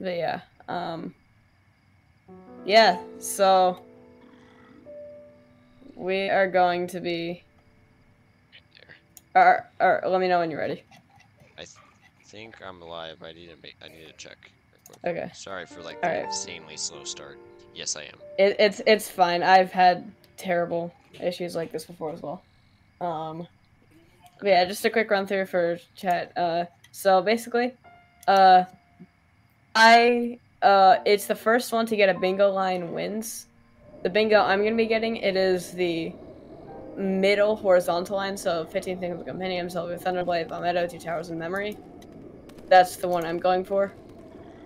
but yeah, um, yeah. So we are going to be. There. Or, or let me know when you're ready. I th think I'm alive. I need to make. I need to check. Okay. Sorry for like the right. insanely slow start. Yes, I am. It, it's it's fine. I've had terrible issues like this before as well. Um, but yeah, just a quick run through for chat. Uh, so basically, uh, I uh, it's the first one to get a bingo line wins. The bingo I'm gonna be getting it is the middle horizontal line, so 15 things of compendium, Silver Thunderblade, Palmetto, Two Towers in Memory. That's the one I'm going for.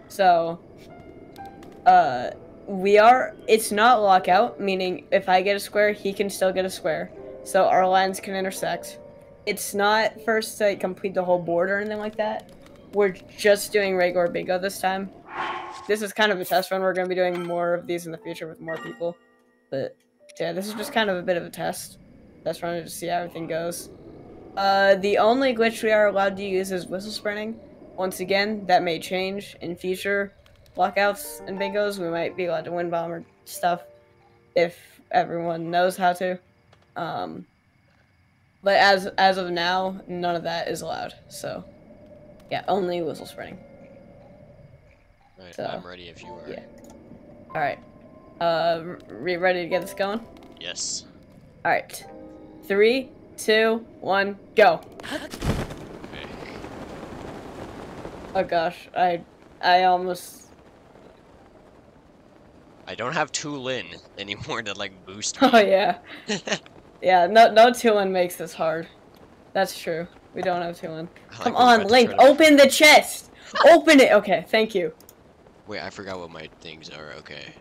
So, uh, we are it's not lockout meaning if i get a square he can still get a square so our lines can intersect it's not first to complete the whole board or anything like that we're just doing regular bingo this time. This is kind of a test run. We're going to be doing more of these in the future with more people. But yeah this is just kind of a bit of a test. Test run to see how everything goes. Uh the only glitch we are allowed to use is whistle sprinting once again that may change in future lockouts and bingos, we might be allowed to wind bomb or stuff if everyone knows how to. Um, but as as of now, none of that is allowed. So, yeah, only whistle sprinting. Right. So, I'm ready if you are. yeah. All right. Uh, re- ready to get this going? Yes. All right. Three, two, one, go. Okay. Oh gosh, I I almost I don't have Tulin anymore to like boost me. Oh yeah. Yeah, no no Tulin makes this hard. That's true. We don't have Tulin. Come like we're on, Link, to- open the chest! Open it! Okay, thank you. Wait, I forgot what my things are. Okay.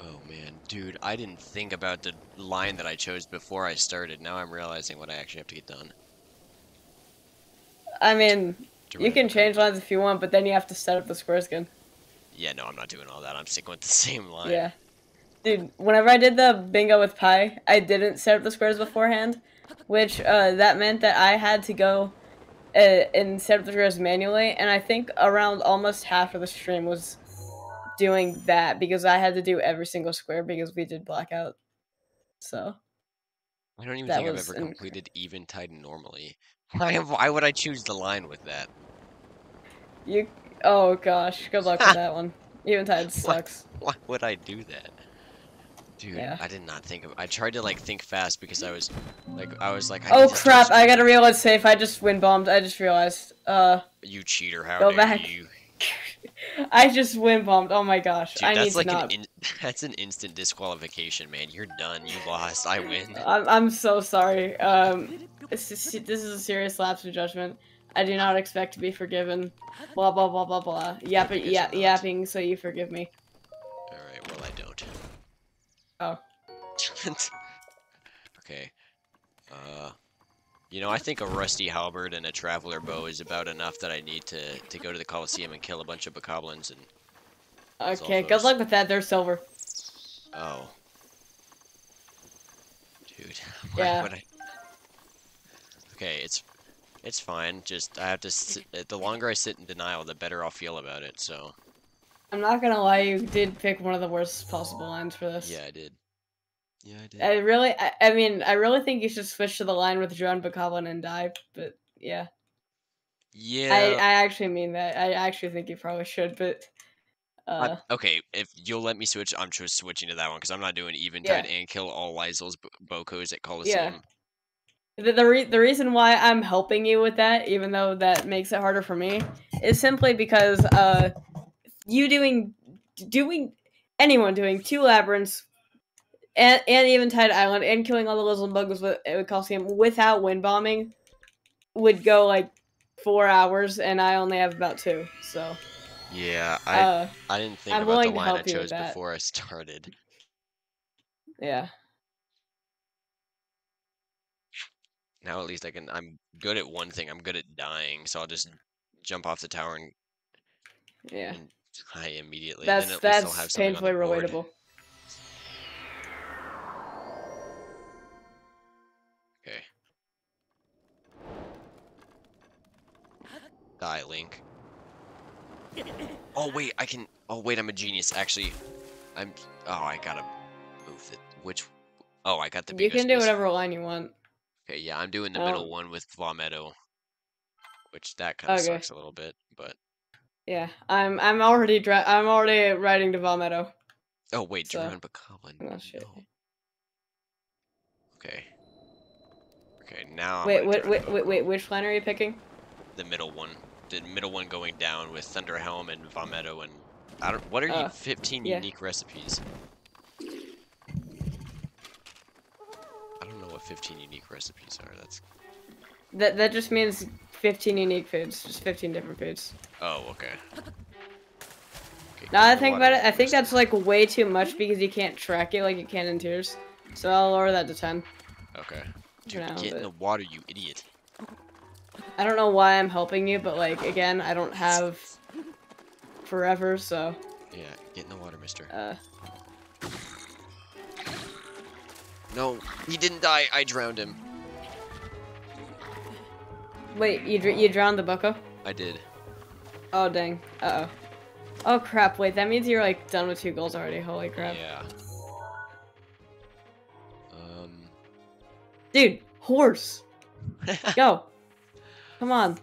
Oh man, dude, I didn't think about the line that I chose before I started. Now I'm realizing what I actually have to get done. I mean, you can change lines if you want, but then you have to set up the squares again. Yeah, no, I'm not doing all that. I'm sticking with the same line. Yeah. Dude, whenever I did the bingo with Pi, I didn't set up the squares beforehand, which uh, that meant that I had to go uh, and set up the squares manually, and I think around almost half of the stream was doing that because I had to do every single square because we did blackout. So, I don't even think I've ever completed Eventide normally. Why, why would I choose the line with that? you. Oh gosh, good luck with that one. Eventide sucks. Why would I do that? Dude, Yeah. I did not think of. I tried to like think fast because I was, like, I was like. I Oh need to crap, I gotta realize safe. I just wind bombed. I just realized. Uh, You cheater! How Go back. you? I just wind bombed. Oh my gosh, Dude, I need that's to like not. an in, that's an instant disqualification, man. You're done. You lost. I win. I'm, I'm so sorry. Um, this is, this is a serious lapse of judgment. I do not expect to be forgiven. Blah blah blah blah blah. Yapping, ya- yapping, so you forgive me. All right. Well, I don't. Okay. Uh, you know, I think a rusty halberd and a traveler bow is about enough that I need to to go to the Colosseum and kill a bunch of bokoblins and. That's all Okay, good luck with that. They're silver. Oh. Dude, why Yeah. would I? Okay, it's it's fine. Just I have to. Sit, the longer I sit in denial, the better I'll feel about it. So I'm not gonna lie, you did pick one of the worst possible lines for this. yeah, I did. Yeah, I did. I really, I, I mean, I really think you should switch to the line with drone, bokoblin, and die. But yeah, yeah. I, I actually mean that. I actually think you probably should. But uh, I- okay, if you'll let me switch, I'm just switching to that one because I'm not doing even Eventide and kill all Lysel's Bokos at Coliseum. Yeah. The the, re- the reason why I'm helping you with that, even though that makes it harder for me, is simply because uh, you doing doing anyone doing two labyrinths and and Eventide Island and killing all the lizard bugs with, cost him without wind bombing would go like four hours, and I only have about two. So Yeah, I uh, I didn't think I'm about the line I help you with chose before I started. yeah. Now at least I can. I'm good at one thing. I'm good at dying, so I'll just jump off the tower and, Yeah, and die immediately. that's then at least I'll that's have painfully relatable. Die, Link. Oh wait, I can. Oh wait, I'm a genius. Actually, I'm. Oh, I gotta move it. Which? Oh, I got the. You can do space. whatever line you want. Okay, yeah, I'm doing the Oh. middle um, one with Vah Medoh, which that kind of Okay. sucks a little bit, but. Yeah, I'm I'm already dra- I'm already riding to Vah Medoh. Oh wait, So- Drone Bokoblin. Oh shit. No. Okay. Okay, now. Wait, wait, wait, wait, wait, which line are you picking? The middle one. The middle one going down with Thunderhelm and Vah Medoh and. I don't. What are you? Uh, 15 yeah. unique recipes. I don't know what 15 unique recipes are. That's. That that just means 15 unique foods, just 15 different foods. Oh, okay. okay Now I think about it, I think that's like way too much because you can't track it like you can in Tears. So I'll lower that to 10. Okay. Dude, now, get in the water, you idiot. I don't know why I'm helping you, but like again, I don't have forever, so Yeah, get in the water, mister. uh No, he didn't die. I drowned him. wait, you dr- you drowned the bucko? I did. Oh dang. Uh oh. Oh crap, wait, that means you're like done with two goals already. Holy crap. Yeah. Um. Dude, horse. Go. Come on.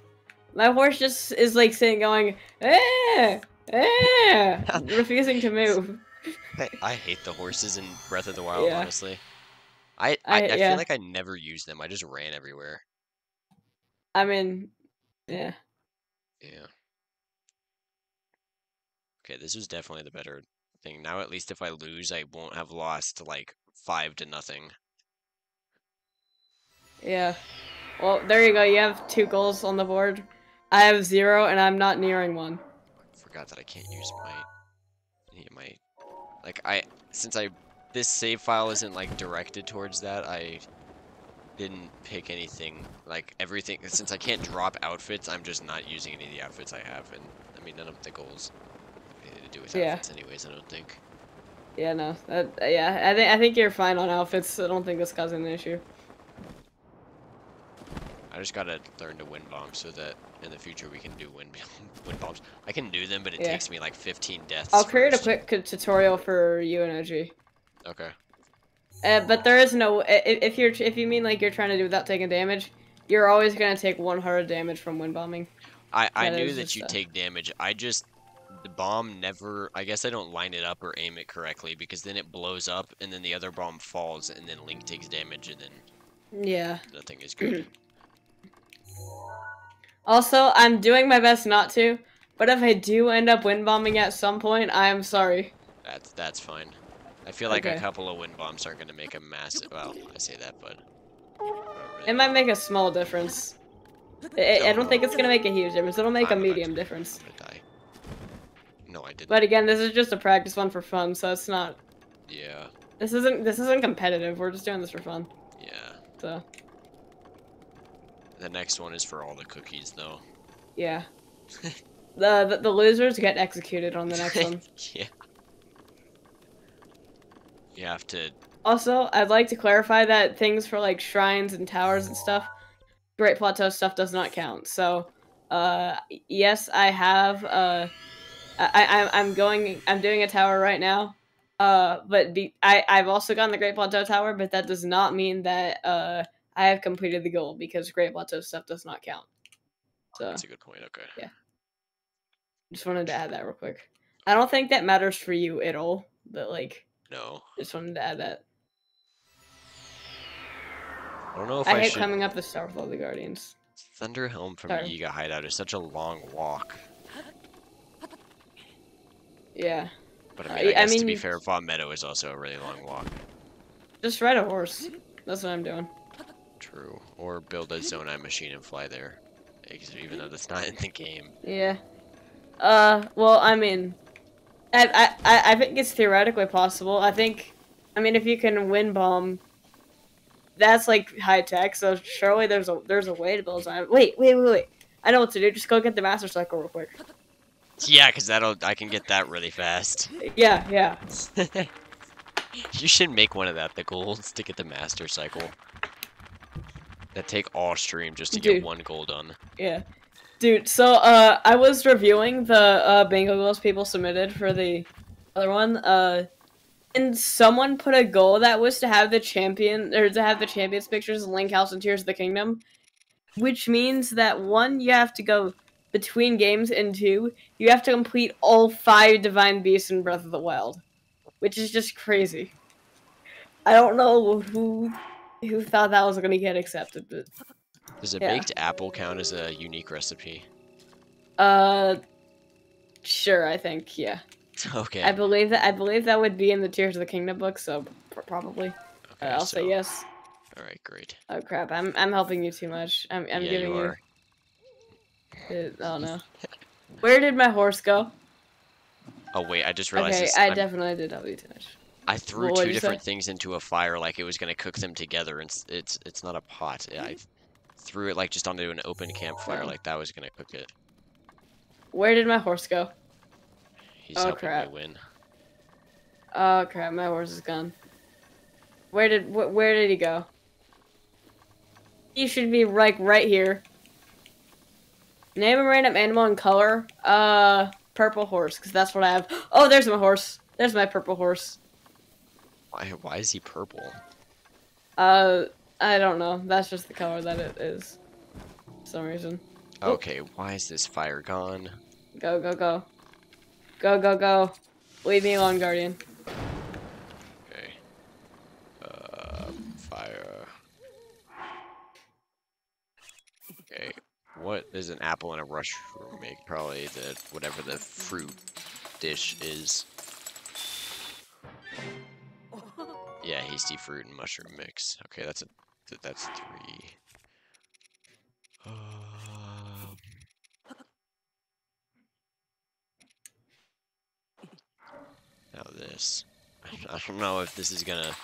My horse just is like sitting going, eh, eh, refusing to move. I, I hate the horses in Breath of the Wild, Yeah. honestly. I, I, I- I, yeah. feel like I never used them. I just ran everywhere. I mean, yeah. Yeah. Okay, this is definitely the better thing. Now at least if I lose, I won't have lost like five to nothing. Yeah. Well, there you go. You have two goals on the board. I have zero, and I'm not nearing one. I forgot that I can't use my, my, like I since I this save file isn't like directed towards that. I didn't pick anything like everything since I can't drop outfits. I'm just not using any of the outfits I have, and I mean none of the goals have anything to do with Yeah. outfits, anyways. I don't think. Yeah, no. That, yeah, I think I think you're fine on outfits. I don't think that's causing an issue. I just gotta learn to wind bomb so that in the future we can do wind wind bombs. I can do them, but it Yeah. takes me like 15 deaths. I'll create a quick tutorial for you and OG. Okay. Uh, but there is no. If you're if you mean like you're trying to do without taking damage, you're always gonna take 100 damage from wind bombing. I I That knew that you a- take damage. I just the bomb never. I guess I don't line it up or aim it correctly because then it blows up and then the other bomb falls and then Link takes damage and then Yeah. nothing is good. Also, I'm doing my best not to, but if I do end up wind bombing at some point, I am sorry. that's that's fine. I feel like a couple of wind bombs aren't gonna make a massive. Well, I say that, but. Really It might make a small difference. I, I don't think it's gonna make a huge difference. It'll make a I'm about medium to- difference. Gonna die. No, I didn't. But again, this is just a practice one for fun, so it's not. yeah, This isn't. This isn't competitive. We're just doing this for fun. yeah. So The next one is for all the cookies, though. yeah. the, the the losers get executed on the next one. yeah. You have to. Also, I'd like to clarify that things for like shrines and towers and stuff, Great Plateau stuff does not count. So, uh, yes, I have. Uh, I, I I'm going. I'm doing a tower right now. Uh, but be, I I've also gotten the Great Plateau Tower, but that does not mean that uh I have completed the goal because Great Plateau stuff does not count. Oh, so That's a good point. Okay. Yeah. Just wanted to add that real quick. I don't think that matters for you at all, but like No, just wanted to add that. I don't know if I, I, hate should. coming up the Star with all the Guardians. Thunderhelm from Sorry. Yiga Hideout is such a long walk. Yeah. But I mean, I I guess to be mean- fair, Vah Medoh is also a really long walk. Just ride a horse. That's what I'm doing. True. Or build a Zonai machine and fly there. Even though that's not in the game. Yeah. Uh, well, I mean, I, I, I- think it's theoretically possible. I think, I mean, if you can wind bomb, that's like high tech. So surely there's a there's a way to build something. Wait, wait, wait, wait. I know what to do. Just go get the master cycle real quick. Yeah, because that'll I can get that really fast. Yeah, yeah. you should make one of that. The goals to get the master cycle. That take all stream just to Dude. get one goal done. Yeah. Dude, so uh, I was reviewing the uh, bingo goals people submitted for the other one. Uh, and someone put a goal that was to have the champion or to have the champions pictures in Link House and Tears of the Kingdom, which means that one you have to go between games, and two you have to complete all five Divine Beasts in Breath of the Wild, which is just crazy. I don't know who who thought that was gonna get accepted, but Does a Yeah. baked apple count as a unique recipe? uh, sure, I think yeah. Okay. I believe that I believe that would be in the Tears of the Kingdom book, so pr- probably. okay Uh, I'll so, say yes. All right, great. Oh crap! I'm I'm helping you too much. I'm I'm yeah, giving you you. are. it- oh no. Where did my horse go? Oh wait, I just realized Okay, this. I I'm- definitely did help you too much. I threw What two different things into a fire like it was gonna cook them together, and it's it's, it's not a pot. I threw it like just onto an open campfire, like that was gonna cook it. Where did my horse go? He's Oh, crap. win. Oh crap! My horse is gone. Where did wh- where did he go? He should be like right here. Name a random animal and color. Uh, purple horse, because that's what I have. Oh, there's my horse. There's my purple horse. Why why is he purple? Uh, I don't know. That's just the color that it is. For some reason. Okay, why is this fire gone? Go, go, go. Go, go, go. Leave me alone, Guardian. Okay. Uh, fire. Okay, what does an apple and a mushroom make? Probably the whatever the fruit dish is. Yeah, hasty fruit and mushroom mix. Okay, that's a th- that's three. Um, now this. I don't- I don't know if this is gonna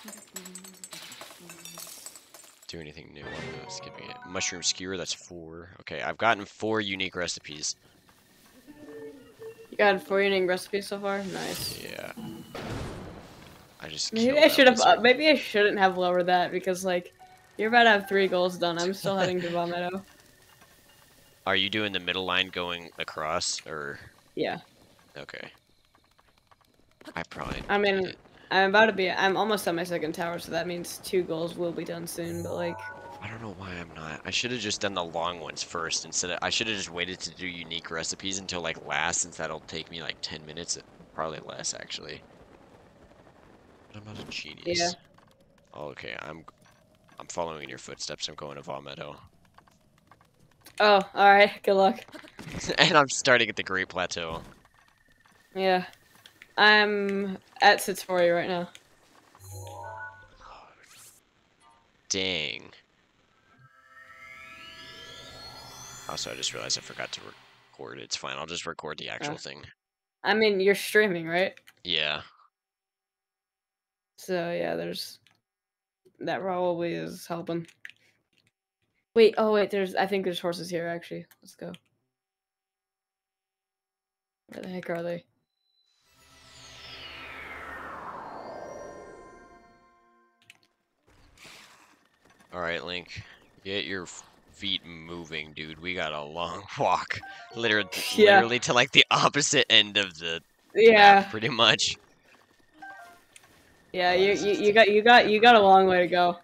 do anything new. I'm skipping it. Mushroom skewer, that's four. Okay, I've gotten four unique recipes. You got four unique recipes so far. Nice. Yeah. I just Maybe I should have. Uh, maybe I shouldn't have lowered that because like, you're about to have three goals done. I'm still heading to Vah Medoh. Are you doing the middle line going across, or Yeah. okay? I probably. I mean, it. I'm about to be. I'm almost on my second tower, so that means two goals will be done soon. But like, I don't know why I'm not. I should have just done the long ones first instead of. I should have just waited to do unique recipes until like last, since that'll take me like 10 minutes, probably less actually. But I'm not a genius. Yeah. Oh, okay, I'm. I'm following in your footsteps. I'm going to Vah Medoh, oh, oh all right. Good luck. and I'm starting at the Great Plateau. Yeah. I'm at Satori right now. Dang. Also, I just realized I forgot to record. It's fine. I'll just record the actual Oh. thing. I mean, you're streaming, right? Yeah. So yeah, there's that probably is helping. Wait, oh wait, there's I think there's horses here actually. Let's go. Where the heck are they? All right, Link. Get your feet moving, dude. We got a long walk. Literally, Yeah. literally to like the opposite end of the Yeah, map, pretty much. Yeah, you, you you got you got you got a long way to go.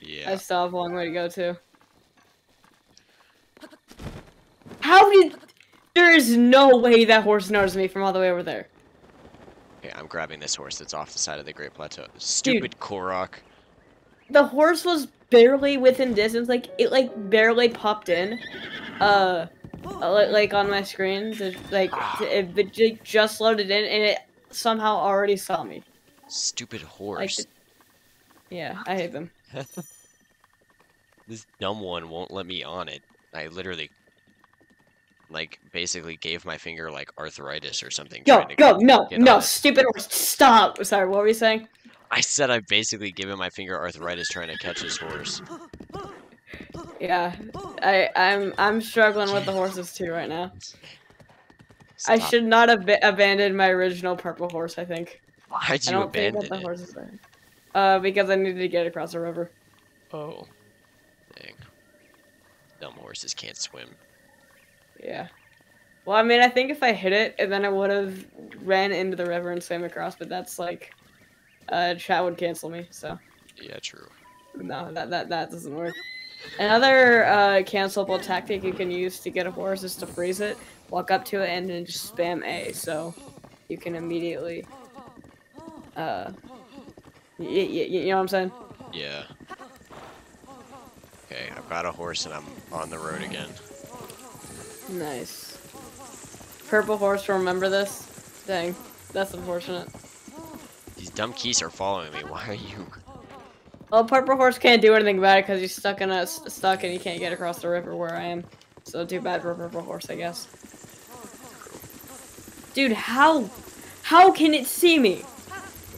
Yeah. I still have a long way to go too. How did there is no way that horse noticed me from all the way over there. Okay, I'm grabbing this horse that's off the side of the Great Plateau. Stupid Korok. the horse was barely within distance like it like barely popped in uh uh, like on my screen like it, it just loaded in and it somehow already saw me Stupid like horse. it- yeah i hate them This dumb one won't let me on it. I literally, like, basically gave my finger like arthritis or something. go to go no get no stupid horse stop sorry what were you saying I said I basically given my finger arthritis trying to catch this horse. yeah i i'm i'm struggling with the horses too right now i should not have ab- abandoned my original purple horse i think Why'd i you don't think that abandon the it? horse is uh because i needed to get across the river Oh. Dang. Dumb horses can't swim. Yeah. Well, I mean, I think if I hit it, and then I would have ran into the river and swam across, but that's like, uh, chat would cancel me. So Yeah, true. no, that that that doesn't work. Another uh, cancelable tactic you can use to get a horse is to freeze it, walk up to it, and then just spam A, so you can immediately. Uh, y- y- y- you know what I'm saying? Yeah. Okay, I've got a horse and I'm on the road again. Nice. Purple horse, remember this? Dang, that's unfortunate. These dumb keys are following me. Why are you? Well, purple horse can't do anything about it because he's stuck in a s- stuck and he can't get across the river where I am. So too bad for purple horse, I guess. Dude, how how can it see me?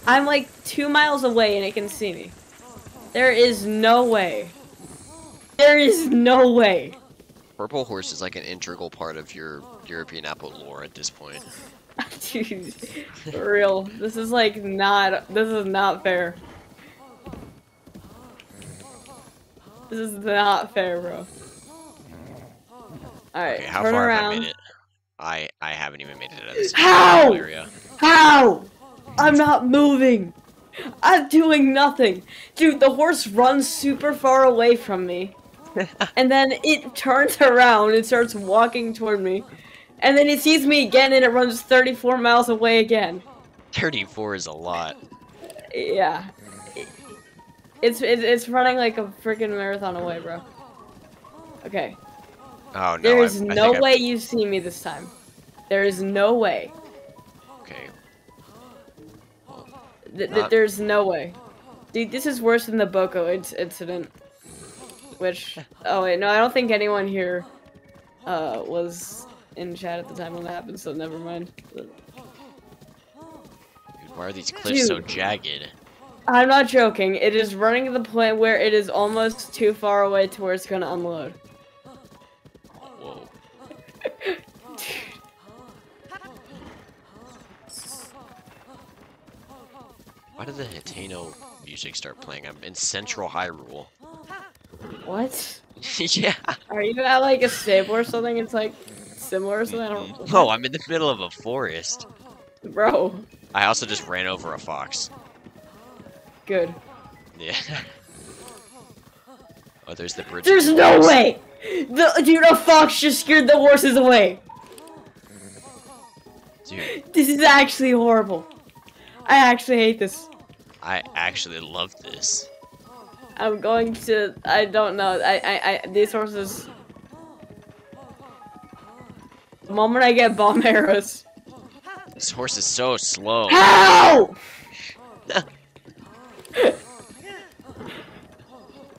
I'm like two miles away and it can see me. There is no way. There is no way. Purple horse is like an integral part of your European apple lore at this point. Dude, for real. This is like not. This is not fair. This is not fair, bro. Alright, Okay, how turn far around. have I made it? I I haven't even made it out of this How? area. How? I'm not moving. I'm doing nothing. Dude, the horse runs super far away from me. and then it turns around and starts walking toward me. And then it sees me again and it runs 34 miles away again. 34 is a lot. Yeah. It's it, it's running like a freaking marathon away, bro. Okay. Oh no. There I- I no way you see me this time. There is no way. Th- th- there's no way. Dude, this is worse than the Boko inc- incident. Which, oh wait, no, I don't think anyone here uh, was in chat at the time when that happened, so never mind. Dude, why are these cliffs so jagged? I'm not joking. It is running to the point where it is almost too far away to where it's gonna unload. Why did the Hateno music start playing? I'm in Central Hyrule. What? yeah. Are you at like a stable or something? It's like similar or something? I don't No, I'm in the middle of a forest. Bro, I also just ran over a fox. good. Yeah. oh, there's the bridge. There's no way! The dude, a fox just scared the horses away. Dude, This is actually horrible. I actually hate this. I actually love this. I'm going to. I don't know. I. I. I these horses. The moment I get bomb arrows. This horse is so slow. How?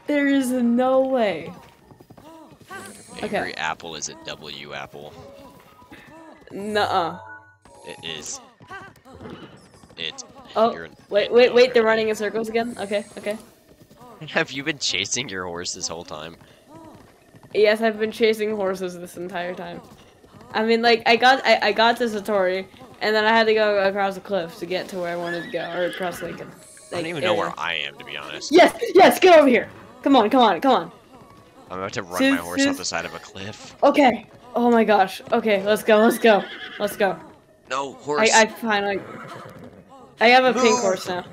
there is no way. Okay. Apple is a W apple. Nuh-uh. It is. It. Oh, wait, wait, wait. They're running in circles again. Okay, okay. Have you been chasing your horse this whole time? Yes, I've been chasing horses this entire time. I mean, like, I got, I, I got to Satori, and then I had to go across the cliff to get to where I wanted to go, or across like, I don't even know where I am, to be honest. Yes, yes, get over here. Come on, come on, come on. I'm about to run my horse off the side of a cliff. Okay. Oh my gosh. Okay, let's go, let's go, let's go. No, horse. I, I finally. I have a pink horse now.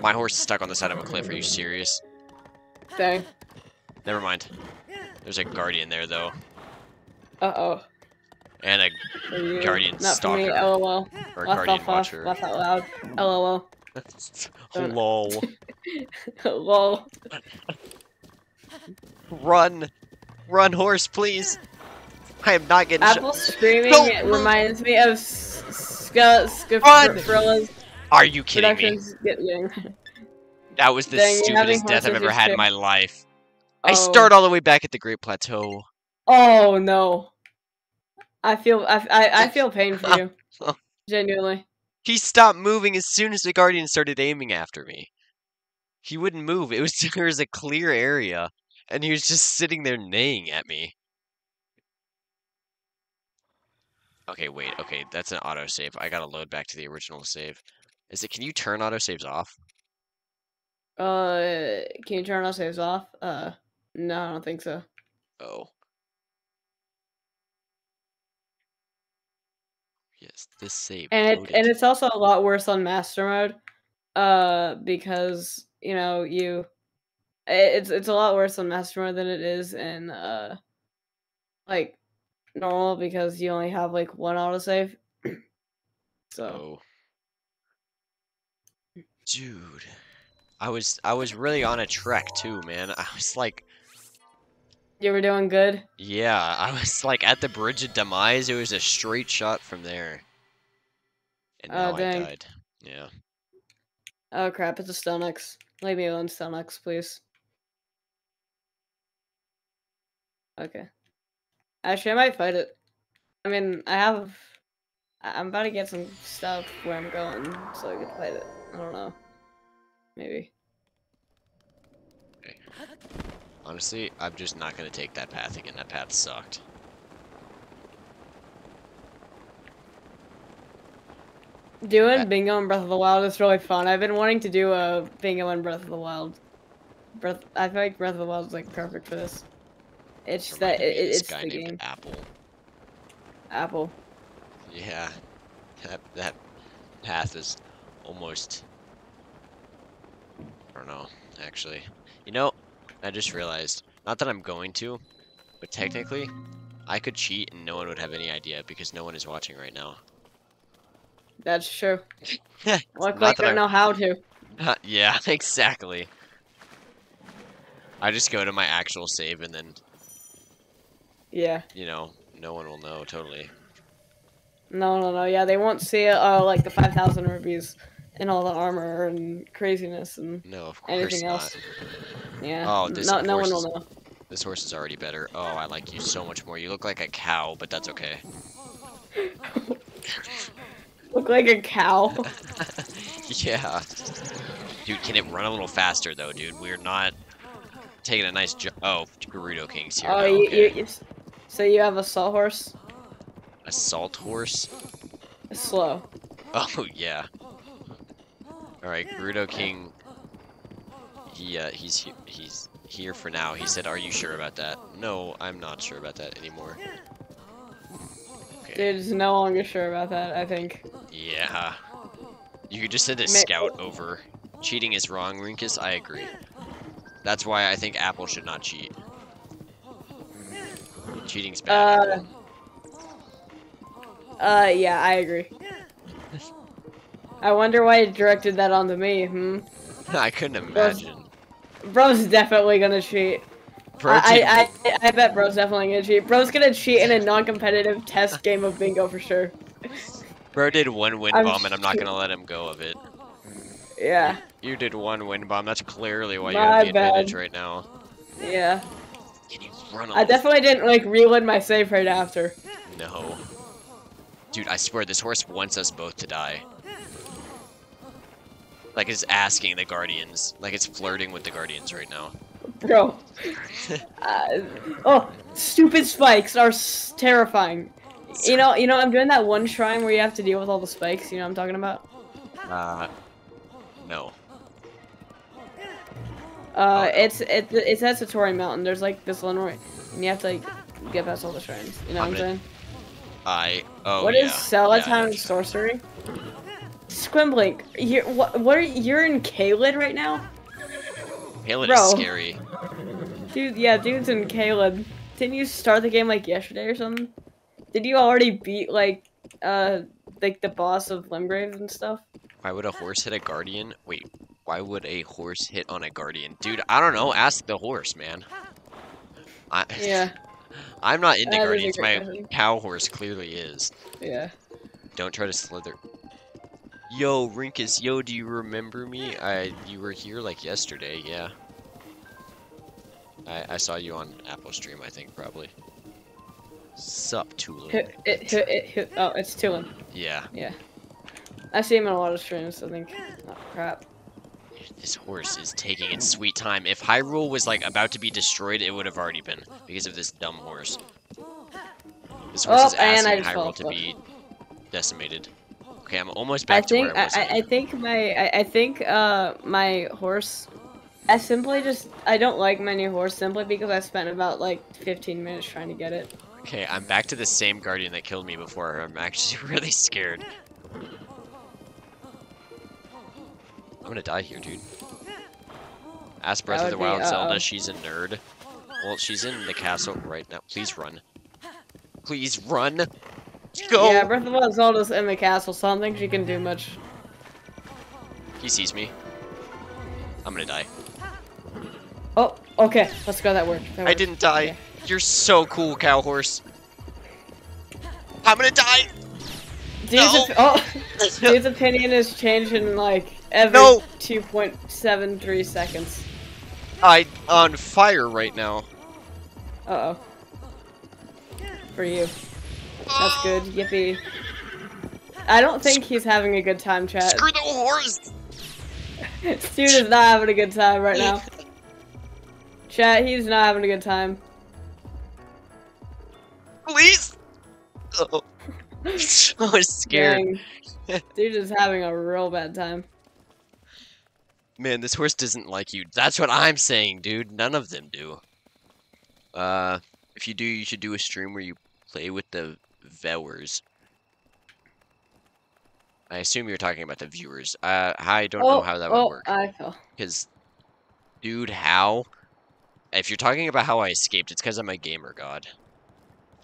My horse is stuck on the side of a cliff. Are you serious? Dang. Never mind. There's a guardian there, though. Uh oh. And a For you. Guardian Not for me. stalker. LOL. or a Laugh, guardian laugh, laugh, watcher. laugh out loud. LOL. Don't- Lol. Lol. Run! Run, horse, please! I am not getting Apple shot. screaming Don't reminds me of Ska Run. Skrilla's Are you kidding me? productions getting. That was the Dang, stupidest death I've ever had in my life. I Oh. start all the way back at the Great Plateau. Oh no. I feel I, I, I feel pain for you. Genuinely. He stopped moving as soon as the Guardian started aiming after me. He wouldn't move. It was there was a clear area, and he was just sitting there neighing at me. Okay, wait. Okay, that's an autosave. I gotta load back to the original save. Is it? Can you turn autosaves off? Uh, can you turn autosaves off? Uh, no, I don't think so. Oh. Yes, this save. And it, and it's also a lot worse on master mode, uh, because you know you, it's it's a lot worse on master mode than it is in uh, like normal because you only have like one autosave. so Oh. Dude. I was I was really on a trek too, man. I was like you were doing good. yeah, I was like at the bridge of demise, it was a straight shot from there. And Oh, now I dang. died. Yeah. Oh crap! It's a Stalnox. Leave me alone, Stalnox, please. Okay. Actually, I might fight it. I mean, I have. I'm about to get some stuff where I'm going, so I could fight it. I don't know. Maybe. Honestly, I'm just not gonna take that path again. That path sucked. Doing That- bingo and Breath of the Wild is really fun. I've been wanting to do a bingo and Breath of the Wild. Breath. I feel like Breath of the Wild is like perfect for this. It's that it, of this it's guy the named game. Apple. Apple. Yeah. That that path is almost I don't know, actually. You know, I just realized, not that I'm going to, but technically, I could cheat and no one would have any idea because no one is watching right now. That's true. Yeah, Look not like I I- don't know how to. yeah, exactly. I just go to my actual save and then, Yeah. you know, no one will know totally. No, no, no. Yeah, they won't see it. Uh, like the five thousand rupees and all the armor and craziness and No, of course anything not. else. Yeah. Oh, this no, no one will know. This horse is already better. Oh, I like you so much more. You look like a cow, but that's okay. Look like a cow. yeah. Dude, can it run a little faster though, dude? We're not taking a nice jump. Oh, Gerudo King's here. oh, you, okay. you, you, so you have a sawhorse? Assault horse? It's slow. Oh yeah. All right, Gerudo King. He uh, he's he- he's here for now. He said, "Are you sure about that?" No, I'm not sure about that anymore. Okay. Dude is no longer sure about that. I think. Yeah. You could just send a Ma- scout over. Cheating is wrong, Rinkus. I agree. That's why I think Apple should not cheat. Cheating's bad. Uh, Uh, yeah, I agree. I wonder why it directed that onto me. Hmm. I couldn't imagine. Bro's definitely gonna cheat. Bro, I, I, I, I bet Bro's definitely gonna cheat. Bro's gonna cheat in a non-competitive test game of bingo for sure. bro did one wind I'm bomb, and I'm not gonna let him go of it. Yeah, You did one wind bomb. That's clearly why you have the bad. advantage right now. yeah. Run? I definitely didn't like reload my save right after. No. Dude, I swear this horse wants us both to die. Like it's asking the guardians. Like it's flirting with the guardians right now. Bro. Uh, oh, stupid spikes are s- terrifying. You know, you know, I'm doing that one shrine where you have to deal with all the spikes. You know what I'm talking about? Uh, no. Uh, Oh, it's it, it's at Satori Mountain. There's like this one where and you have to like get past all the shrines. You know what I'm I'm saying? I. Oh What yeah. is yeah, I sorcery? Squimblink, you're what? What are you're in Caelid right now, Bro. is scary. dude? Yeah, dude's in Caelid. Didn't you start the game like yesterday or something? Did you already beat like uh like the boss of Limgrave and stuff? Why would a horse hit a guardian? Wait, why would a horse hit on a guardian? Dude, I don't know. Ask the horse, man. I, Yeah, I'm not into That guardians. My question. cow horse clearly is. yeah. Don't try to slither. Yo, Rinkus, yo, do you remember me? I you were here like yesterday, yeah. I I saw you on Apple Stream, I think probably. Sup, Tulip. Hit, it, hit, it, oh, it's Tulin. Yeah, Yeah. I see him in a lot of streams. I think. Oh crap. This horse is taking its sweet time. If Hyrule was like about to be destroyed, it would have already been because of this dumb horse. This horse Oh, is and I asking Hyrule to be decimated. Okay, I'm almost I back to think where I I, was. I, I think my I, I think uh my horse I simply just I don't like my new horse simply because I spent about like 15 minutes trying to get it. Okay, I'm back to the same guardian that killed me before. I'm actually really scared. I'm gonna die here, dude. Ask Breath of the would be, Wild Zelda, she's a nerd. Well, she's in the castle right now. Please run. Please run! Go! Yeah, Breath of the Wild Zelda's in the castle, so I don't think she can do much. He sees me. I'm gonna die. Oh, okay. Let's go. That worked. That I didn't die. Okay. You're so cool, cow horse. I'm gonna die! Dude's, No. op- oh, dude's opinion has changed in like every No. 2.73 seconds. I'm on fire right now. Uh oh. For you. That's good. Yippee. I don't think he's having a good time, chat. Screw the horse! Dude is not having a good time right now. Chat, he's not having a good time. Please! Oh. I was scared. Dang. Dude is having a real bad time. Man, this horse doesn't like you. That's what I'm saying, dude. None of them do. Uh, if you do, you should do a stream where you play with the viewers. I assume you're talking about the viewers. Uh, I don't know how that would oh, work. I fell. Because, dude, how? If you're talking about how I escaped, it's because I'm a gamer god.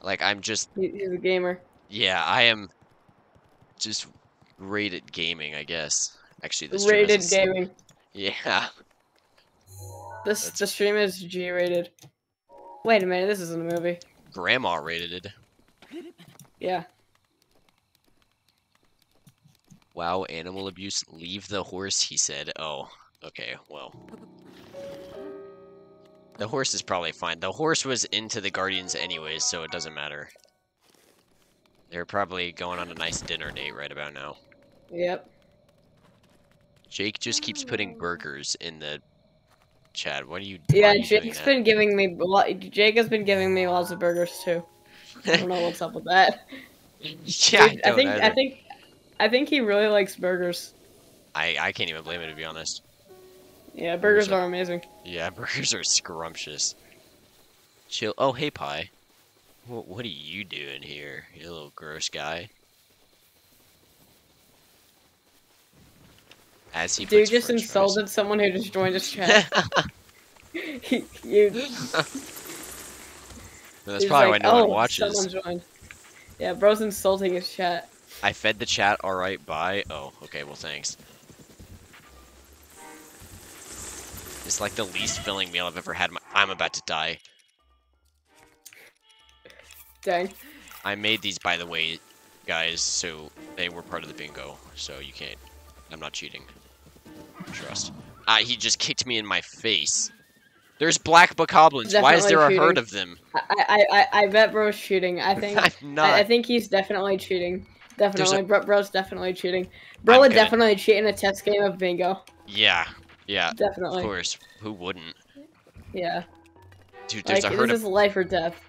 Like, I'm just, He's a gamer. yeah, I am just great at gaming, I guess. Actually, this Rated has a s- gaming. Yeah. This That's- the stream is G rated. Wait a minute, this isn't a movie. Grandma rated it. Yeah. Wow, animal abuse. Leave the horse, he said. Oh, okay, well. The horse is probably fine. The horse was into the Guardians anyways, so it doesn't matter. They're probably going on a nice dinner date right about now. Yep. Jake just keeps putting mm. burgers in the chat. What are you Yeah, why are you doing Jake's that? been giving me Jake has been giving me lots of burgers too. I don't know what's up with that. yeah, Dude, I, I don't think I think I think he really likes burgers. I, I can't even blame him to be honest. Yeah, burgers so- are amazing. Yeah, burgers are scrumptious. Chill. Oh, hey, Pie. What, what are you doing here, you little gross guy? As he Dude just insulted someone who just joined his chat. You. That's probably like, why no oh, one watches. Someone joined. Yeah, bro's insulting his chat. I fed the chat. All right, bye. Oh, okay. Well, thanks. It's like the least filling meal I've ever had. I'm about to die. Dang. I made these, by the way, guys, so they were part of the bingo. So you can't. I'm not cheating. Trust. Ah, he just kicked me in my face. There's black bokoblins. Why is there a herd of them? I, I, I, I bet bro's cheating. I think I'm not. I, I think he's definitely cheating. Definitely, a- bro, bro's definitely cheating. Bro I'm would gonna- definitely cheat in a test game of bingo. Yeah. Yeah. Definitely. Of course. Who wouldn't? Yeah. Dude, there's Like a herd this of is life or death.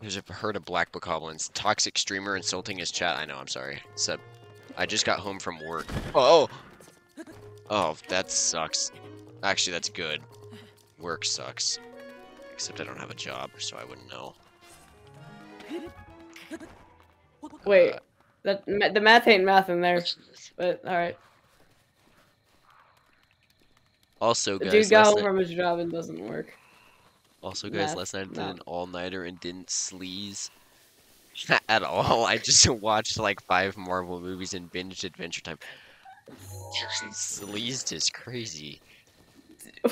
there's a herd of black bokoblins. Toxic streamer insulting his chat. I know. I'm sorry. So, I just got home from work. Oh. Oh, that sucks. Actually, that's good. Work sucks. Except I don't have a job, so I wouldn't know. Wait, Uh, that the math ain't math in there. But all right, also, the guys, dude got last home night, from his job and doesn't work. also, guys, math, last night I did an all-nighter and didn't sleaze at all. I just watched like five Marvel movies and binged Adventure Time. Sleazed is crazy.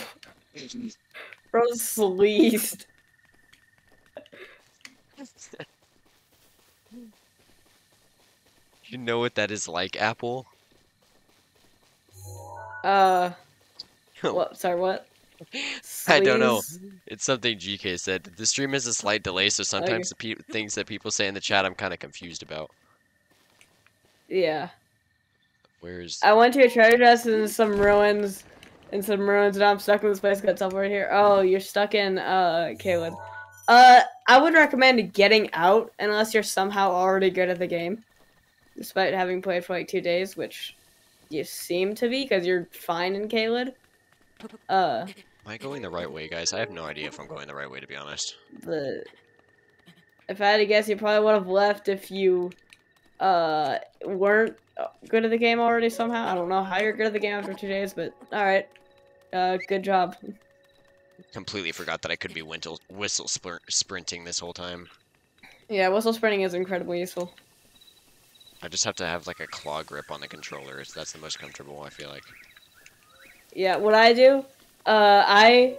Bro sleazed. You know what that is like, Apple? Uh, what? Sorry, what? I don't know. It's something GK said. The stream has a slight delay, so sometimes the pe- things that people say in the chat I'm kind of confused about. Yeah, Where's I went to a treasure chest in some ruins, in some ruins, and I'm stuck in this place. Got teleport here. Oh, you're stuck in uh, Caelid. Uh, I would recommend getting out unless you're somehow already good at the game, despite having played for like two days, which you seem to be because you're fine in Caelid. Uh, Am I going the right way, guys? I have no idea if I'm going the right way, to be honest. the if I had to guess, you probably would have left if you uh weren't good at the game already somehow. I don't know how you're good at the game after two days, but all right. Uh, good job. Completely forgot that I could be whistle, whistle sprinting this whole time. Yeah, whistle sprinting is incredibly useful. I just have to have like a claw grip on the controller. That's the most comfortable, I feel like. Yeah, what I do, uh, I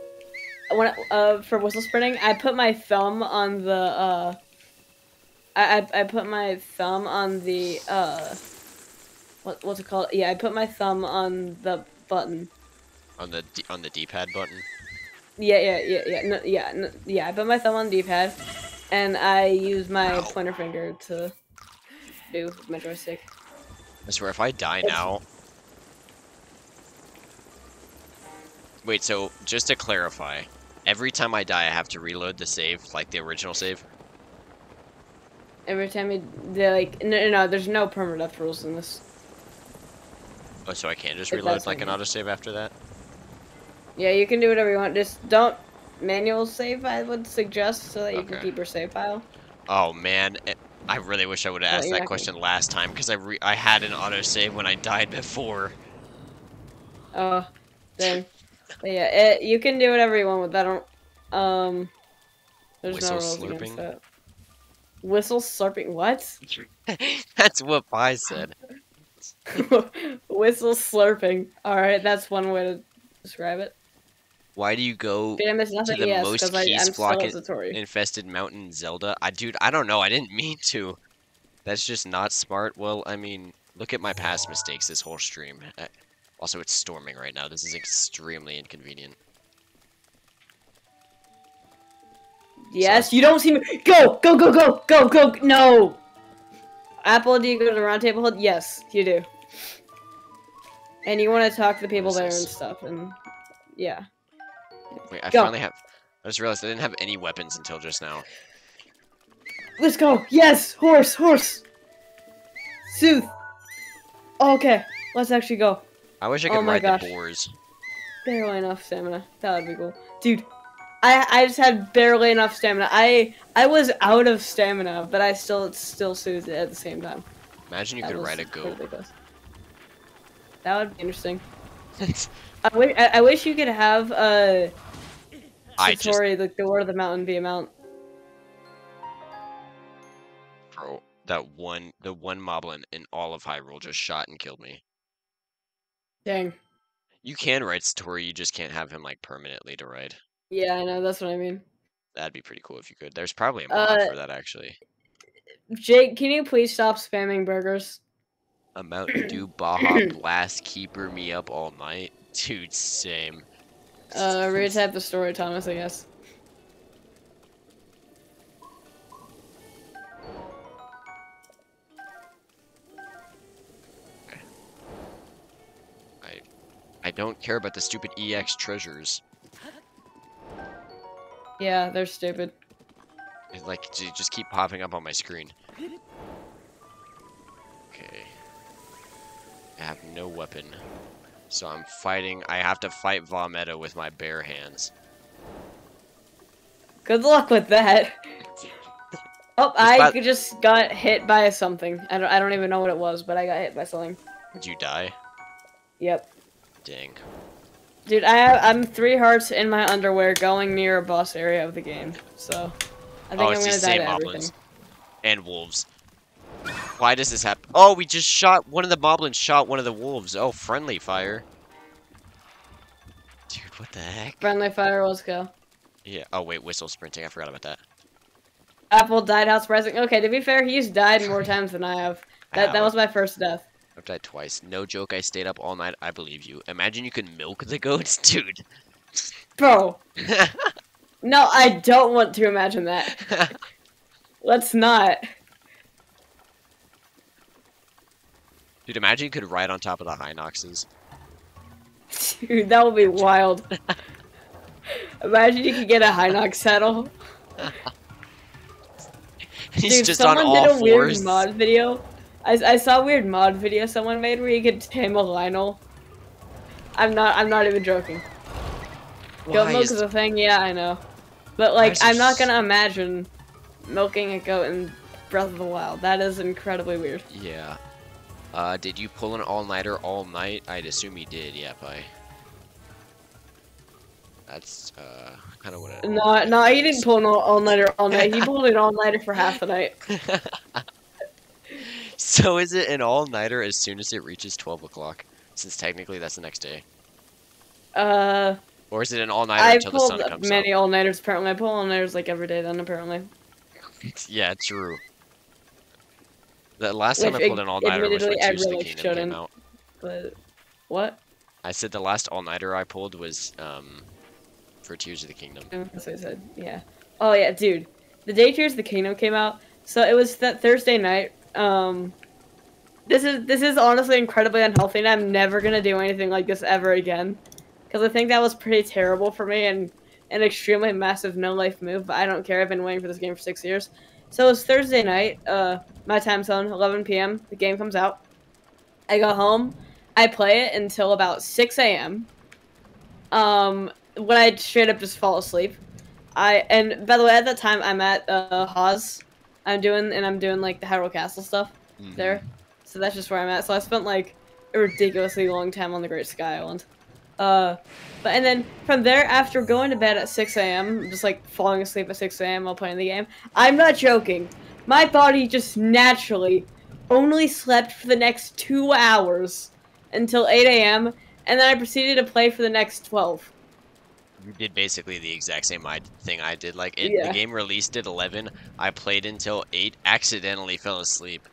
when uh for whistle sprinting, I put my thumb on the uh. I, I, I put my thumb on the uh what what's it called? Yeah, I put my thumb on the button. On the D on the D-pad button. Yeah, yeah, yeah, yeah, no, yeah, no, yeah. I put my thumb on the D-pad, and I use my Ow. pointer finger to do my joystick. I swear, if I die now. Wait, so just to clarify, every time I die, I have to reload the save, like the original save. Every time you, they like, no, no, no, there's no permadeath rules in this. Oh, so I can just reload like an autosave after that? Yeah, you can do whatever you want. Just don't manual save, I would suggest, so that you okay. can keep your save file. Oh, man. I really wish I would have asked that question gonna... last time, because I I had an autosave when I died before. Oh, then. yeah, it, you can do whatever you want with that. Don't, um, there's Whistle no rules slurping. against that. Whistle slurping, what? That's what I said. Whistle slurping. Alright, that's one way to describe it. Why do you go to the yes, most key block infested mountain Zelda? I dude, I don't know. I didn't mean to. That's just not smart. Well, I mean, look at my past mistakes this whole stream. Uh, also, it's storming right now. This is extremely inconvenient. Yes, so, you don't see me. Go, go, go, go, go, go. No. Apple, do you go to the round table? Yes, you do. And you want to talk to the people there and stuff, and yeah. Wait, I go. finally have. I just realized I didn't have any weapons until just now. Let's go! Yes! Horse! Horse! Sooth! Okay, let's actually go. I wish I could oh ride gosh. the boars. Barely enough stamina. That would be cool. Dude, I I just had barely enough stamina. I I was out of stamina, but I still still soothed it at the same time. Imagine you that could ride a goat. That would be interesting. I, wish, I, I, wish you could have uh, Satori, just... the Lord of the Mountain, be a mount. Bro, that one, the one moblin in all of Hyrule just shot and killed me. Dang. You can ride Satori, you just can't have him like permanently to ride. Yeah, I know. That's what I mean. That'd be pretty cool if you could. There's probably a mod uh, for that actually. Jake, can you please stop spamming burgers? A Mountain Dew Baja Blast keeper me up all night? Dude, same. Uh, retype the story, Thomas, I guess. I, I don't care about the stupid EX treasures. Yeah, they're stupid. like, just keep popping up on my screen. Okay. I have no weapon. So I'm fighting. I have to fight Vah Medoh with my bare hands. Good luck with that. Oh, I just got hit by something. I don't, I don't even know what it was, but I got hit by something. Did you die? Yep. Dang. Dude, I have, I'm three hearts in my underwear going near a boss area of the game, so I think oh, I'm gonna die to everything. And wolves. Why does this happen? Oh, we just shot, one of the moblins shot one of the wolves. Oh, friendly fire. Dude, what the heck? Friendly fire, let's go. Yeah, oh wait, whistle sprinting, I forgot about that. Apple died house surprising. Okay, to be fair, he's died more times than I have. That, that was my first death. I've died twice. No joke, I stayed up all night. I believe you. Imagine you could milk the goats? Dude. Bro. no, I don't want to imagine that. Let's not. Dude, imagine you could ride on top of the Hinoxes. Dude, that would be wild. imagine you could get a Hinox saddle. He's Dude, just someone on did a weird mod video. I, I saw a weird mod video someone made where you could tame a Lynel. I'm not I'm not even joking. Goat milk is a thing, yeah, I know. But like I'm not gonna imagine milking a goat in Breath of the Wild. That is incredibly weird. Yeah. Uh, did you pull an all-nighter all night? I'd assume you did, yeah, Pi. That's, uh, kind of what I... No, no, he didn't pull an all- all-nighter all night. He pulled an all-nighter for half the night. so is it an all-nighter as soon as it reaches 12 o'clock? Since technically that's the next day. Uh, Or is it an all-nighter until the sun pulled comes many all-nighters. Apparently, I pull all-nighters like every day. Then apparently. Yeah, true. The last time I pulled an all-nighter was when Tears of the really Kingdom came out. but what? I said the last all-nighter I pulled was, um, for Tears of the Kingdom. That's what I said. Yeah. Oh yeah, dude. The day Tears of the Kingdom came out, so it was that Thursday night. Um, this is this is honestly incredibly unhealthy, and I'm never gonna do anything like this ever again, because I think that was pretty terrible for me and an extremely massive no life move. But I don't care. I've been waiting for this game for six years. So it was Thursday night. Uh, my time zone, 11 p.m. The game comes out. I go home. I play it until about 6 a.m. Um, when I straight up just fall asleep. I and by the way, at that time I'm at uh Haas. I'm doing and I'm doing like the Hyrule Castle stuff Mhm. there. So that's just where I'm at. So I spent like a ridiculously long time on the Great Sky Island. Uh, but and then from there, after going to bed at 6 a.m., just like falling asleep at 6 a.m. while playing the game, I'm not joking. My body just naturally only slept for the next two hours until 8 a.m. and then I proceeded to play for the next 12. You did basically the exact same thing I did. Like, it, Yeah. the game released at 11, I played until 8, accidentally fell asleep.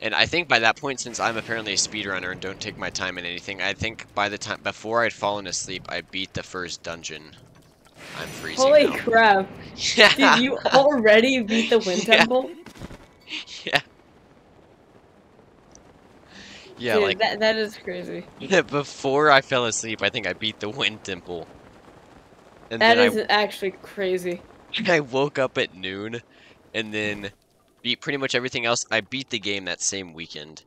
And I think by that point, since I'm apparently a speedrunner and don't take my time in anything, I think by the time, before I'd fallen asleep, I beat the first dungeon. I'm freezing Holy now. crap! Yeah. Did you already beat the Wind Yeah. Temple? yeah. Yeah, Dude, like, that, that is crazy. before I fell asleep, I think I beat the Wind Temple. And That is actually crazy. I, I woke up at noon, and then beat pretty much everything else. I beat the game that same weekend.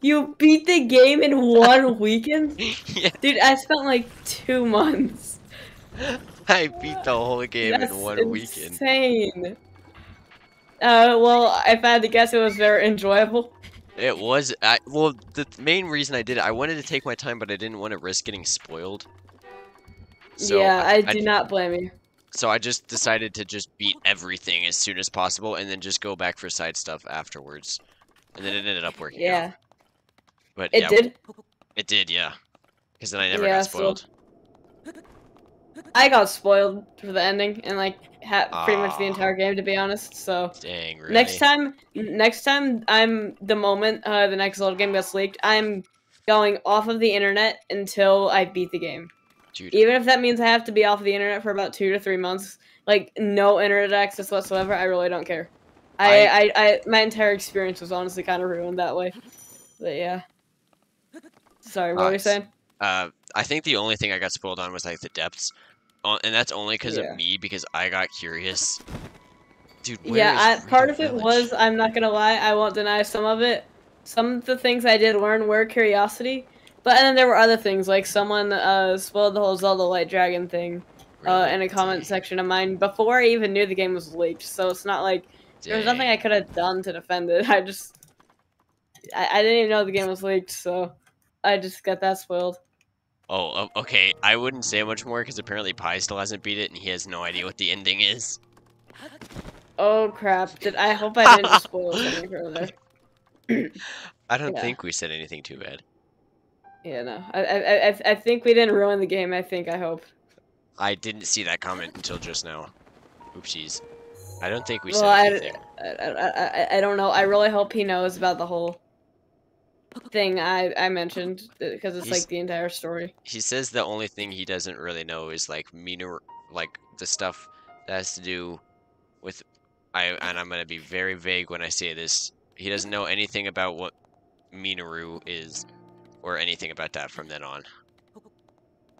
You beat the game in one weekend? yeah, Dude, I spent like two months. I beat the whole game That's in one weekend. insane. Uh, well, if I had to guess, it was very enjoyable. It was, I, well, the main reason I did it, I wanted to take my time, but I didn't want to risk getting spoiled. So yeah, I, I do not blame you. So I just decided to just beat everything as soon as possible, and then just go back for side stuff afterwards. And then it ended up working. out. Yeah, But it yeah, did. It did, yeah. Because then I never Yeah, got so- spoiled. I got spoiled for the ending and like ha- pretty much the entire game, to be honest. So Dang, really? next time, next time I'm the moment uh, the next Zelda game gets leaked, I'm going off of the internet until I beat the game. Dude, Even if that means I have to be off the internet for about two to three months, like no internet access whatsoever, I really don't care. I, I, I, my entire experience was honestly kind of ruined that way. But yeah. Sorry, what were you saying? uh, I think the only thing I got spoiled on was like the depths. Uh, and that's only because Yeah. of me, because I got curious. Dude, where Yeah, I, part of it Village? was, I'm not gonna lie, I won't deny some of it. Some of the things I did learn were curiosity. But then there were other things, like someone uh, spoiled the whole Zelda White Dragon thing uh, in a comment Dang, section of mine before I even knew the game was leaked. So it's not like there was nothing. I could have done to defend it. I just, I, I didn't even know the game was leaked, so I just got that spoiled. Oh, okay. I wouldn't say much more because apparently Pi still hasn't beat it and he has no idea what the ending is. Oh crap! Did I hope I didn't spoil anything further? I don't Yeah. think we said anything too bad. Yeah, no. I, I, I, I think we didn't ruin the game. I think. I hope. I didn't see that comment until just now. Oopsies. I don't think we Well, said I- anything. I, I, I, I don't know. I really hope he knows about the whole thing I, I mentioned uh, because it's He's- like the entire story. He says the only thing he doesn't really know is like Mineru, like the stuff that has to do with I and I'm gonna be very vague when I say this. He doesn't know anything about what Mineru is or anything about that from then on.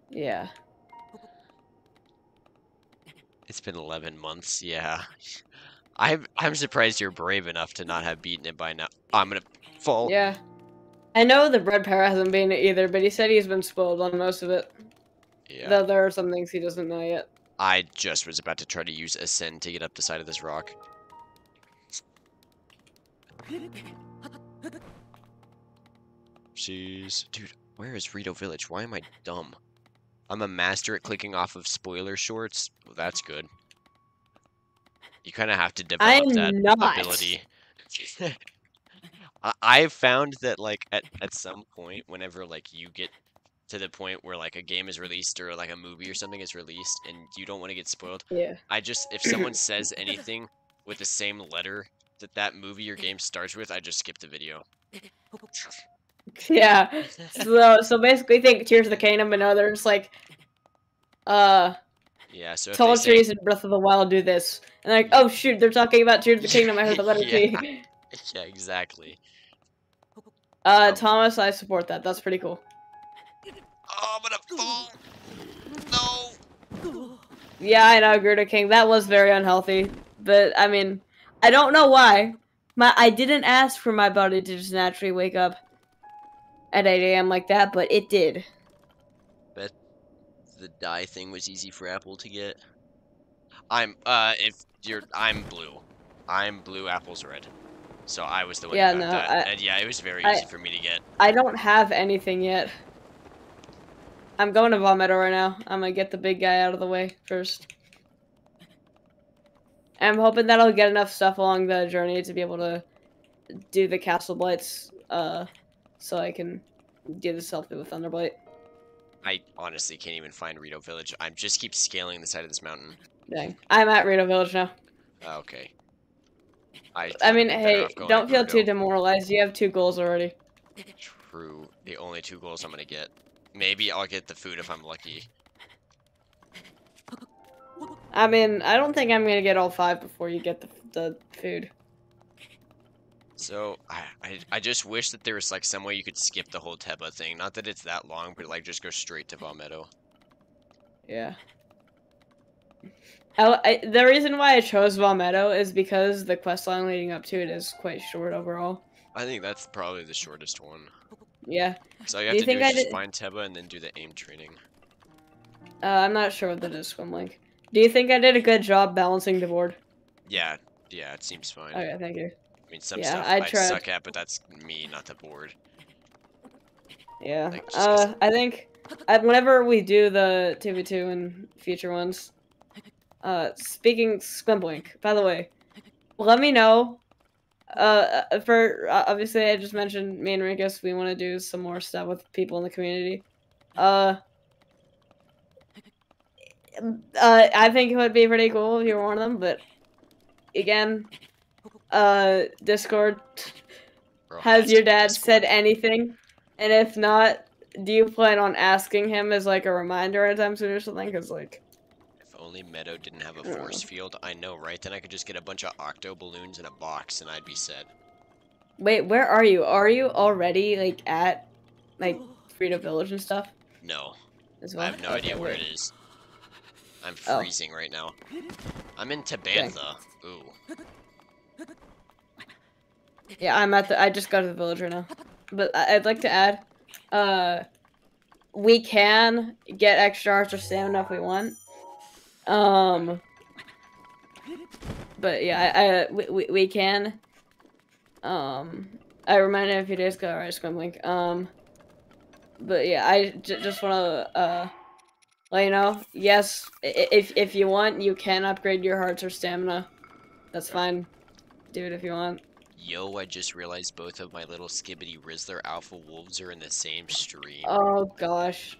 Yeah. It's been 11 months, yeah. I'm I'm surprised you're brave enough to not have beaten it by now. I'm gonna fall. Yeah. I know the bread pair hasn't been it either, but he said he's been spoiled on most of it. Yeah. Though there are some things he doesn't know yet. I just was about to try to use ascend to get up the side of this rock. Jeez. Dude, where is Rito Village? Why am I dumb? I'm a master at clicking off of spoiler shorts. Well, that's good. You kind of have to develop I'm that not. ability. I I've found that like at, at some point, whenever like you get to the point where like a game is released or like a movie or something is released and you don't want to get spoiled, Yeah. I just if someone says anything with the same letter that that movie or game starts with, I just skip the video. Yeah. So so basically think Tears of the Kingdom and others like uh Yeah, so if Tall they say, Trees and Breath of the Wild do this. And like, oh shoot, they're talking about Tears of the Kingdom, I heard the letter T. yeah, exactly. Uh Um, Thomas, I support that. That's pretty cool. Oh, I'm gonna fall. No. Yeah, I know, Gerudo King. That was very unhealthy. But I mean I don't know why. My I didn't ask for my body to just naturally wake up at 8 a.m. like that, but it did. Bet the dye thing was easy for Apple to get. I'm uh if you're I'm blue. I'm blue, Apple's red. So I was the one Yeah, no, that. I- and yeah, it was very I- easy for me to get. I don't have anything yet. I'm going to Vah Medoh right now. I'm gonna get the big guy out of the way first. I'm hoping that I'll get enough stuff along the journey to be able to do the castle blights, uh, so I can do the selfie with Thunderblight. I honestly can't even find Rito Village. I just keep scaling the side of this mountain. Dang. I'm at Rito Village now. Oh, okay. I I mean, would be better hey, don't to feel too demoralized. You have two goals already. True. The only two goals I'm gonna get. Maybe I'll get the food if I'm lucky. I mean, I don't think I'm gonna get all five before you get the, the food. So I, I I just wish that there was like some way you could skip the whole Teba thing. Not that it's that long, but like just go straight to Vah Medoh. Yeah. I, I, the reason why I chose Vah Medoh is because the quest line leading up to it is quite short overall. I think that's probably the shortest one. Yeah. So all you have Do you to do think is I just find Teba and then do the aim training. Uh, I'm not sure what that is, Swim Link. Do you think I did a good job balancing the board? Yeah, yeah, it seems fine. Okay, thank you. I mean, some Yeah, stuff I I, tried. suck at, but that's me, not the board. Yeah. Like, Uh, I think uh, whenever we do the 2v2 and future ones, uh, speaking Squimblink, by the way, let me know. Uh, uh, for uh, obviously, I just mentioned me and Rinkus. We want to do some more stuff with people in the community. Uh, uh, I think it would be pretty cool if you were one of them. But again, uh, Discord Bro, has your dad Discord. said anything? And if not, do you plan on asking him as like a reminder anytime soon or something? Because like, If only Medoh didn't have a force field, I know, right? Then I could just get a bunch of octo balloons in a box and I'd be set. wait, where are you? Are you already like at like Rito Village and stuff No, as I have no Okay, idea where wait. it is. I'm Oh. freezing right now. I'm in Tabantha. Ooh. Yeah, I'm at the. I just got to the village right now, but I'd like to add, uh, we can get extra hearts or stamina if we want. Um, but yeah, I, I we, we, we can. Um, I reminded a few days ago. Alright, Squimblink. Um, but yeah, I just want to uh let you know. Yes, if if you want, you can upgrade your hearts or stamina. That's fine. Do it if you want. Yo, I just realized both of my little Skibbity Rizzler Alpha Wolves are in the same stream. Oh gosh.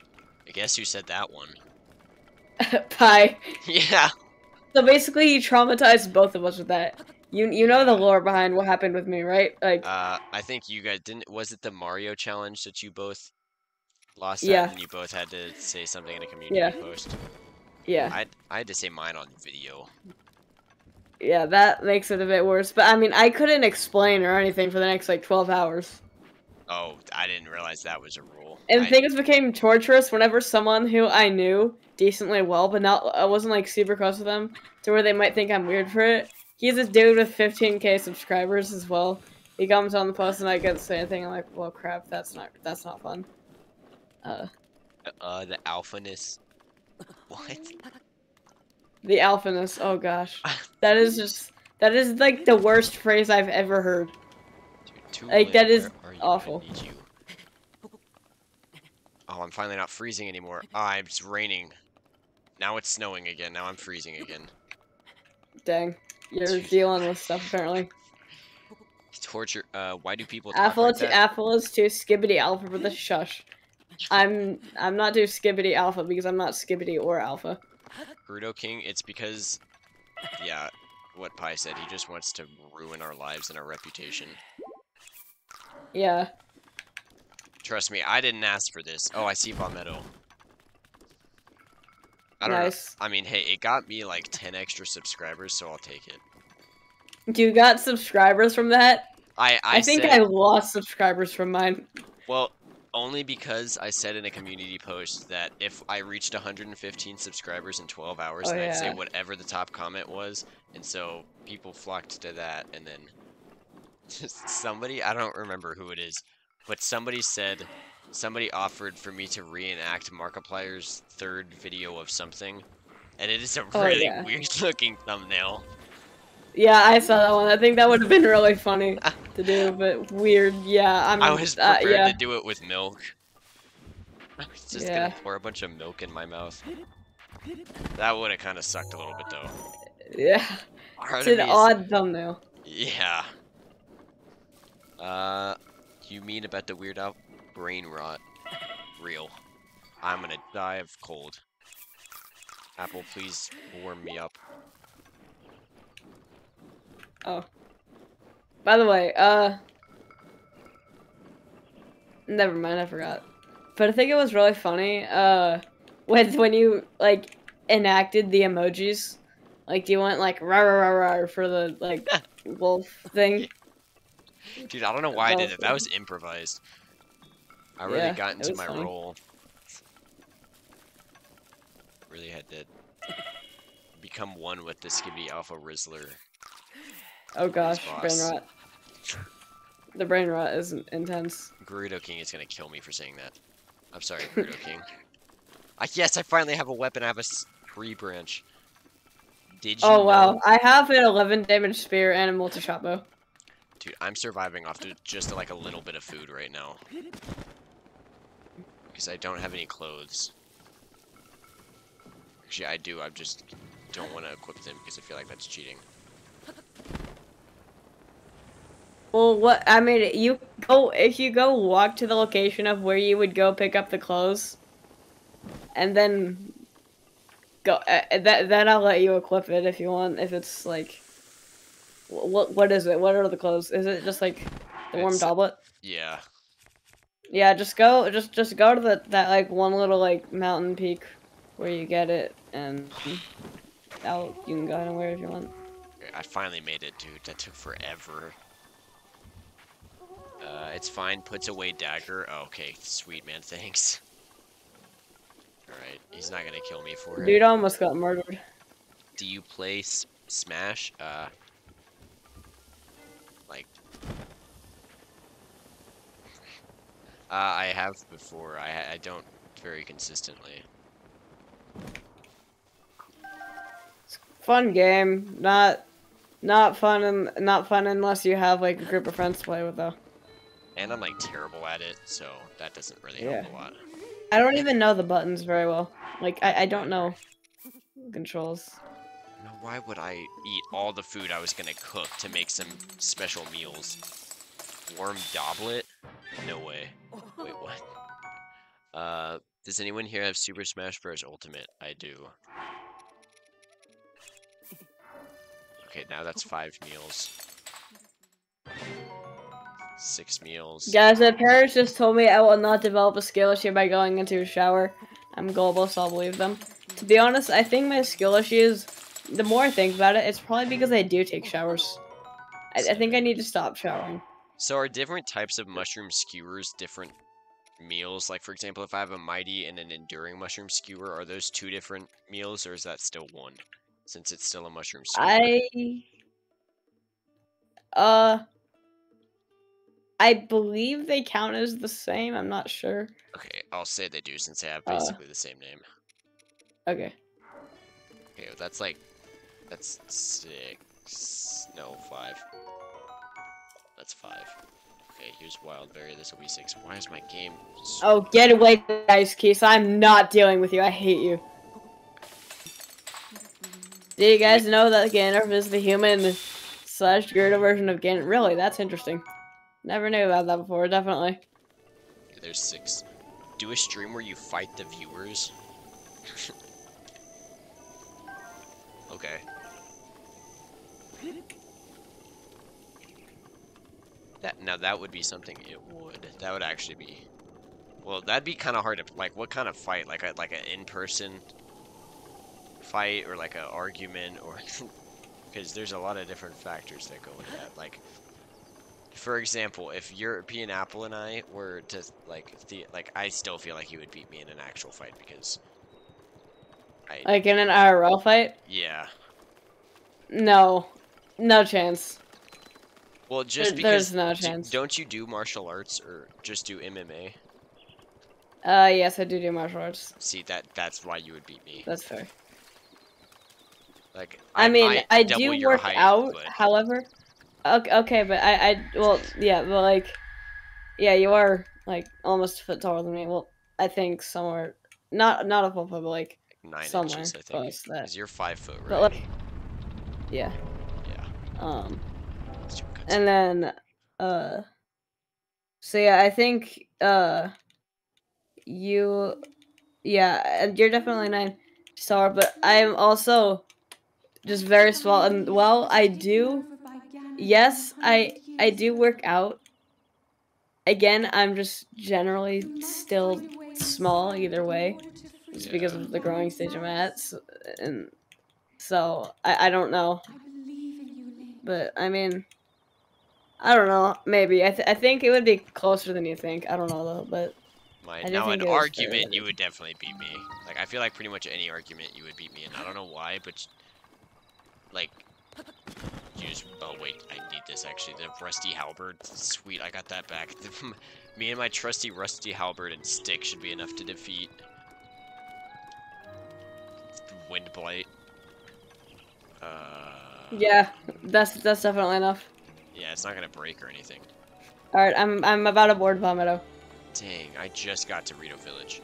I guess who said that one? Bye. yeah. So basically, you traumatized both of us with that. You you know the lore behind what happened with me, right? Like, Uh, I think you guys didn't. Was it the Mario challenge that you both lost Yeah. at and you both had to say something in a community Yeah. post? yeah, I I had to say mine on video. Yeah, that makes it a bit worse. But I mean, I couldn't explain or anything for the next like twelve hours. Oh, I didn't realize that was a rule. And I- things became torturous whenever someone who I knew decently well, but not I wasn't like super close with them, to where they might think I'm weird for it. He's a dude with 15k subscribers as well. He comes on the post and I get to say anything. I'm like, well, crap, that's not that's not fun. Uh, Uh, the alphaness. What? The alphaness. Oh gosh, that is just that is like the worst phrase I've ever heard. Dude, Like, lit. that is Where are you? I awful. Oh, I'm finally not freezing anymore. Ah, it's raining. Now it's snowing again. Now I'm freezing again. Dang, you're dealing with stuff apparently. Torture. Uh, why do people like to alpha is to skibbity alpha for the shush. I'm I'm not too skibbity alpha because I'm not skibbity or alpha. Gerudo King, it's because, yeah, what Pi said, he just wants to ruin our lives and our reputation. Yeah. Trust me, I didn't ask for this. Oh, I see Vah Medoh. I don't nice. know. I mean, hey, it got me like 10 extra subscribers, so I'll take it. You got subscribers from that? I, I, I, think said, I lost subscribers from mine. well, only because I said in a community post that if I reached 115 subscribers in 12 hours, Oh, then I'd say whatever the top comment was, and so people flocked to that, and then just somebody, I don't remember who it is, but somebody said, somebody offered for me to reenact Markiplier's third video of something, and it is a Oh, really yeah. weird looking thumbnail. Yeah, I saw that one. I think that would have been really funny to do, but weird. Yeah, I'm. I was uh, prepared yeah. to do it with milk. I was just Yeah. gonna pour a bunch of milk in my mouth. That would have kind of sucked a little bit though. Yeah, Part it's an odd thumbnail. Yeah. Uh, you mean about the weird out brain rot? Real. I'm gonna die of cold. Apple, please warm me up. Oh. By the way, uh. Never mind, I forgot. But I think it was really funny, uh, when when you like enacted the emojis. Like, do you want like rah rah rah rah for the like wolf thing? Dude, I don't know why I did it. That was improvised. I really Yeah, got into my funny. role. Really had to become one with the Skibby Alpha Rizzler. Oh gosh, brain rot. The brain rot is intense. Gerudo King is gonna kill me for saying that. I'm sorry, Gerudo King. I, yes, I finally have a weapon. I have a tree branch. Did oh, you Oh know- wow, I have an 11 damage spear and a multi shot bow. Dude, I'm surviving off to just like a little bit of food right now. Because I don't have any clothes. Actually, I do. I just don't want to equip them because I feel like that's cheating. Well, what I mean, you go if you go walk to the location of where you would go pick up the clothes, and then go. Uh, that then I'll let you equip it if you want. If it's like, what what is it? What are the clothes? Is it just like the warm It's- tablet? Yeah. Yeah, just go. Just just go to the that like one little like mountain peak where you get it, and out you can go anywhere if you want. I finally made it, dude. That took forever. Uh, it's fine. Puts away dagger. Oh, okay, sweet man. Thanks. All right, he's not gonna kill me for it. Dude almost got murdered. Do you play S- Smash? Uh, like, uh, I have before. I I don't very consistently. Fun game, not not fun and not fun unless you have like a group of friends to play with though. And I'm like terrible at it, so that doesn't really help a lot. I don't even know the buttons very well. Like I, I don't know controls. Now, why would I eat all the food I was gonna cook to make some special meals? Warm doublet? No way. Wait, what? Uh, does anyone here have Super Smash Bros. Ultimate? I do. Okay, now that's five meals. Six meals. Guys, my parents just told me I will not develop a skill issue by going into a shower. I'm gullible, so I'll believe them. To be honest, I think my skill issue is. The more I think about it, it's probably because I do take showers. I, I think I need to stop showering. So are different types of mushroom skewers different meals? Like for example, if I have a mighty and an enduring mushroom skewer, are those two different meals or is that still one? Since it's still a mushroom skewer. I uh I believe they count as the same. I'm not sure. Okay, I'll say they do since they have Uh. basically the same name. Okay. Okay, that's like, that's six, no, five. That's five. Okay, here's Wildberry, this will be six. Why is my game so Oh, get away, Ice Keese. I'm not dealing with you. I hate you. Do you guys know that Ganondorf is the human slash Gerudo version of Ganon? Really? That's interesting. Never knew about that before, definitely. There's six. Do a stream where you fight the viewers. okay. That now that would be something it would. That would actually be. Well, that'd be kind of hard to like. What kind of fight? Like a like an in-person fight or like an argument or because there's a lot of different factors that go into that. Like for example, if European Apple and I were to like the like, I still feel like he would beat me in an actual fight because I Like in an IRL fight? yeah. No. No chance. Well, just There- because there's no chance. don't you do martial arts or just do MMA? Uh, yes, I do do martial arts. See that that's why you would beat me. That's fair. Like I, mean, I do work height, out, but however. Okay, okay, but I, I, well, yeah, but like, yeah, you are like almost a foot taller than me. Well, I think somewhere, not not a full foot, but like, nine somewhere inches, I think. close to that. Because you're five foot, right? but like, yeah, yeah. um, let's do a cut and then, uh, so yeah, I think, uh, you, yeah, and you're definitely nine star, but I'm also just very small, and well, I do yes, I I do work out. Again, I'm just generally still small either way, just because of the growing stage I'm at, so, and so I I don't know, but I mean, I don't know, maybe I th- I think it would be closer than you think. I don't know though, but My, now, an argument, you would definitely beat me. Like, I feel like pretty much any argument you would beat me in. I don't know why, but like, just. Oh wait, I need this actually. The rusty halberd, sweet. I got that back. me and my trusty rusty halberd and stick should be enough to defeat wind blight. Uh, yeah, that's that's definitely enough. yeah, it's not gonna break or anything. All right, I'm I'm about aboard Vah Medoh. Dang, I just got to Rito Village.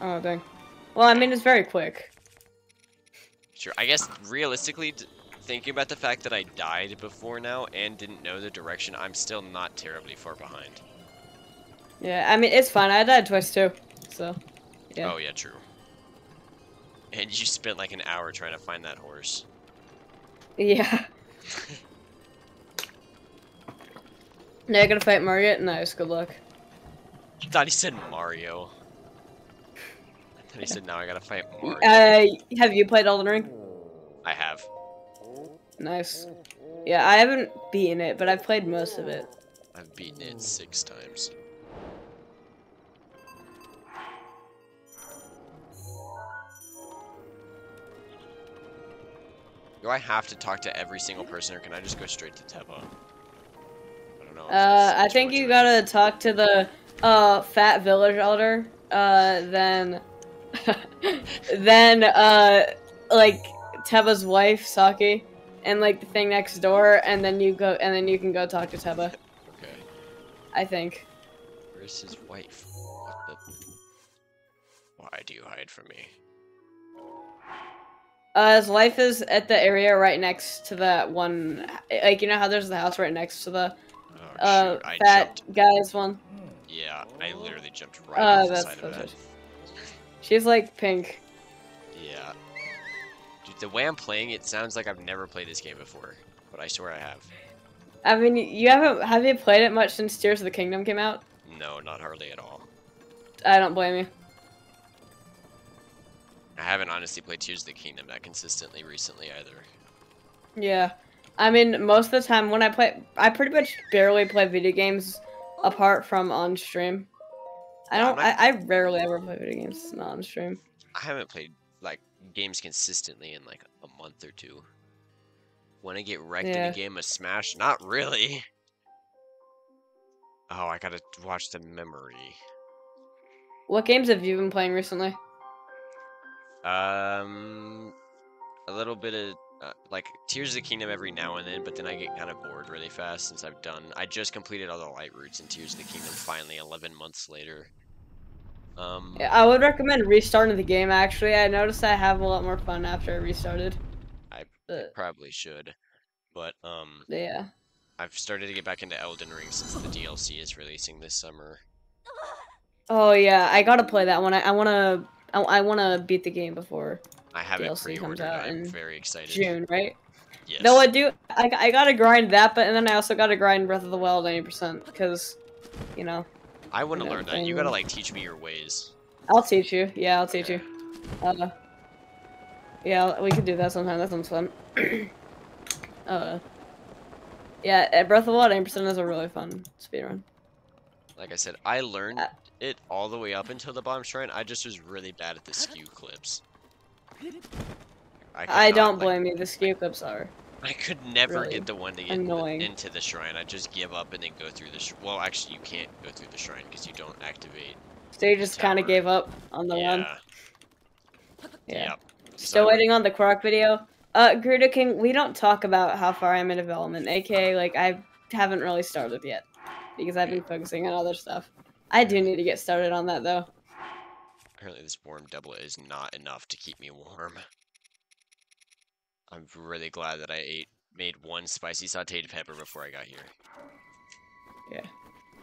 Oh dang. Well, I mean it's very quick. Sure. I guess realistically, thinking about the fact that I died before now and didn't know the direction, I'm still not terribly far behind. Yeah, I mean it's fine. I died twice too, so yeah. Oh yeah, true. And you spent like an hour trying to find that horse. Yeah. Now you're gonna fight Margaret? Nice, good luck. I thought he said Mario. I thought he said now I gotta fight Mario. Uh, have you played Elden Ring? I have. Nice. Yeah, I haven't beaten it, but I've played most of it. I've beaten it six times. Do I have to talk to every single person, or can I just go straight to Teba? I don't know. Uh, I think you gotta talk to the uh fat village elder. Uh, then, then uh, like Teba's wife Saki, and like the thing next door, and then you go, and then you can go talk to Teba. Okay. I think. Where's his wife? What the? Why do you hide from me? Uh, his wife is at the area right next to that one. Like you know how there's the house right next to the Oh, uh shoot, I fat guy's one. Yeah, I literally jumped right Uh, off the that's side of that's it. She's like pink. Yeah. The way I'm playing it sounds like I've never played this game before, but I swear I have. I mean, you haven't have you played it much since Tears of the Kingdom came out? No, not hardly at all. I don't blame you. I haven't honestly played Tears of the Kingdom that consistently recently either. Yeah, I mean, most of the time when I play, I pretty much barely play video games apart from on stream. I don't. Not- I, I rarely ever play video games not on stream. I haven't played games consistently in like a month or two. When I get wrecked in a game of Smash, not really. Oh, I gotta watch the memory. What games have you been playing recently? Um, a little bit of uh, like Tears of the Kingdom every now and then, but then I get kind of bored really fast since I've done. I just completed all the Lightroots in Tears of the Kingdom finally, 11 months later. Um, Yeah, I would recommend restarting the game. Actually, I noticed I have a lot more fun after I restarted. I But, probably should, but um, yeah. I've started to get back into Elden Ring since the DLC is releasing this summer. Oh yeah, I gotta play that one. I, I wanna, I, I wanna beat the game before I have it DLC comes pre-ordered. out I'm very excited. June, right? Yes. No, I do. I, I gotta grind that, but and then I also gotta grind Breath of the Wild 90% because, you know, I wouldn't you know, learn that. You gotta like teach me your ways. I'll teach you. Yeah, I'll teach you. Uh, yeah, we could do that sometime. That sounds fun. uh, yeah, uh, Breath of the Wild 90% is a really fun speedrun. Like I said, I learned Uh, it all the way up until the bottom shrine. I just was really bad at the skew clips. could I don't like- blame you. The skew clips are. I could never really get the one to get annoying. into the shrine. I just give up and then go through the. Well, actually, you can't go through the shrine because you don't activate. So you just kind of gave up on the yeah. one. Yeah. Yep. Still So- waiting on the Quark video. Uh, Gerudo King, we don't talk about how far I'm in development. aka, like, I haven't really started yet because I've been focusing on other stuff. I do need to get started on that though. Apparently, this warm doublet is not enough to keep me warm. I'm really glad that I ate made one spicy sautéed pepper before I got here. Yeah.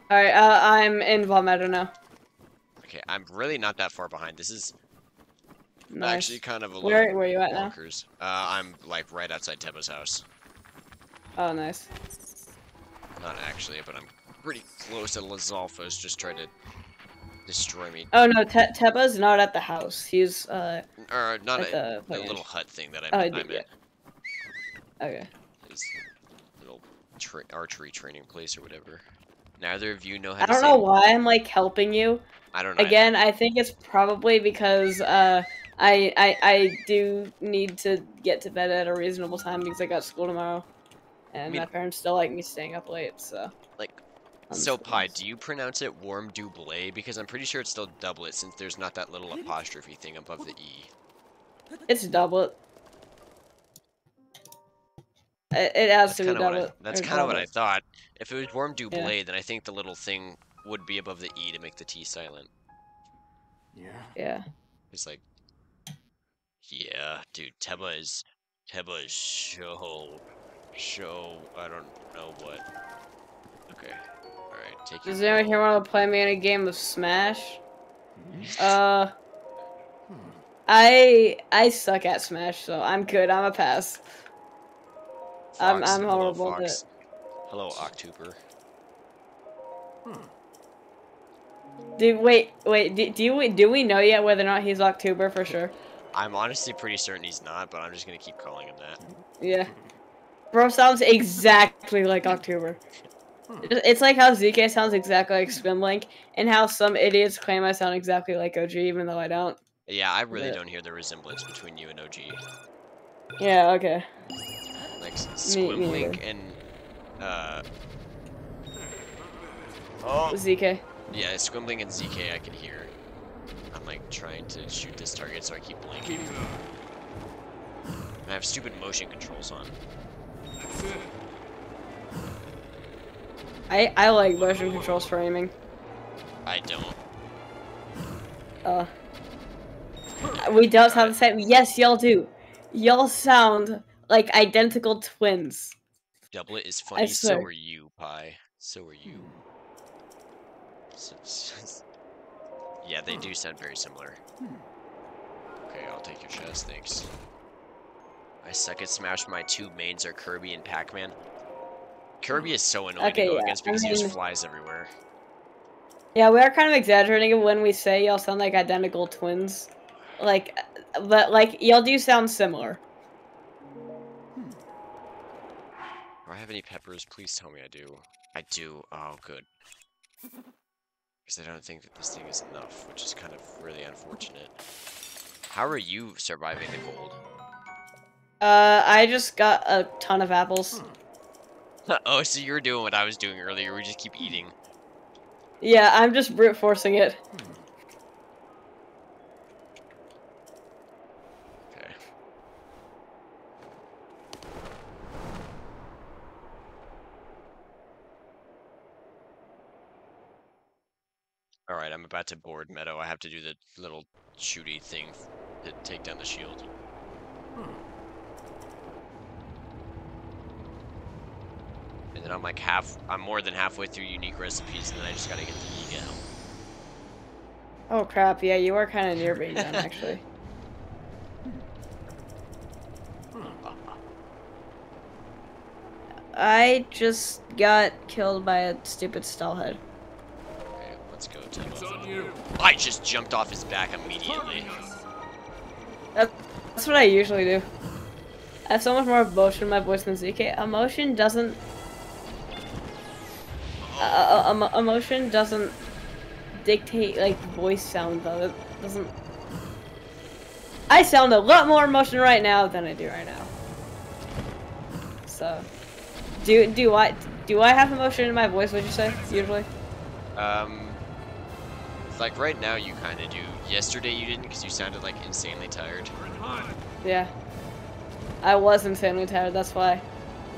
All right, uh, I'm in Vah Medoh now. Okay, I'm really not that far behind. This is Nice. actually kind of a little Where where you at now? bonkers. Uh, I'm like right outside Teba's house. Oh, nice. Not actually, but I'm pretty close to Lizalfos just trying to destroy me. Oh no, Te Teba's not at the house. He's uh Or not at a, the a little hut thing that Oh, I'm, I I'm did, in. Okay. His little tra archery training place or whatever. Neither of you know how to. I don't know why I'm like helping you. I don't know. Again, I think it's probably because uh I I I do need to get to bed at a reasonable time because I got school tomorrow, and mean- my parents still like me staying up late. So. Like, I'm So, Pi, do you pronounce it warm doublet? Because I'm pretty sure it's still doublet since there's not that little apostrophe thing above the E. It's doublet. It, it has That's to be kind of what I, that's kind of what I thought. If it was warm doublet, then I think the little thing would be above the E to make the T silent. Yeah. Yeah. It's like, yeah, dude, Teba is, Teba is so, so, I don't know what. Okay, alright, take your Does anyone here want to play me in a game of Smash? Uh, Hmm. I I suck at Smash, so I'm good. I'm a pass. I'm- Fox, I'm hello, horrible Fox. Hello, October. Hmm. Do wait wait do, do we do we know yet whether or not he's October for sure? I'm honestly pretty certain he's not, but I'm just gonna keep calling him that. Yeah. Bro sounds exactly like October. Hmm. It's like how ZK sounds exactly like Spinlink, and how some idiots claim I sound exactly like OG, even though I don't. Yeah, I really Yeah. don't hear the resemblance between you and OG. Yeah, okay. Like Me- me Squimlink and uh Oh ZK. yeah, Squimlink and ZK I can hear. I'm like trying to shoot this target so I keep blinking. And I have stupid motion controls on. I I like motion controls for aiming. I don't. Uh, we don't sound the same. Yes, y'all do. Y'all sound like identical twins. Doublet is funny, so are you, Pi. So are you. So- so- yeah, they do sound very similar. Hmm. Okay, I'll take your chest, thanks. I suck at Smash. My two mains are Kirby and Pac-Man. Kirby is so annoying Okay, to go yeah, against I because he just flies everywhere. Yeah, we are kind of exaggerating when we say y'all sound like identical twins. Like, but like y'all do sound similar. Do I have any peppers? Please tell me I do. I do. Oh, good. Because I don't think that this thing is enough, which is kind of really unfortunate. How are you surviving the cold? Uh, I just got a ton of apples. oh, so you're doing what I was doing earlier. We just keep eating. Yeah, I'm just brute forcing it. Okay. All right, I'm about to board Medoh. I have to do the little shooty thing to take down the shield. Hmm. And then I'm like half. I'm more than halfway through unique recipes, and then I just gotta get the Yiga helm. Oh crap! Yeah, you are kind of near being done actually. I just got killed by a stupid stallhead. I just jumped off his back immediately. That's what I usually do. I have so much more emotion in my voice than ZK. Emotion doesn't. Uh, emo- emotion doesn't dictate like voice sound though. It doesn't. I sound a lot more emotion right now than I do right now. So, do do I do I have emotion in my voice? Would you say usually? Um, like right now you kind of do. Yesterday you didn't because you sounded like insanely tired. Yeah. I was insanely tired. That's why.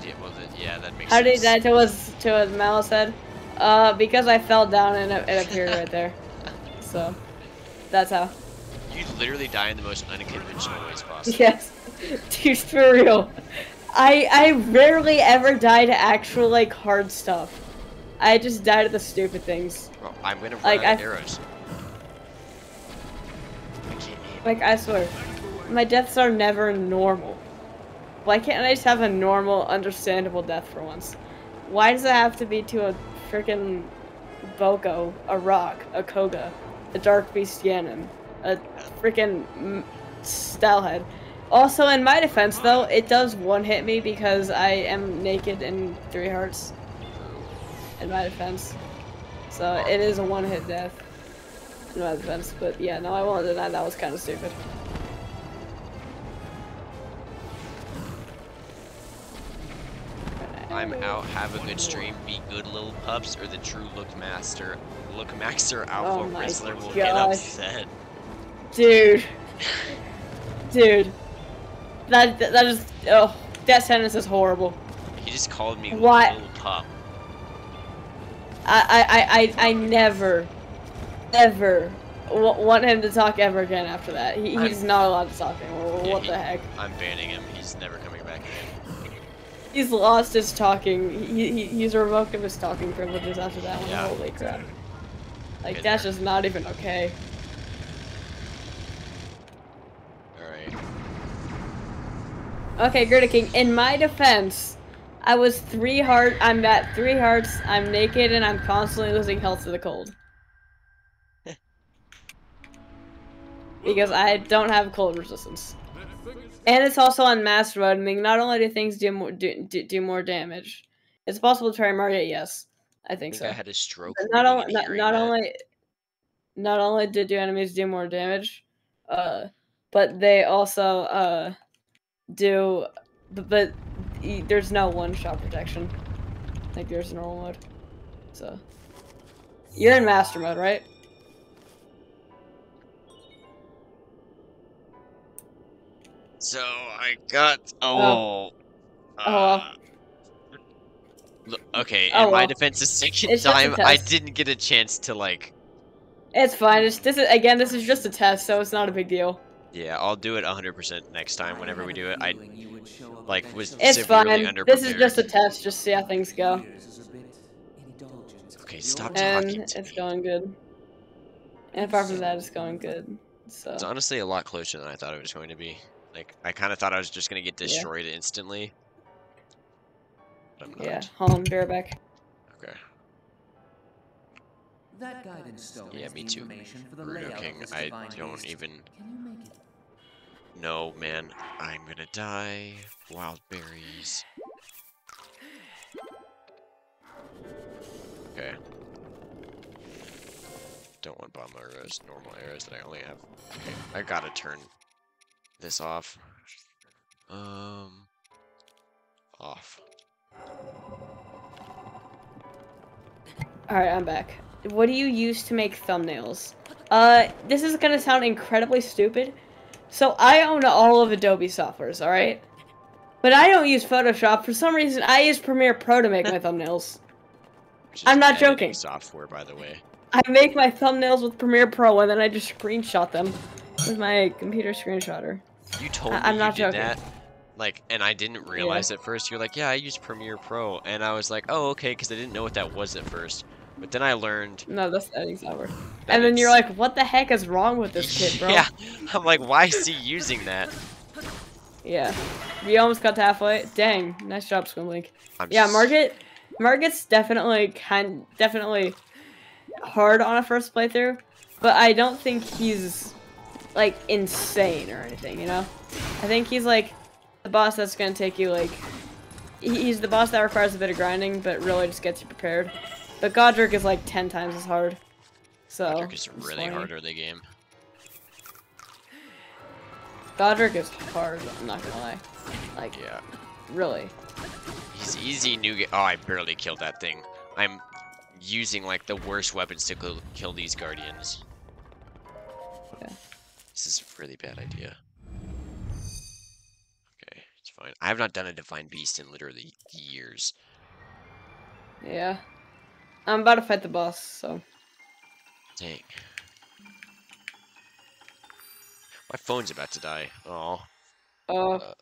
Yeah, well, then, yeah, that makes How did sense. that to was to what Mal said? Uh, because I fell down and it, it appeared right there. So, that's how. You literally die in the most unconventional ways possible. Yes, dude, for real. I I rarely ever die to actual like hard stuff. I just die to the stupid things. Well, I'm gonna run Like, out I- arrows. Like I swear, my deaths are never normal. Why can't I just have a normal, understandable death for once? Why does it have to be to a freaking Boko, a Rock, a Kohga, a Dark Beast Ganon, a freaking Stylhead? Also, in my defense, though, it does one hit me because I am naked in three hearts. In my defense, so it is a one hit death. In my defense, but yeah, no, I won't deny that was kind of stupid. I'm out. Have a good stream. Be good, little pups, or the true look master, look master alpha Oh Rizzler will get upset. Dude. Dude. That, that, is, oh, that sentence is horrible. He just called me What? little pup. I, I, I, I, I never, ever w- want him to talk ever again after that. He, I'm- he's not allowed to talk anymore. Yeah, What he- the heck? I'm banning him. He's never coming back again. He's lost his talking. He, he, he's revoked of his talking privileges after that one. Yeah. Holy crap. Like, Been that's there. just not even okay. Alright. Okay, Gerudo King, in my defense, I was three heart. I'm at three hearts. I'm naked and I'm constantly losing health to the cold. Because I don't have cold resistance. And it's also on master mode, meaning not only do things do more do, do, do more damage, it's possible to try Margate. Yes, I I think think so. I had a stroke. Not only not, not only not only did your enemies do more damage, uh, but they also uh do but, but there's no one shot protection like there's normal mode. So you're in master mode, right? So I got Oh. oh. Oh, uh, okay, Oh, in my well. defense, It's time I didn't get a chance to like. It's fine. It's, this is again. This is just a test, so it's not a big deal. Yeah, I'll do it 100% next time. Whenever we do it, I like was It's severely fine. This is just a test. Just see how things go, Okay, stop and talking it's me. going good. And apart from that, it's going good. So It's honestly a lot closer than I thought it was going to be. Like, I kind of thought I was just gonna get Yeah. destroyed instantly. But I'm not. yeah, hold on, be right back. Okay. That guidance stone Yeah, me too. information Rudo King, I don't beast. even Can you make it? know, man. I'm gonna die. Wild berries. Okay. Don't want bomb arrows, normal arrows that I only have. Okay, I gotta turn this off. Um, off. All right, I'm back. What do you use to make thumbnails? Uh, this is gonna sound incredibly stupid. So I own all of Adobe softwares, all right? But I don't use Photoshop. For some reason, I use Premiere Pro to make my thumbnails. which I'm not joking. Software, by the way. I make my thumbnails with Premiere Pro and then I just screenshot them with my computer screenshotter. You told I- me I'm you not did joking. that. Like, and I didn't realize at first. You're like, yeah, I use Premiere Pro, and I was like, oh, okay, because I didn't know what that was at first. But then I learned. No, that's that exactly. that And then you're like, what the heck is wrong with this kid, bro? Yeah, I'm like, why is he using that? Yeah. We almost got to halfway. Dang, nice job, Swimlink. I'm Yeah, s- Margit Margit's definitely kind definitely hard on a first playthrough, but I don't think he's like insane or anything, you know? I think he's like the boss that's gonna take you like he's the boss that requires a bit of grinding, but really just gets you prepared. But Godrick is like ten times as hard. So Godrick is really funny. hard early game. Godrick is hard, I'm not gonna lie. Like Yeah, really. he's easy new game. Oh, I barely killed that thing. I'm using like the worst weapons to kill, kill these guardians. Yeah. This is a really bad idea. Okay, it's fine. I have not done a divine beast in literally years. Yeah. I'm about to fight the boss, so Dang. My phone's about to die. Oh. uh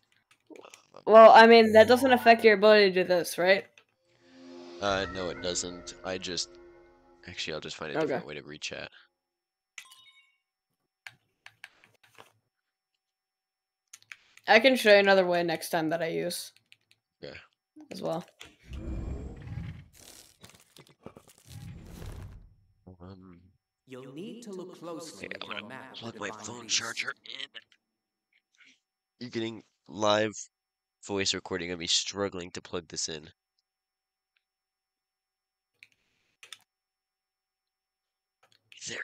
Well, I mean, that doesn't affect your ability to do this, right? Uh, no, it doesn't. I just. Actually, I'll just find a Okay. different way to reach I can show you another way next time that I use. Yeah. As well. Um, You'll need to look closely okay, at I'm your gonna map. plug my phone these. charger in. You're getting live voice recording of me struggling to plug this in. There.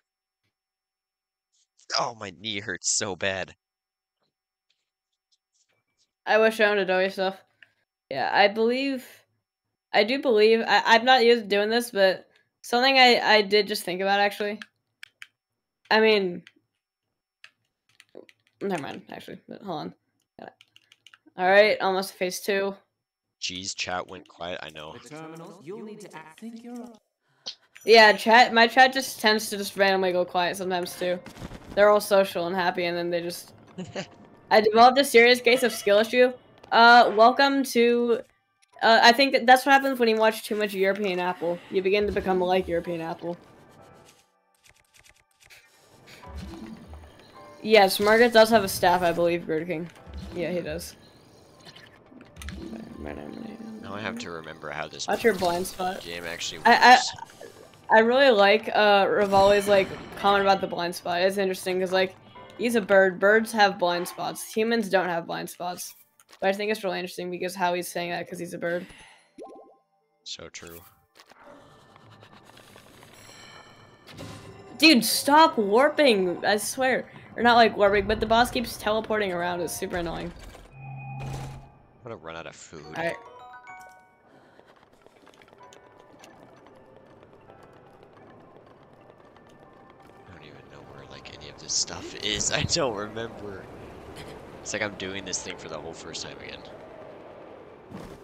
Oh, my knee hurts so bad. I wish I owned a Adobe stuff. Yeah, I believe. I do believe. I, I'm not used to doing this, but something I, I did just think about actually. I mean. Never mind, actually. But hold on. Alright, almost phase two. Jeez, chat went quiet. I know. The terminals, you'll need to act. Think you're up. Yeah, chat. My chat just tends to just randomly go quiet sometimes too. They're all social and happy, and then they just. I developed a serious case of skill issue. Uh, welcome to. Uh, I think that that's what happens when you watch too much European Apple. You begin to become like European Apple. Yes, Margit does have a staff, I believe, Bird King. Yeah, he does. Now I have to remember how this Watch your blind spot. game actually I- I- I really like uh Revali's like comment about the blind spot. It's interesting because like he's a bird. Birds have blind spots. Humans don't have blind spots. But I think it's really interesting because how he's saying that because he's a bird. So true. Dude, stop warping! I swear. Or not like warping, but the boss keeps teleporting around. It's super annoying. I'm gonna run out of food. Alright. This stuff is. I don't remember. It's like I'm doing this thing for the whole first time again.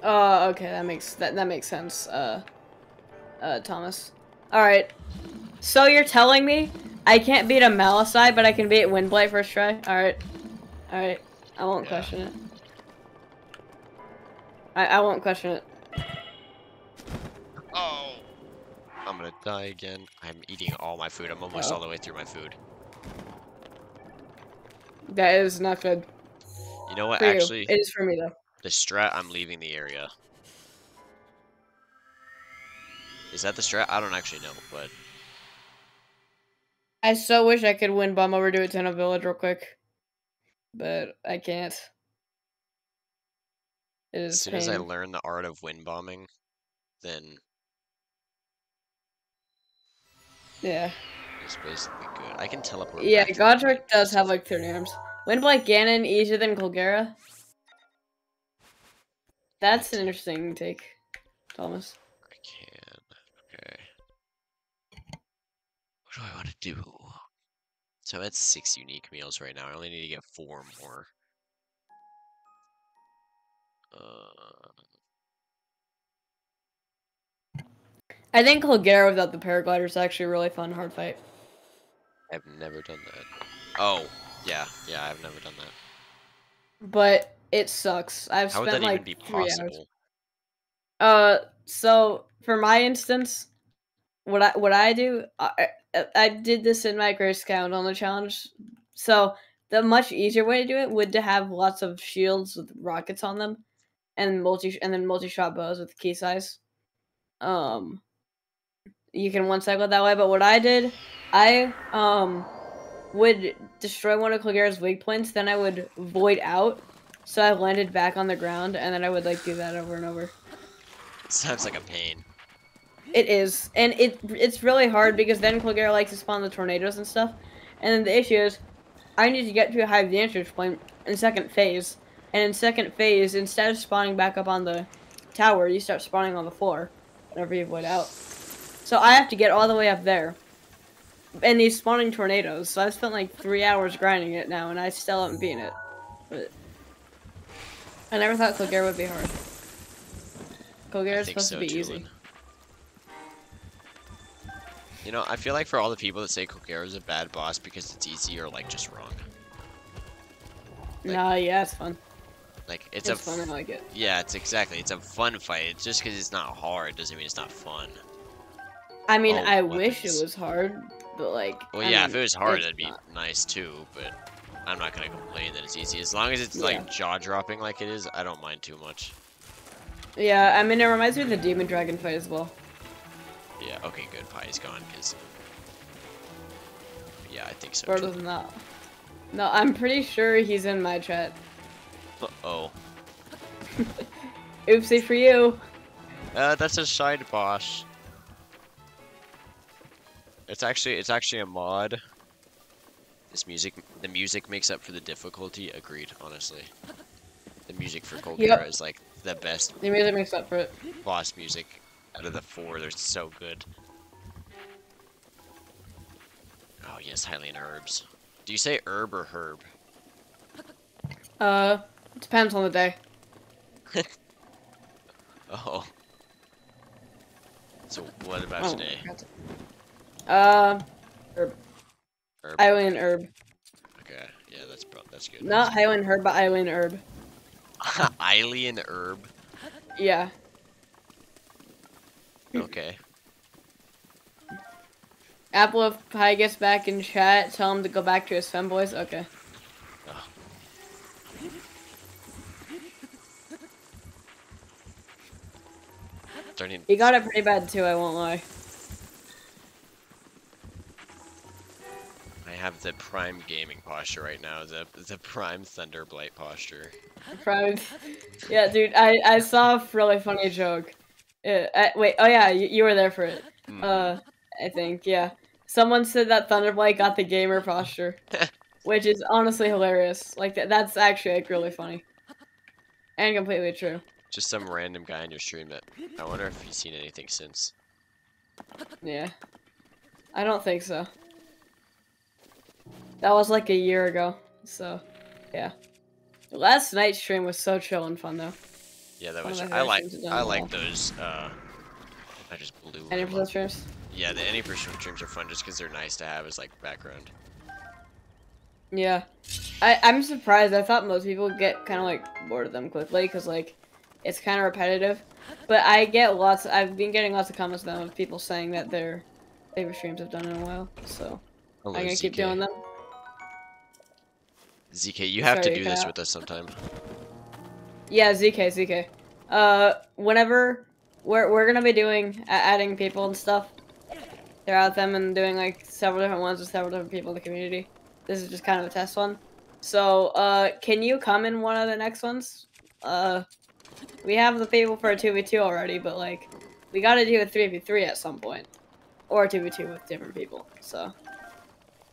Uh, okay, that makes that that makes sense. Uh, uh, Thomas. All right. So you're telling me I can't beat a Maliketh, but I can beat Windblight first try? All right. All right. I won't Yeah. question it. I I won't question it. Oh! I'm gonna die again. I'm eating all my food. I'm almost Uh-oh. all the way through my food. That is not good You know what? for Actually, you. It is for me though. the strat, I'm leaving the area. Is that the strat? I don't actually know, but I so wish I could wind bomb over to a Village real quick, but I can't. It is as soon as I learn the art of wind bombing, then Yeah. It's basically good. I can teleport. Yeah, Godrick does have like 30 arms. Windblight Ganon easier than Colgera? That's an interesting take, Thomas. I can. Okay. What do I want to do? So that's six unique meals right now. I only need to get four more. Uh, I think Colgera without the paraglider is actually a really fun hard fight. I've never done that. Oh, yeah, yeah, I've never done that. But it sucks. I've How would spent that like even be three hours. possible? Uh, so for my instance, what I what I do, I, I, I did this in my grace count on the challenge. So the much easier way to do it would to have lots of shields with rockets on them, and multi and then multi shot bows with Keese eyes. Um, you can one cycle that way. But what I did, I um would destroy one of Colgera's weak points, then I would void out, so I landed back on the ground, and then I would like do that over and over. Sounds like a pain. It is, and it it's really hard because then Clogera likes to spawn the tornadoes and stuff, and then the issue is, I need to get to a high vantage point in second phase, and in second phase, instead of spawning back up on the tower, you start spawning on the floor whenever you void out. So I have to get all the way up there, and these spawning tornadoes. So I've spent like three hours grinding it now, and I still haven't beaten it. But I never thought Colgera would be hard. Think supposed so to be easy. You know, I feel like for all the people that say Colgera is a bad boss because it's easy or like just wrong. Like- no, yeah, it's fun. Like it's, It's, a fun. I like it. yeah, it's exactly it's a fun fight. It's just because it's not hard doesn't mean it's not fun. I mean, all I wish it was hard, but like. Well, I yeah, mean, if it was hard, that'd be not. nice too. But I'm not gonna complain that it's easy as long as it's like jaw dropping like it is. I don't mind too much. Yeah, I mean, it reminds me of the Demon Dragon fight as well. Yeah. Okay. Good. Pie's gone because. Yeah, I think so. Or does not. No, I'm pretty sure he's in my chat. Uh oh. Oopsie for you. Uh, that's a side boss. It's actually it's actually a mod. This music the music makes up for the difficulty. Agreed, honestly. The music for Cold Yep. Era is like the best The music makes up for it. boss music out of the four. They're so good. Oh yes, Hylian herbs. Do you say herb or herb? Uh, depends on the day. Oh. So what about Oh, today? That's- Uh, Herb. Island herb. Okay, yeah, that's pro- that's good. Not Highland herb, but Island herb. Alien herb. Yeah. Okay. Apple if Pie gets back in chat, tell him to go back to his femboys. Okay. Starting. He got it pretty bad too, I won't lie. I have the prime gaming posture right now. The the prime Thunderblight posture. Proud. Yeah, dude, I, I saw a really funny joke. Uh, I, wait, oh yeah, you, you were there for it. Mm. Uh, I think, yeah. Someone said that Thunderblight got the gamer posture, which is honestly hilarious. Like, that, that's actually, like, really funny. And completely true. Just some random guy on your stream that I wonder if he's seen anything since. Yeah. I don't think so. That was like a year ago, so, yeah. Last night's stream was so chill and fun, though. Yeah, that was. I like. streams we've done I like those. Uh, I just blew. Any them of those up. streams? Yeah, the any percent streams are fun just because they're nice to have as like background. Yeah, I I'm surprised. I thought most people get kind of like bored of them quickly because like it's kind of repetitive. But I get lots. I've been getting lots of comments now of people saying that their favorite streams I've done in a while. So Hello, I'm gonna keep doing them. ZK, you have Sorry, to do this out. with us sometime. Yeah, ZK, ZK. Uh, whenever we're we're gonna be doing adding people and stuff throughout them and doing like several different ones with several different people in the community. This is just kind of a test one. So, uh, can you come in one of the next ones? Uh, we have the people for a two v two already, but like, we gotta do a three v three at some point, or a two v two with different people. So,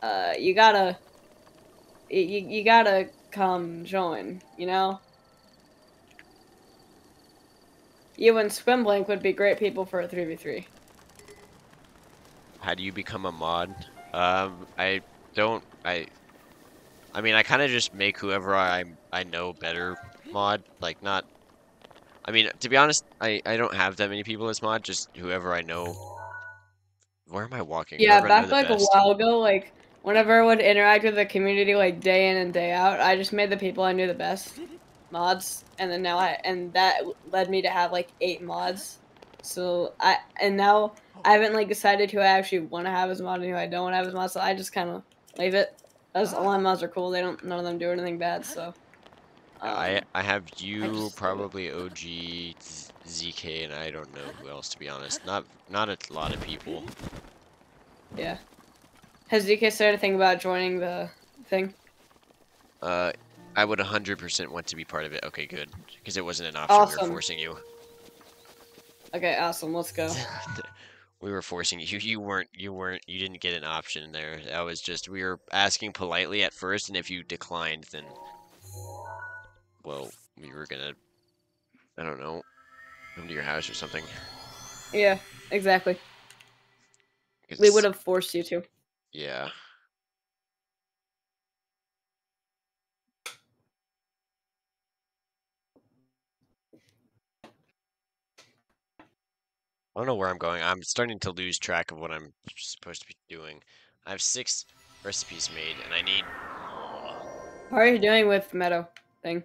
uh, you gotta, you you you gotta come join. You know. You and Swimblink would be great people for a 3v3. How do you become a mod? Um, I don't. I. I mean, I kind of just make whoever I I know better mod. Like not. I mean, to be honest, I I don't have that many people as mod. Just whoever I know. Where am I walking? Yeah, Whoever back like a while ago, like whenever I would interact with the community like day in and day out, I just made the people I knew the best mods, and then now I and that led me to have like eight mods. So I and now I haven't like decided who I actually want to have as mod and who I don't want to have as mod. So I just kind of leave it. As all my mods are cool, they don't none of them do anything bad. So Yeah, I um, I have you just probably OG Z- ZK and I don't know who else to be honest. Not not a lot of people. yeah. Has DK said anything about joining the thing? Uh, I would 100% want to be part of it. Okay, good, because it wasn't an option. We Awesome. were forcing you. Okay, awesome. Let's go. we were forcing you. You weren't. You weren't. You didn't get an option there. That was just we were asking politely at first, and if you declined, then well, we were gonna. I don't know. Come to your house or something. Yeah, Exactly. We would have forced you to. Yeah. I don't know where I'm going. I'm starting to lose track of what I'm supposed to be doing. I have six recipes made, and I need. How are you doing with Medoh thing?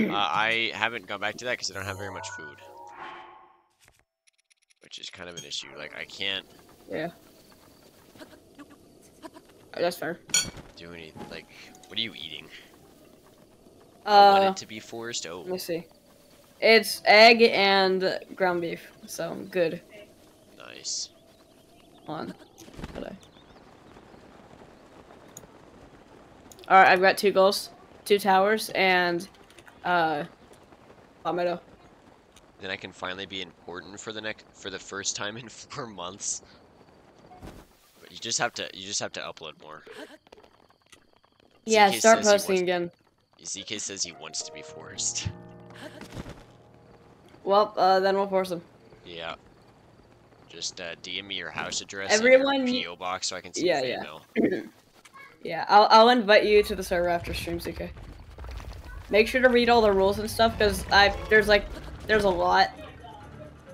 Uh, I haven't gone back to that because I don't have very much food, which is kind of an issue. Like I can't Yeah. That's fair. do any. Like, what are you eating? I want Uh, it to be forced. Oh, let me see. It's egg and ground beef, so good. nice. On. All right, I've got two goals, two towers, and uh, Palmetto. Then I can finally be important for the next for the first time in four months. You just have to you just have to upload more. Yeah, ZK start posting again. ZK says he wants to be forced. Well, uh, then we'll force him. Yeah. Just uh, DM me your house address Everyone- and your PO box so I can see Yeah, the yeah. Yeah, I'll I'll invite you to the server after stream, CK. Make sure to read all the rules and stuff, because I there's like there's a lot.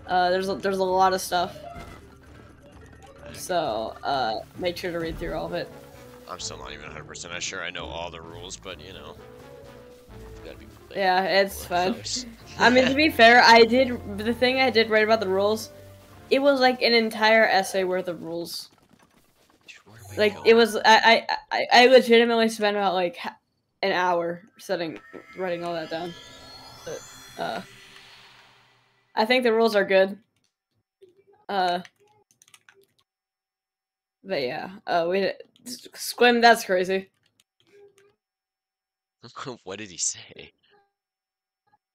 Uh, there's a, there's a lot of stuff. So uh, make sure to read through all of it. I'm still not even 100% sure I know all the rules, but you know. Gotta be like, Yeah, it's fun. I mean, to be fair, I did the thing I did write about the rules. It was like an entire essay worth of rules. Where am I Like it was, I I I, I legitimately spent about like an hour setting writing all that down. But, uh, I think the rules are good. Uh, but yeah, uh, we Squim. That's crazy. what did he say?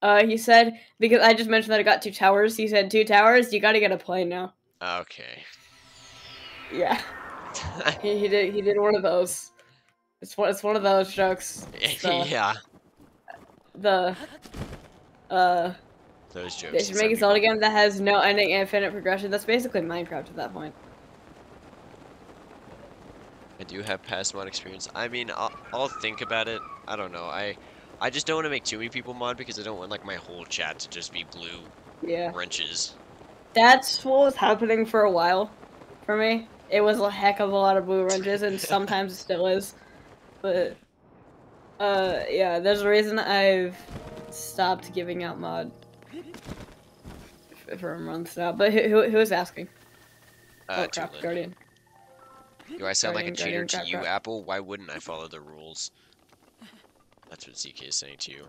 Uh, he said because I just mentioned that I got two towers. He said two towers. You got to get a plane now. Okay. Yeah. He, he did he did one of those. It's one it's one of those jokes. The, yeah. the uh Those jokes. they should make a Zelda game that has no ending infinite progression. That's basically Minecraft at that point. I do have past mod experience. I mean, I'll, I'll think about it. I don't know. I I just don't want to make too many people mod because I don't want like my whole chat to just be blue Yeah. wrenches. That's what was happening for a while for me. It was a heck of a lot of blue wrenches and sometimes it still is. But uh yeah, there's a reason I've stopped giving out mod for months now. But who who, who is asking? Uh, oh crap. Guardian. Do I sound like a cheater to you. Apple? Why wouldn't I follow the rules? That's what ZK is saying to you.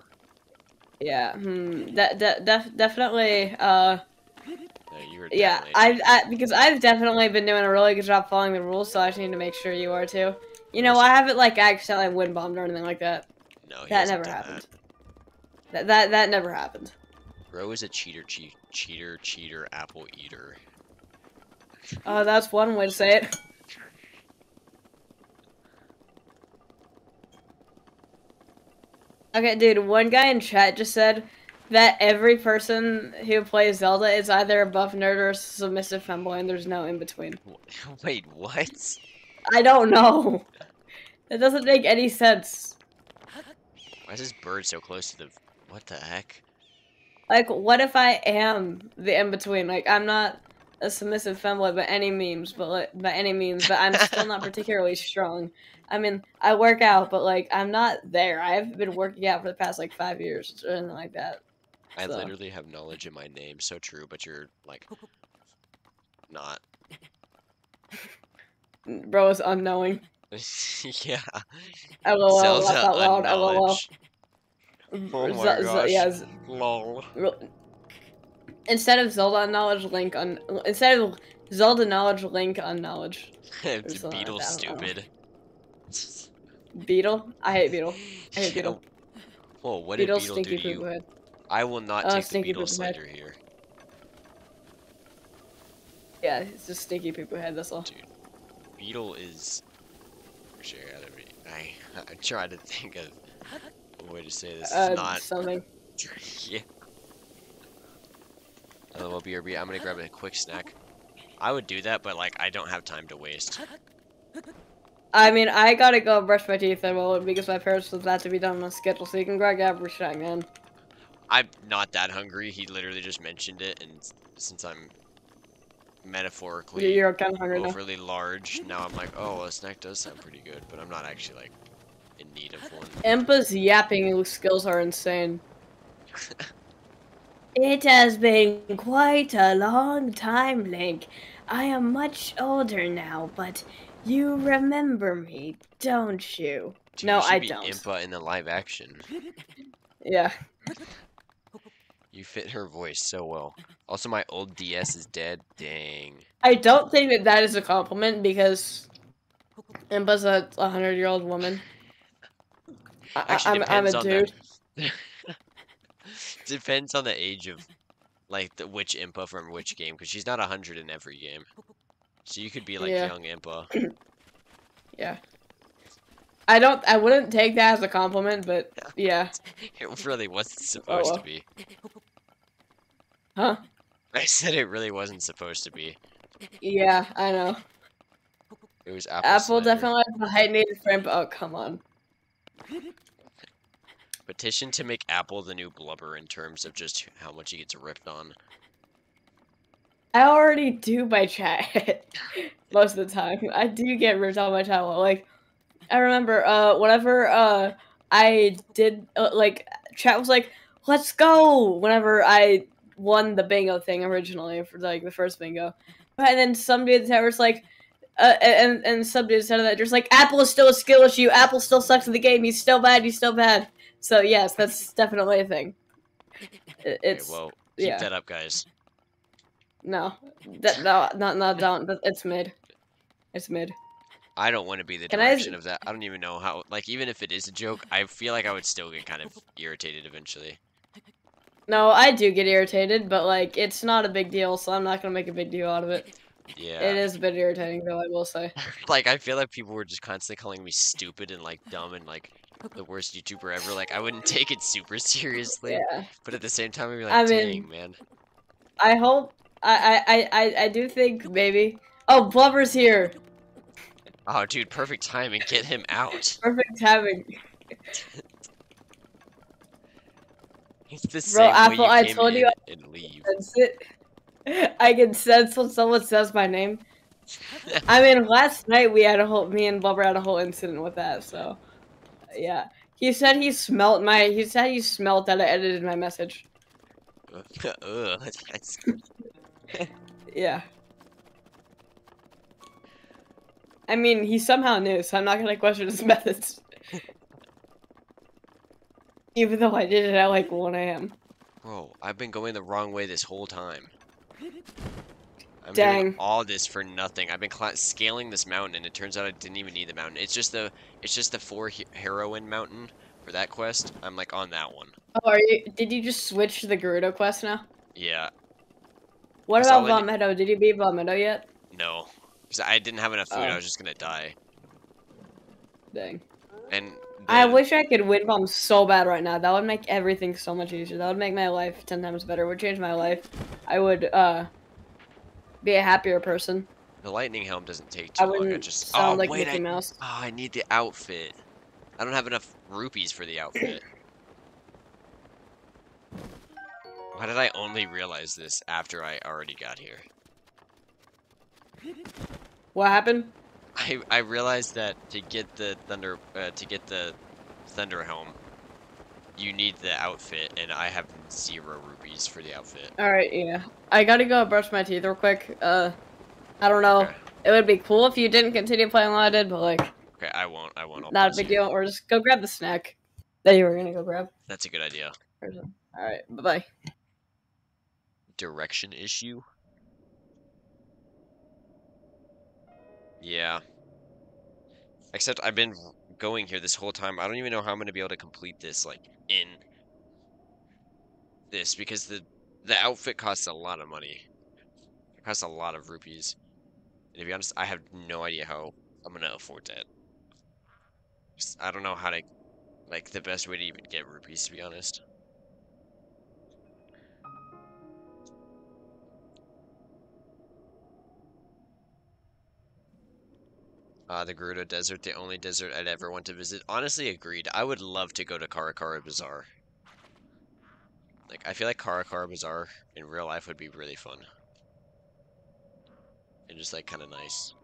Yeah, hmm, that de- def- definitely. Uh, No, you yeah, I've. I, because I've definitely been doing a really good job following the rules, so I just need to make sure you are too. You know, I haven't like accidentally wind bombed or anything like that. No, That never happened. That that that never happened. That. Bro is a cheater, cheat, cheater, cheater, apple eater. Uh, that's one way to say it. Okay, dude, one guy in chat just said that every person who plays Zelda is either a buff nerd or a submissive femboy, and there's no in between. Wait, what? I don't know. That doesn't make any sense. Why is this bird so close to the? What the heck? like, what if I am the in between? Like, I'm not a submissive femboy by any means, but like, by any means, but I'm still not particularly strong. I mean, I work out, but like, I'm not there. I've been working out for the past like five years or anything like that. I So- literally have knowledge in my name. So true, but you're like not. Bro is unknowing. yeah. LOL, laugh Zelda out loud, LOL. Mm, oh my Z- gosh. yeah, Z- Lol. Instead of Zelda knowledge, Link on instead of Zelda knowledge, Link unknowledge. it's something like Beedle I don't stupid. Beedle, I hate Beedle. I hate Yeah. Beedle. Whoa, what did Beedle, Beedle do to you? head. I will not Uh, take the Beedle poop head. here. Yeah, it's just stinky poo head. That's all. Beedle is. Actually, I, gotta re- I I tried to think of a way to say this. It's Uh, not. something. yeah. LOL BRB, I'm gonna grab a quick snack. I would do that, but like I don't have time to waste. I mean, I gotta go brush my teeth and well because my parents want that to be done on a schedule, so you can grab every shot, man. I'm not that hungry. He literally just mentioned it, and since I'm metaphorically You're, kind of hungry now. overly large, now I'm like, oh, a snack does sound pretty good, but I'm not actually like in need of one. Impa's yapping skills are insane. It has been quite a long time, Link. I am much older now, but you remember me, don't you? Dude, No, you I don't. Impa in the live action. Yeah. You fit her voice so well. Also, my old DS is dead. Dang. I don't think that that is a compliment because Impa's a 100 year old woman. I, I- Actually, I'm, I'm a dude. depends on the age of, like, the which Impa from which game, because she's not hundred in every game. So you could be like Yeah. young Impa. Yeah. I don't. I wouldn't take that as a compliment, but yeah. It really wasn't oh, supposed well. to be. Huh? I said it really wasn't supposed to be. Yeah, I know. It was Apple. Apple slander. definitely has the height needed frame. Oh, come on. Petition to make Apple the new blubber in terms of just how much he gets ripped on. I already do my chat most of the time. I do get ripped on my chat. Like, I remember uh whenever uh I did uh, like chat was like, "Let's go!" Whenever I won the bingo thing originally for like the first bingo, and then some dude that was like. Uh, and and some dude said that just like Apple is still a skill issue. Apple still sucks in the game. He's still bad. He's still bad. So yes, that's definitely a thing. It, Okay, it's well, keep yeah. that up, guys. no, that no, not not don't. That- It's mid. It's mid. I don't want to be the Can I- of that. I don't even know how. Like, even if it is a joke, I feel like I would still get kind of irritated eventually. No, I do get irritated, but like it's not a big deal, so I'm not gonna make a big deal out of it. Yeah. It is a bit irritating, though. I will say. like I feel like people were just constantly calling me stupid and like dumb and like the worst YouTuber ever. Like I wouldn't take it super seriously, Yeah. but at the same time I'd be like, I dang mean- man. I hope. I I I I- I do think maybe. Oh, Blubber's here. Oh dude, perfect timing. Get him out. Perfect timing. He's the Bro, same Apple, I told you and leave. Sense it. I can sense when someone says my name. I mean, last night we had a whole. Me and Blubber had a whole incident with that. So, yeah. He said he smelt my. He said he smelt that I edited my message. Yeah. I mean, he somehow knew, so I'm not gonna question his methods. Even though I did it at like 1 a.m. Bro, I've been going the wrong way this whole time. I'm Dang. doing all this for nothing. I've been cla scaling this mountain, and it turns out I didn't even need the mountain. It's just the it's just the four he heroine mountain for that quest. I'm like on that one. Oh, are you? Did you just switch to the Gerudo quest now? Yeah, What about Vah Medoh? Did you beat Vah Medoh yet? no, because I didn't have enough food. I Oh. was just gonna die. Dang. And I wish I could wind bomb so bad right now. That would make everything so much easier. That would make my life ten times better. Would change my life. I would uh be a happier person. the lightning helm doesn't take I too long. I just sound oh like wait, Mickey I, Mouse. oh, I need the outfit. I don't have enough rupees for the outfit. Why did I only realize this after I already got here? What happened? I I realized that to get the thunder uh, to get the thunder helm, you need the outfit, and I have zero rupees for the outfit. All right, yeah. I gotta go brush my teeth real quick. Uh, I don't know. Okay. It would be cool if you didn't continue playing while I did, but like, Okay, I won't. I won't. I'll not a big deal. Or just go grab the snack that you were gonna go grab. That's a good idea. All right, bye bye. Direction issue. Yeah. Except I've been going here this whole time. I don't even know how I'm gonna be able to complete this like in this because the the outfit costs a lot of money. It costs a lot of rupees. And to be honest, I have no idea how I'm gonna afford that. Just- I don't know how to like the best way to even get rupees to be honest. Uh, the Gerudo Desert, the only desert I'd ever want to visit. Honestly, agreed. I would love to go to Kara Kara Bazaar. Like, I feel like Kara Kara Bazaar in real life would be really fun. And just, like, kind of nice.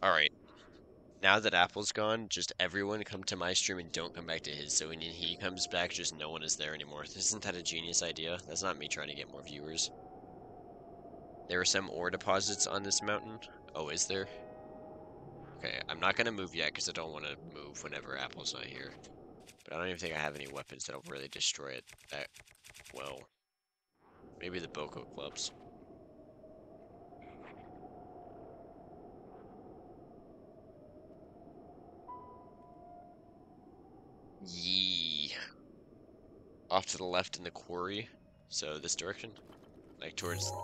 Alright. Now that Apple's gone, just everyone come to my stream and don't come back to his, so when he comes back, just no one is there anymore. Isn't that a genius idea? That's not me trying to get more viewers. There are some ore deposits on this mountain. Oh, is there? Okay, I'm not gonna move yet because I don't want to move whenever Apple's not here. But I don't even think I have any weapons that'll really destroy it that well. Maybe the Boko clubs. Yee. Off to the left in the quarry. So this direction? Like towards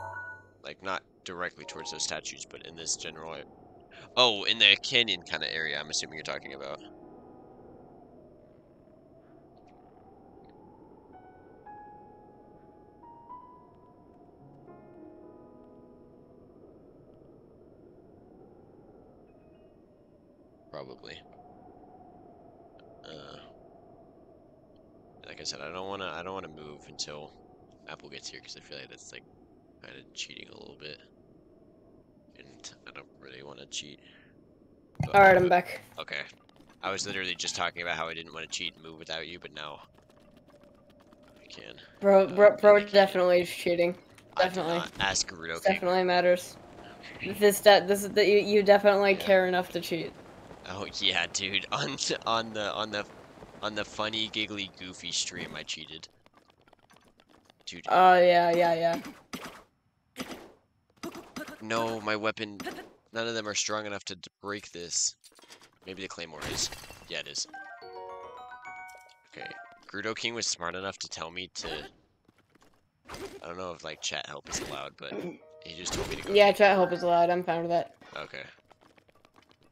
like not directly towards those statues, but in this general Oh, in the canyon kind of area, I'm assuming you're talking about. Said, I don't wanna, I don't wanna move until Apple gets here because I feel like that's like kind of cheating a little bit, and I don't really want to cheat. But- All right, I'm back. Okay, I was literally just talking about how I didn't want to cheat and move without you, but now I can. Bro, Uh, bro, bro definitely is cheating. Definitely. ask Gerudo King. definitely matters. This that this is that you you definitely Yeah. care enough to cheat. Oh yeah, dude. On on the on the on the funny, giggly, goofy stream, I cheated. Dude, Oh yeah, yeah, yeah. no, my weapon. None of them are strong enough to break this. Maybe the claymore is. Yeah, it is. Okay, Gerudo King was smart enough to tell me to. I don't know if like chat help is allowed, but he just told me to go. Yeah, chat help is allowed. I'm fine with that. Okay.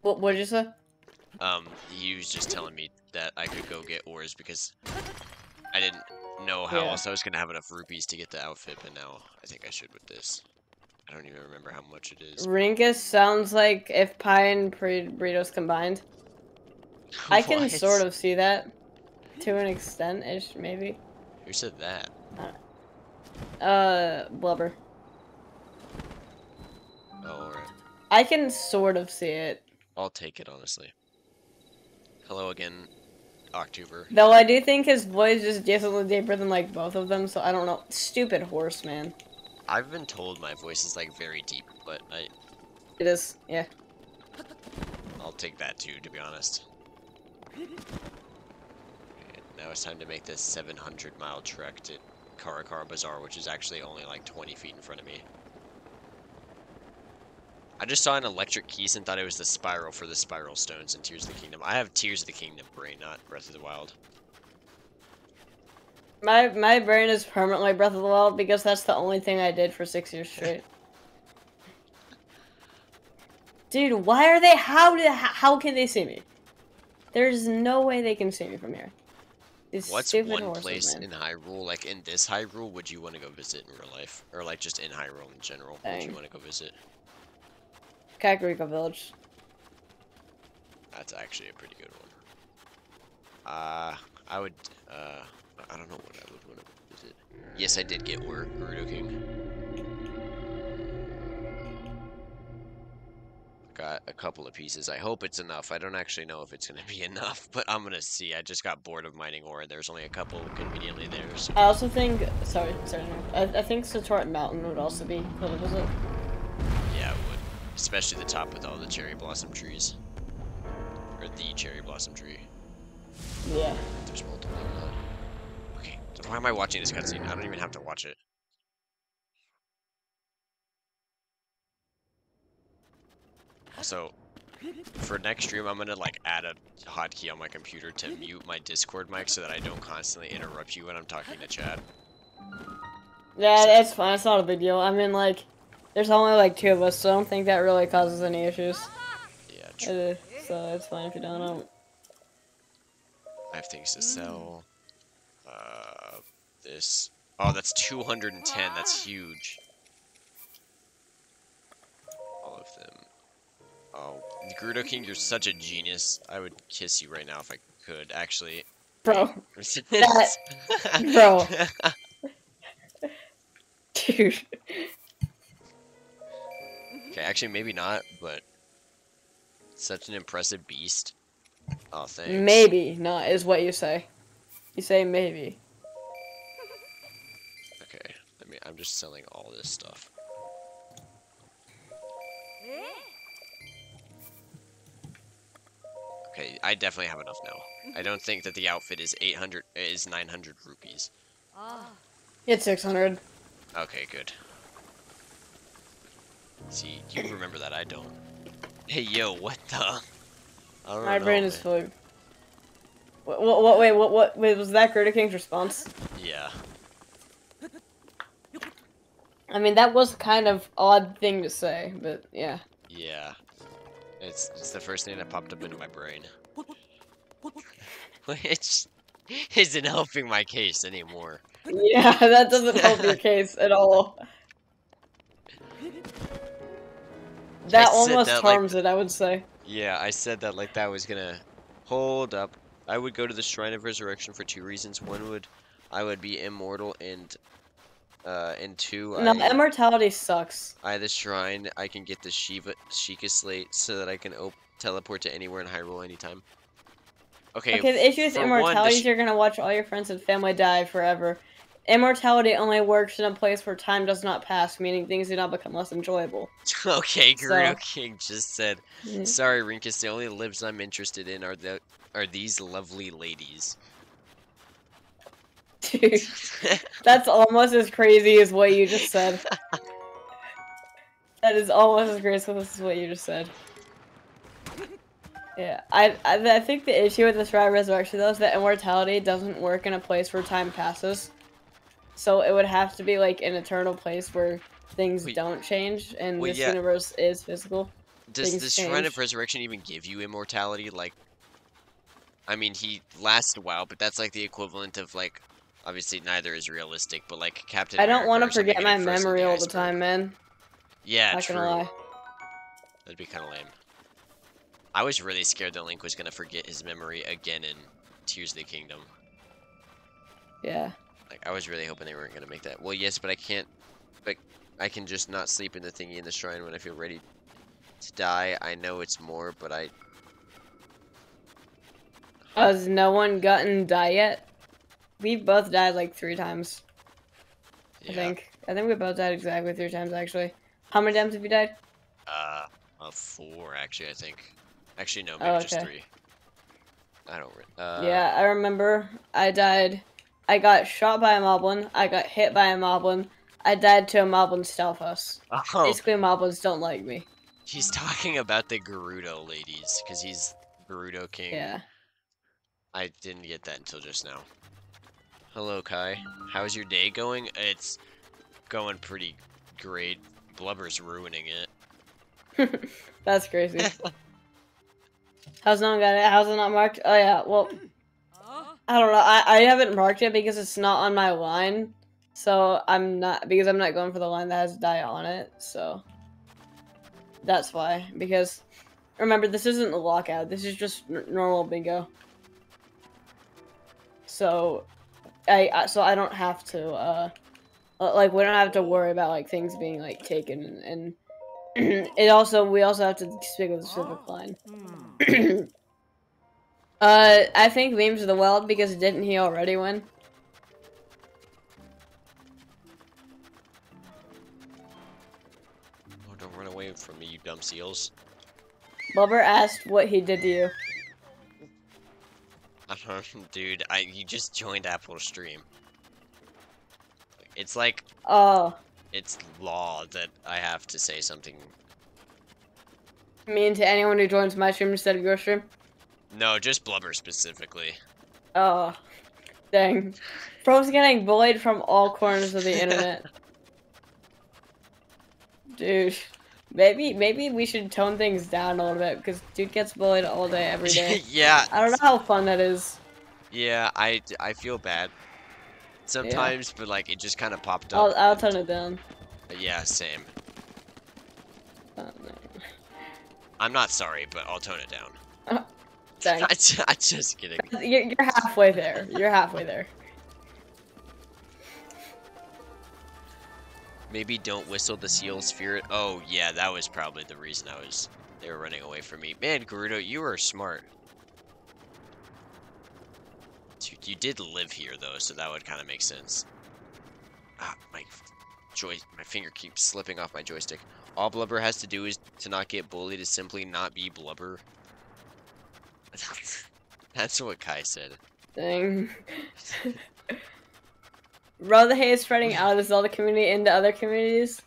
What what did you say? Um, he was just telling me that I could go get ores because I didn't know how Yeah. else I was gonna have enough rupees to get the outfit, but now I think I should with this. I don't even remember how much it is. Rinkus sounds like if pie and pre- burritos combined. I can sort of see that to an extent ish maybe. Who said that? Uh, blubber. Oh, alright. I can sort of see it. I'll take it honestly. Hello again, October. Though I do think his voice is decently deeper than like both of them, so I don't know. Stupid horse, man. I've been told my voice is like very deep, but I It is, yeah. I'll take that too, to be honest. Okay, now it's time to make this 700 mile trek to Kara Kara Bazaar, which is actually only like 20 feet in front of me. I just saw an Electric Keese and thought it was the spiral for the spiral stones in Tears of the Kingdom. I have Tears of the Kingdom brain, not Breath of the Wild. My my brain is permanently Breath of the Wild because that's the only thing I did for six years straight. Dude, why are they? How did? How can they see me? There's no way they can see me from here. These What's one horses, place man. in Hyrule, like in this Hyrule, would you want to go visit in real life? Or like just in Hyrule in general, would you want to go visit? Kakariko Village. That's actually a pretty good one. Uh, I would. Uh, I don't know what I would want to visit. Yes, I did get work, Gerudo King. Got a couple of pieces. I hope it's enough. I don't actually know if it's gonna be enough, but I'm gonna see. I just got bored of mining ore. There's only a couple conveniently there. So. I also think, sorry, sorry. I, I think Satori Mountain would also be cool to visit. Yeah, it would. Especially the top with all the cherry blossom trees. Or the cherry blossom tree. Yeah. There's multiple of that. Okay, so why am I watching this cutscene? I don't even have to watch it. Also, for next stream, I'm gonna like add a hotkey on my computer to mute my Discord mic so that I don't constantly interrupt you when I'm talking to chat. Yeah, that's fine. It's not a big deal. I mean, like, there's only like two of us, so I don't think that really causes any issues. Yeah, true. Uh, so it's fine if you don't. Um, I have things to sell. Uh, this. Oh, that's 210. That's huge. All of them. Oh, Gerudo King, you're such a genius. I would kiss you right now if I could, actually. bro, that, bro. dude. Okay, actually, maybe not, but such an impressive beast. Oh, thanks. Maybe not is what you say. You say maybe. Okay, I mean, I'm just selling all this stuff. Okay, I definitely have enough now. I don't think that the outfit is 800 is 900 rupees. It's 600. Okay, good. See, you remember that, I don't. Hey, yo, what the? I don't My know, brain is man. fully. What, what, what, wait, what, what, wait, was that Gerudo King's response? Yeah. I mean, that was kind of odd thing to say, but yeah. Yeah. It's it's the first thing that popped up into my brain. Which isn't helping my case anymore. Yeah, that doesn't help your case at all. That said almost that, like, harms it, I would say. Yeah, I said that like that was gonna hold up. I would go to the Shrine of Resurrection for two reasons. One would I would be immortal and uh and two No, I, immortality sucks. I the shrine I can get the Shiva Sheikah slate so that I can op- teleport to anywhere in Hyrule anytime. Okay. Okay, the issue with for one, the immortality is you're gonna watch all your friends and family die forever. Immortality only works in a place where time does not pass, meaning things do not become less enjoyable. okay, Gerudo So- King just said Mm. Sorry, Rinkus. The only lives I'm interested in are the are these lovely ladies. Dude, that's almost as crazy as what you just said. that is almost as crazy as what you just said. Yeah, I, I I think the issue with the Shrine of Resurrection though is that immortality doesn't work in a place where time passes. So it would have to be like an eternal place where things Wait. don't change, and Well, this yeah. universe is physical. Does Things the Shrine of. Resurrection even give you immortality? Like, I mean, he lasts a while, but that's like the equivalent of like, obviously neither is realistic, but like Captain. I don't want to forget my memory all the time, man. Yeah, Not true. gonna lie. That'd be kind of lame. I was really scared that Link was gonna forget his memory again in Tears of the Kingdom. Yeah. I was really hoping they weren't gonna make that. Well, yes, but I can't. But I can just not sleep in the thingy in the shrine when I feel ready to die. I know it's more, but I. Has no one gotten die yet? We've both died like three times. Yeah. I think. I think we both died exactly three times actually. How many times have you died? Uh, uh, four actually. I think. Actually, no, maybe Oh, just three. I don't. Uh, yeah, I remember. I died. I got shot by a moblin. I got hit by a moblin. I died to a moblin stealth us. Oh, Basically, moblins don't like me. he's talking about the Gerudo ladies, because he's Gerudo King. Yeah. I didn't get that until just now. Hello, Kai. How's your day going? It's going pretty great. Blubber's ruining it. That's crazy. How's no one got it? How's it not marked? Oh yeah. Well, I don't know. I I haven't marked it because it's not on my line. So I'm not because I'm not going for the line that has die on it. So that's why. Because remember, this isn't the lockout. This is just normal bingo. so I so I don't have to uh uh, like we don't have to worry about like things being like taken and, and it also we also have to speak with a specific line. Uh, I think memes of the world because didn't he already win? Oh, don't run away from me, you dumb seals. Blubber asked what he did to you. Dude. I you just joined Apple Stream. It's like Oh, it's law that I have to say something. mean to anyone who joins my stream instead of your stream? No, just blubber specifically. Oh, dang. Bro's getting bullied from all corners of the internet. Dude, maybe maybe we should tone things down a little bit because dude gets bullied all day, every day. yeah, I don't know how fun that is. yeah. I I feel bad sometimes, but like it just kind of popped up. I'll I'll and- tone it down. Yeah, same. Oh, no. I'm not sorry, but I'll tone it down. Uh, I, I'm just kidding. You're, you're halfway there. You're halfway there. Maybe don't whistle the seal spirit. Oh yeah, that was probably the reason I was. They were running away from me. Man, Gerudo, you were smart. Dude, you did live here though, so that would kind of make sense. Ah, my joy, my finger keeps slipping off my joystick. All Blubber has to do is to not get bullied is simply not be Blubber. That's what Kai said. Dang. Bro, the hate is spreading out of the Zelda community into other communities.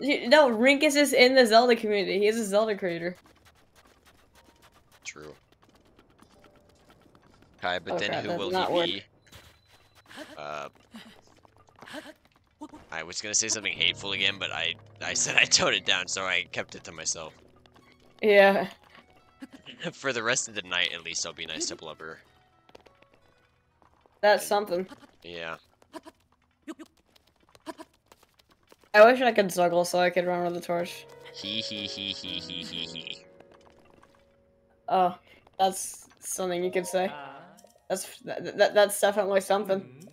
No, Rinkus is in the Zelda community. He is a Zelda creator. True. Kai, but Oh, then crap, who will he work. be? Uh, I was gonna say something hateful again, but I I said I toned it down, so I kept it to myself. Yeah. For the rest of the night, at least, I'll be nice to Blubber. That's something. Yeah. I wish I could zuggle so I could run with the torch. He he he he he he he. Oh, that's something you could say. That's that, that, that's definitely something.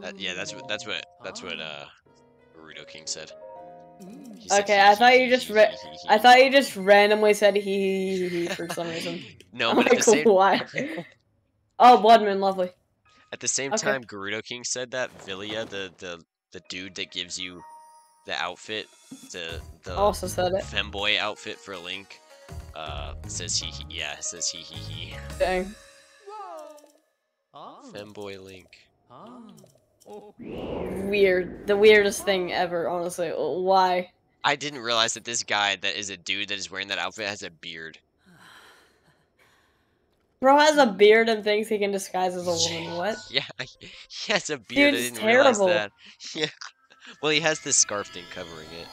That, yeah, that's what that's what that's what uh, Gerudo King said. Okay, I thought you just he, re- he, he, he." I thought you just randomly said he he he, for some reason. No, I'm but at the like, same why? Oh, Bloodman, lovely. At the same Okay. time, Gerudo King said that Vilia, the the the dude that gives you the outfit, the the Also said it. femboy outfit for Link, uh, says he, he yeah says he he he Dang. femboy Link. Weird. The weirdest thing ever, honestly. Uh, why? I didn't realize that this guy that is a dude that is wearing that outfit has a beard. Bro has a beard and thinks he can disguise as a woman. What? Yeah, he has a beard. Dude's I didn't realize terrible. that. Yeah. Well, he has this scarf thing covering it.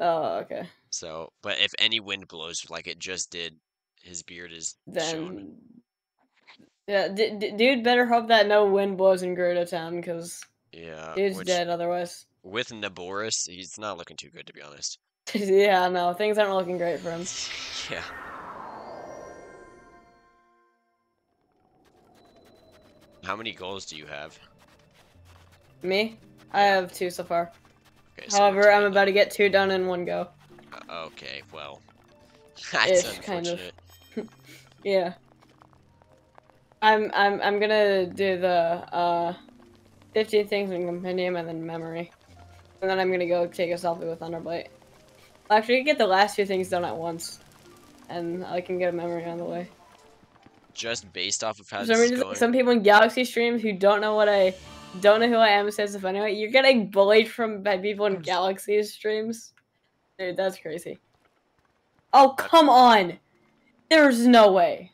Oh, okay. So, but if any wind blows like it just did, his beard is shown. Yeah, dude better hope that no wind blows in Gerudo Town, because Yeah. dude's which- dead otherwise. With Naboris, he's not looking too good to be honest. yeah, no, things aren't looking great for him. Yeah. How many goals do you have? Me? I have two so far. Okay, so However, I'm about to get two done in one go. Uh, okay, well, that's Ish, kind of. unfortunate. Yeah. I'm I'm I'm gonna do the uh 15 things in compendium and then memory. And then I'm gonna go take a selfie with Thunderblight. Actually, get the last few things done at once. And I can get a memory on the way. Just based off of how some is reason, going. some people in Galaxy streams who don't know what I don't know who I am says if anyway, you're getting bullied from by people in Galaxy streams. Dude, that's crazy. Oh come on! There's no way.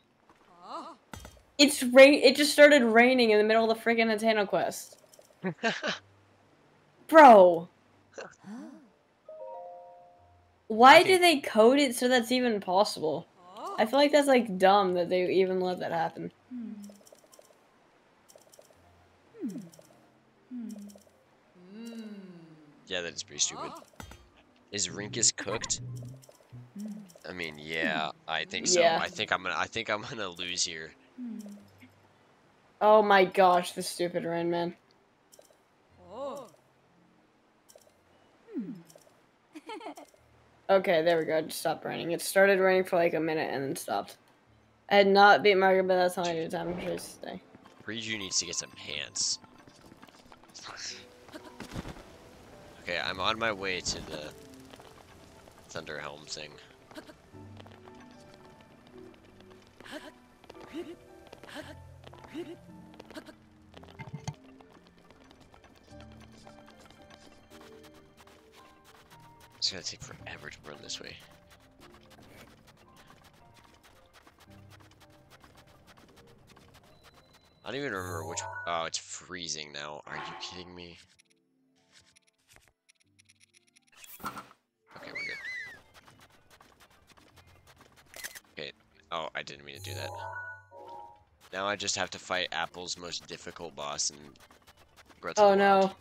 It's rain. It just started raining in the middle of the freaking Nintendo quest, bro. Why do they code it so that's even possible? I feel like that's like dumb that they even let that happen. yeah, that is pretty stupid. Is Rinkus cooked? I mean, yeah, I think so. Yeah. I think I'm gonna. I think I'm gonna lose here. Hmm. Oh my gosh, the stupid rain man. Oh. Okay, there we go. It just stopped raining. It started raining for like a minute and then stopped. I had not beat Mario, but that's all I needed time to today. Riju needs to get some pants. Okay, I'm on my way to the Thunder Helm thing. It's gonna take forever to run this way. I don't even remember which. Oh, it's freezing now. Are you kidding me? Okay, we're good. Okay. Oh, I didn't mean to do that. Now I just have to fight Apple's most difficult boss and. Oh Wild. no.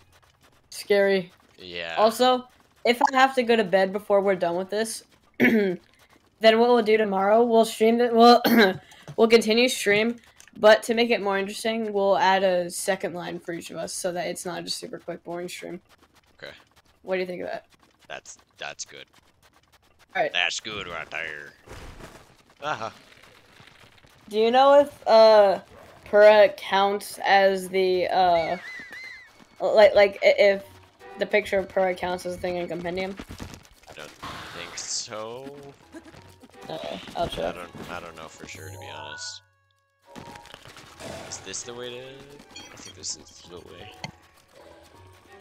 Scary. Yeah. Also, if I have to go to bed before we're done with this, then what we'll do tomorrow, we'll stream the we'll we'll continue stream, but to make it more interesting, we'll add a second line for each of us so that it's not just super quick, boring stream. Okay. What do you think of that? That's that's good. Alright. That's good right there. Uh-huh. Do you know if uh Purah counts as the uh like like if the picture of Purah counts as a thing in compendium? I don't think so. Uh, I'll check. I don't I don't know for sure to be honest. Is this the way to I think this is the way.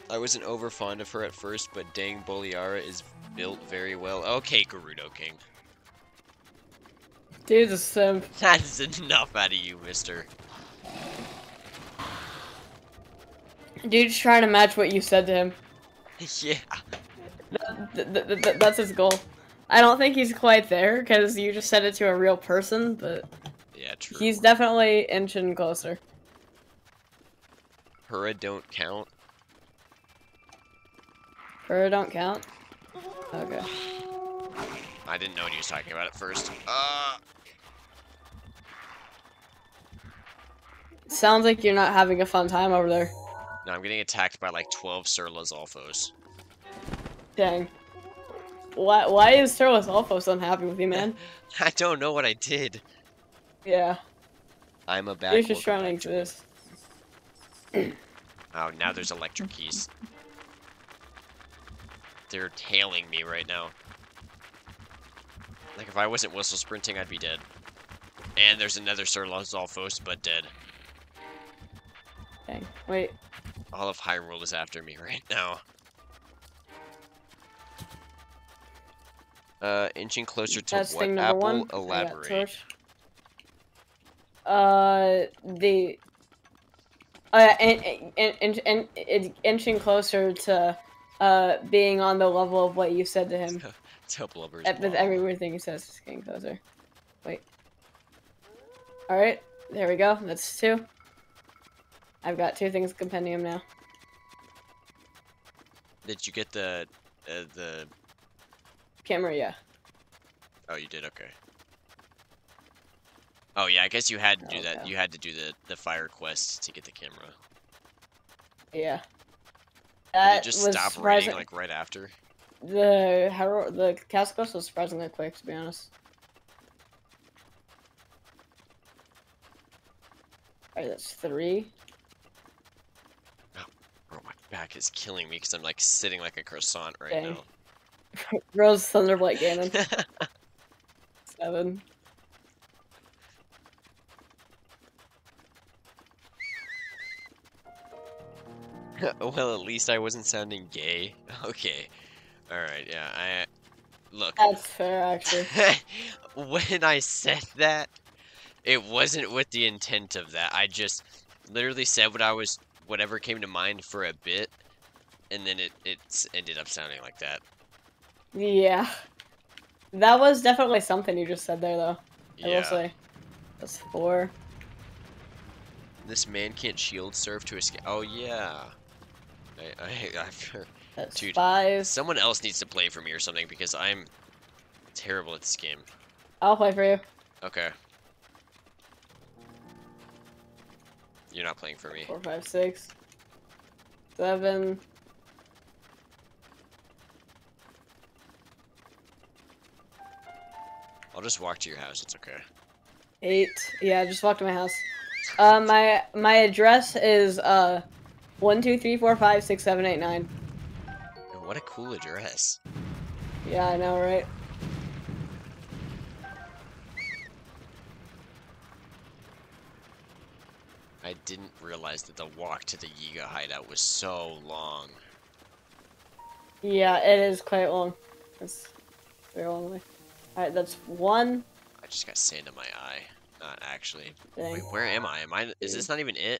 I wasn't over fond of her at first, but dang Buliara is built very well. Okay, Gerudo King. Dude's a simp. That is enough out of you, mister. Dude's trying to match what you said to him. yeah. Th- th- th- that's his goal. I don't think he's quite there because you just said it to a real person, but Yeah, true. he's definitely inching closer. Hura don't count. Purah don't count. Okay. I didn't know what he was talking about at first. Uh Sounds like you're not having a fun time over there. no, I'm getting attacked by like 12 Sir Lizalfos. Dang. Why? Why is Turles Alphos unhappy with you, man? I don't know what I did. Yeah, I'm a back. you're just trying to exist. Oh, now there's Electric Keese. They're tailing me right now. Like, if I wasn't whistle sprinting, I'd be dead. And there's another Sir Lizalfos, but dead. Dang. Wait. All of Hyrule is after me right now. Uh, inching closer to That's what? Apple, one. Elaborate. Uh, the. Uh, and, and, and, and, inching closer to uh being on the level of what you said to him. Tell Blubbers. With every weird thing he says, is getting closer. Wait. All right, there we go. That's two. I've got two things compendium now. Did you get the, uh, the, Camera, yeah. oh, you did, okay. Oh yeah, I guess you had to do that. Okay. You had to do the, the fire quest to get the camera. Yeah. That just was stop raining like right after? The hero, the castle quest was surprisingly quick, to be honest. Alright, that's three. Back is killing me because I'm like sitting like a croissant right now. Rose Thunderblight Ganon. Seven. well, at least I wasn't sounding gay. Okay. Alright, yeah, I... Look. That's fair, actually. when I said that, it wasn't with the intent of that. I just literally said what I was... Whatever came to mind for a bit, and then it, it ended up sounding like that. Yeah. That was definitely something you just said there, though. I will Yeah. say. That's four. This man can't shield serve to escape. Oh, yeah. I, I, I, That's Dude. five. Someone else needs to play for me or something because I'm terrible at this game. I'll play for you. Okay. You're not playing for me. four, five, six, seven. I'll just walk to your house. It's okay. Eight. Yeah, just walk to my house. Uh, my my address is uh, one two three four five six seven eight nine. What a cool address. Yeah, I know, right? I didn't realize that the walk to the Yiga hideout was so long. Yeah, it is quite long. It's very long way. All right, that's one. I just got sand in my eye. Not actually. Thing. Wait, where am I? Am I? Is this not even it?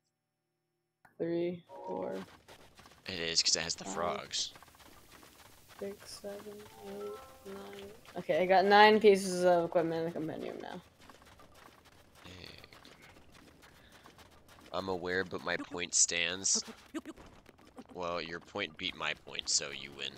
Three, four, It is because it has the Five. frogs. six, seven, eight, nine. Okay, I got nine pieces of equipment in the compendium now. I'm aware, but my point stands. Well, your point beat my point, so you win.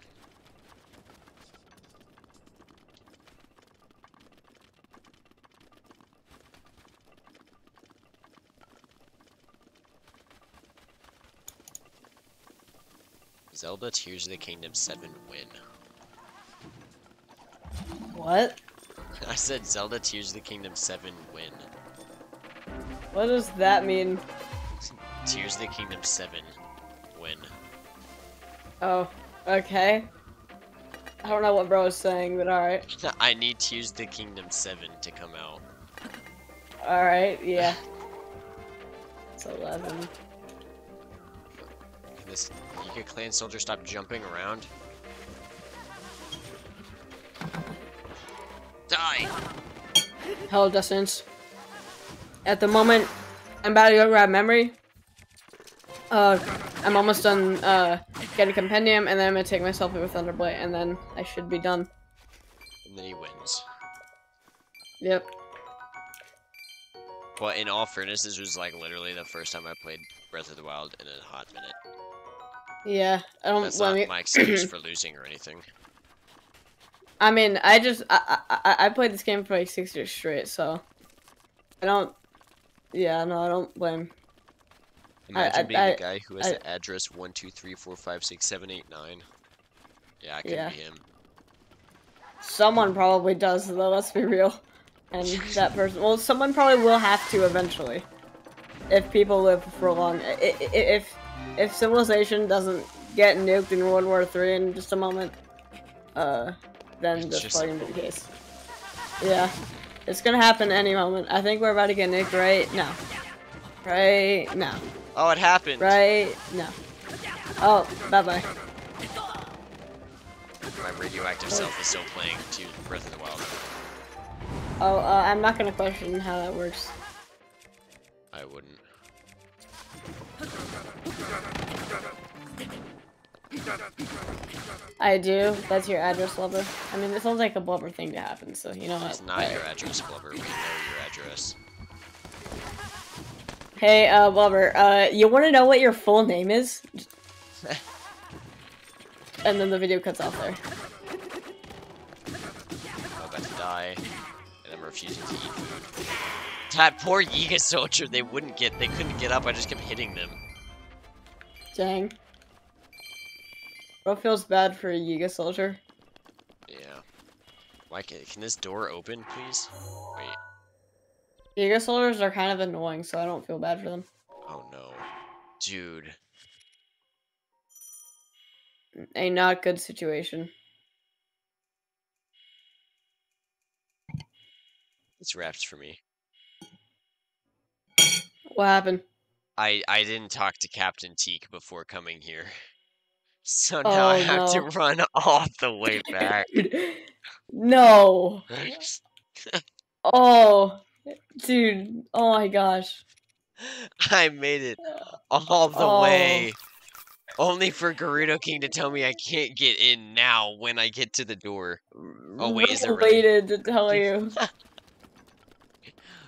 Zelda Tears of the Kingdom 7 win. What? I said Zelda Tears of the Kingdom 7 win. What does that mean? Tears of the Kingdom 7 win. Oh, okay. I don't know what bro is saying, but alright. I need Tears of the Kingdom 7 to come out. Alright, yeah. It's 11. Can this Yiga clan soldier stop jumping around? Die! Hello, Distance. At the moment, I'm about to go grab memory. Uh, I'm almost done, uh, getting compendium, and then I'm gonna take my selfie with Thunderblight, and then I should be done. And then he wins. Yep. But in all fairness, this was like literally the first time I played Breath of the Wild in a hot minute. Yeah, I don't That's not you. my excuse for losing or anything. I mean, I just I, I I- I played this game for like six years straight, so I don't. Yeah, no, I don't blame. Imagine I- being I- the guy who has the address one two three four five six seven eight nine. Yeah, I could Yeah. be him. Someone probably does, though. Let's be real. And that person, well, someone probably will have to eventually, if people live for long. If if civilization doesn't get nuked in World War Three in just a moment, uh, then It's that's just- probably gonna be the case. Yeah, it's gonna happen any moment. I think we're about to get nuked right now. Right now. Oh, it happened! Right now. Oh, bye bye. My radioactive self is still playing to Breath of the Wild. Oh, uh, I'm not gonna question how that works. I wouldn't. I do. That's your address, Blubber. I mean, this sounds like a Blubber thing to happen, so you know what? It's not your address, Blubber. We know your address. Hey, uh, Blubber, uh, you want to know what your full name is? and then the video cuts off there. I'm about to die, and I'm refusing to eat food. That poor Yiga soldier, they wouldn't get, they couldn't get up, I just kept hitting them. Dang. Bro feels bad for a Yiga soldier. Yeah. Why can, can this door open, please? Wait. Yiga soldiers are kind of annoying, so I don't feel bad for them. Oh no. Dude. A not good situation. It's wraps for me. What happened? I, I didn't talk to Captain Teake before coming here. So now oh, I Oh, have no. to run all the way back. no. Oh, dude. Oh my gosh. I made it uh, all the Oh. way. Only for Gerudo King to tell me I can't get in now when I get to the door. Oh, wait, is really? waited to tell you.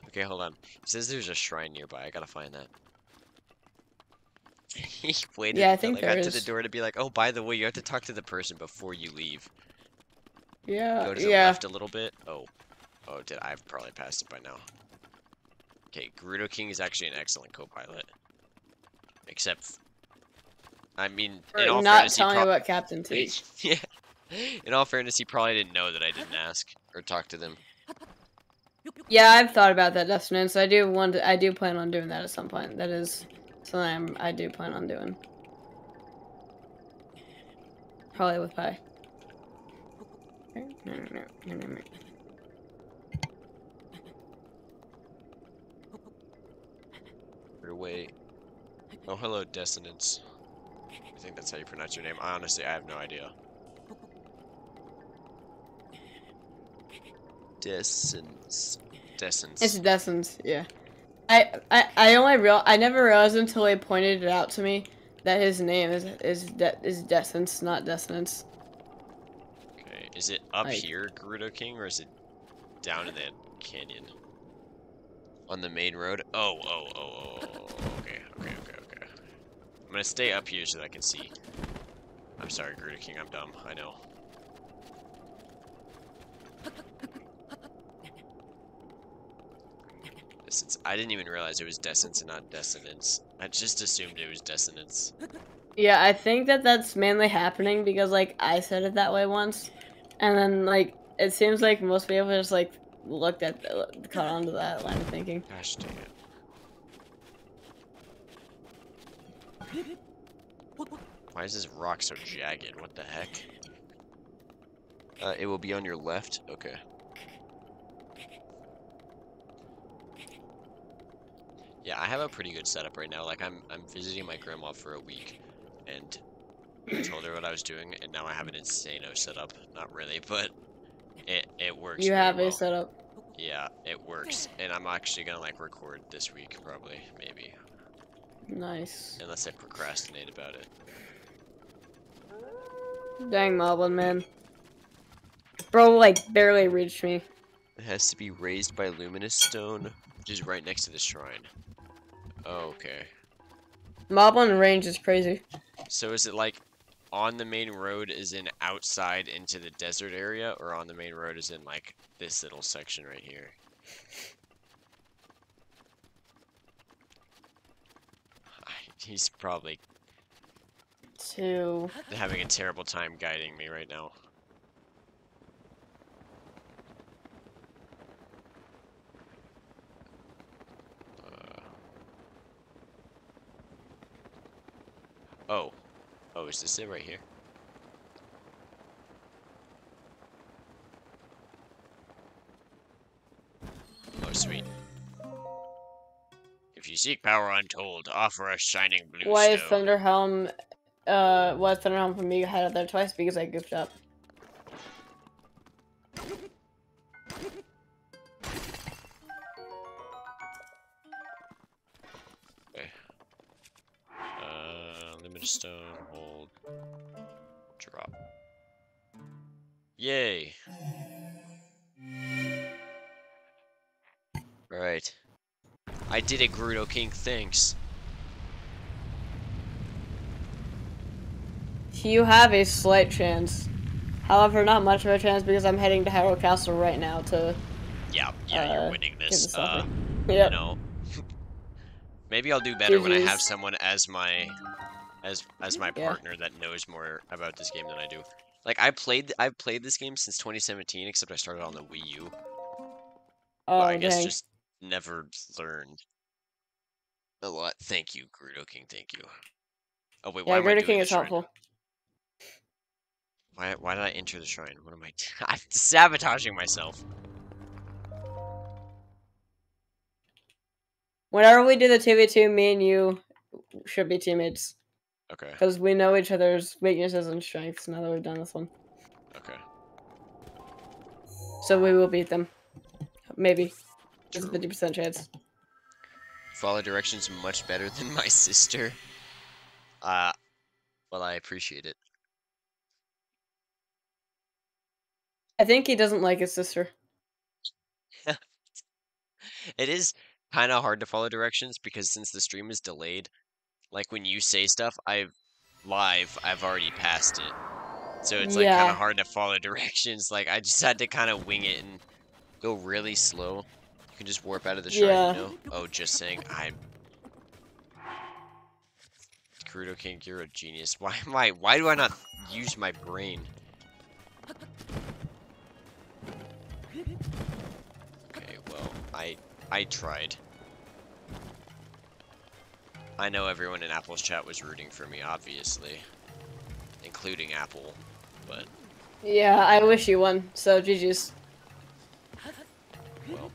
Okay, hold on. It says there's a shrine nearby. I gotta find that. he waited Yeah, I until think I there got to the door to be like, oh, by the way, you have to talk to the person before you leave. Yeah, Go to the yeah. left a little bit. Oh. Oh, did I've probably passed it by now. Okay, Gerudo King is actually an excellent co-pilot. Except, I mean, For in all not fairness, he telling about Captain T. yeah. In all fairness, he probably didn't know that I didn't ask or talk to them. Yeah, I've thought about that dissonance. I do want to, I do plan on doing that at some point. That is something I'm, I do plan on doing. Probably with Pi. Your way. Oh, hello, Dissonance. I think that's how you pronounce your name. I honestly, I have no idea. Dissonance. Dissonance. It's Dessens, yeah. I, I I only real I never realized until he pointed it out to me that his name is is De- is Dessence, not Dissonance. Okay, is it up Like- here, Gerudo King, or is it down in that canyon? On the main road? Oh oh, oh, oh, oh, oh, oh, oh, okay, okay, okay, okay. I'm gonna stay up here so that I can see. I'm sorry, Gerudo King, I'm dumb, I know. Dissonance. I didn't even realize it was Dissonance and not Dissonance. I just assumed it was Dissonance. Yeah, I think that that's mainly happening because like I said it that way once, and then like it seems like most people just like looked at the, caught onto that line of thinking. Gosh dang it. Why is this rock so jagged? What the heck? Uh, it will be on your left? Okay. Yeah, I have a pretty good setup right now. Like, I'm, I'm visiting my grandma for a week, and I told her what I was doing, and now I have an insano setup. Not really, but it, it works You have well. set up. Yeah, it works. And I'm actually gonna, like, record this week, probably. Maybe. Nice. Unless I procrastinate about it. Dang Moblin man. Bro like barely reached me. It has to be raised by luminous stone, which is right next to the shrine. Oh, okay. Moblin range is crazy. So is it like on the main road is in outside into the desert area, or on the main road is in like this little section right here? He's probably Two. having a terrible time guiding me right now. Uh, Oh. Oh, is this it right here? Oh, sweet. If you seek power untold, offer a shining blue Why is. Thunderhelm uh why is Thunderhelm from me had it there twice? Because I goofed up. Stone, hold, drop. Yay! Alright. I did it, Gerudo King, thanks. You have a slight chance. However, not much of a chance because I'm heading to Hyrule Castle right now to Yeah, yeah, Uh, you're winning this. Uh. Yep. you know. Maybe I'll do better when I have someone as my as as my Yeah. partner that knows more about this game than I do. Like I played I've played this game since 2017 except I started on the Wii U. Oh I guess dang. just never learned a lot. Thank you, Gerudo King, thank you. Oh wait, why Yeah, doing King is shrine? helpful. Why why did I enter the shrine? What am I I'm sabotaging myself. Whenever we do the 2v2, me and you should be teammates. Okay, Because we know each other's weaknesses and strengths now that we've done this one. okay. So we will beat them. Maybe. There's a 50% chance. Follow directions much better than my sister. Uh, well, I appreciate it. I think he doesn't like his sister. It is kind of hard to follow directions because since the stream is delayed, like when you say stuff, I've live, I've already passed it. So it's like kind of hard to follow directions. Like I just had to kind of wing it and go really slow. You can just warp out of the shrine, Yeah. you know? Oh, just saying, I'm Gerudo King, you're a genius. Why am I? Why do I not use my brain? Okay, well, I I tried. I know everyone in Apple's chat was rooting for me, obviously, including Apple, but Yeah, I wish you won. So GG's. well.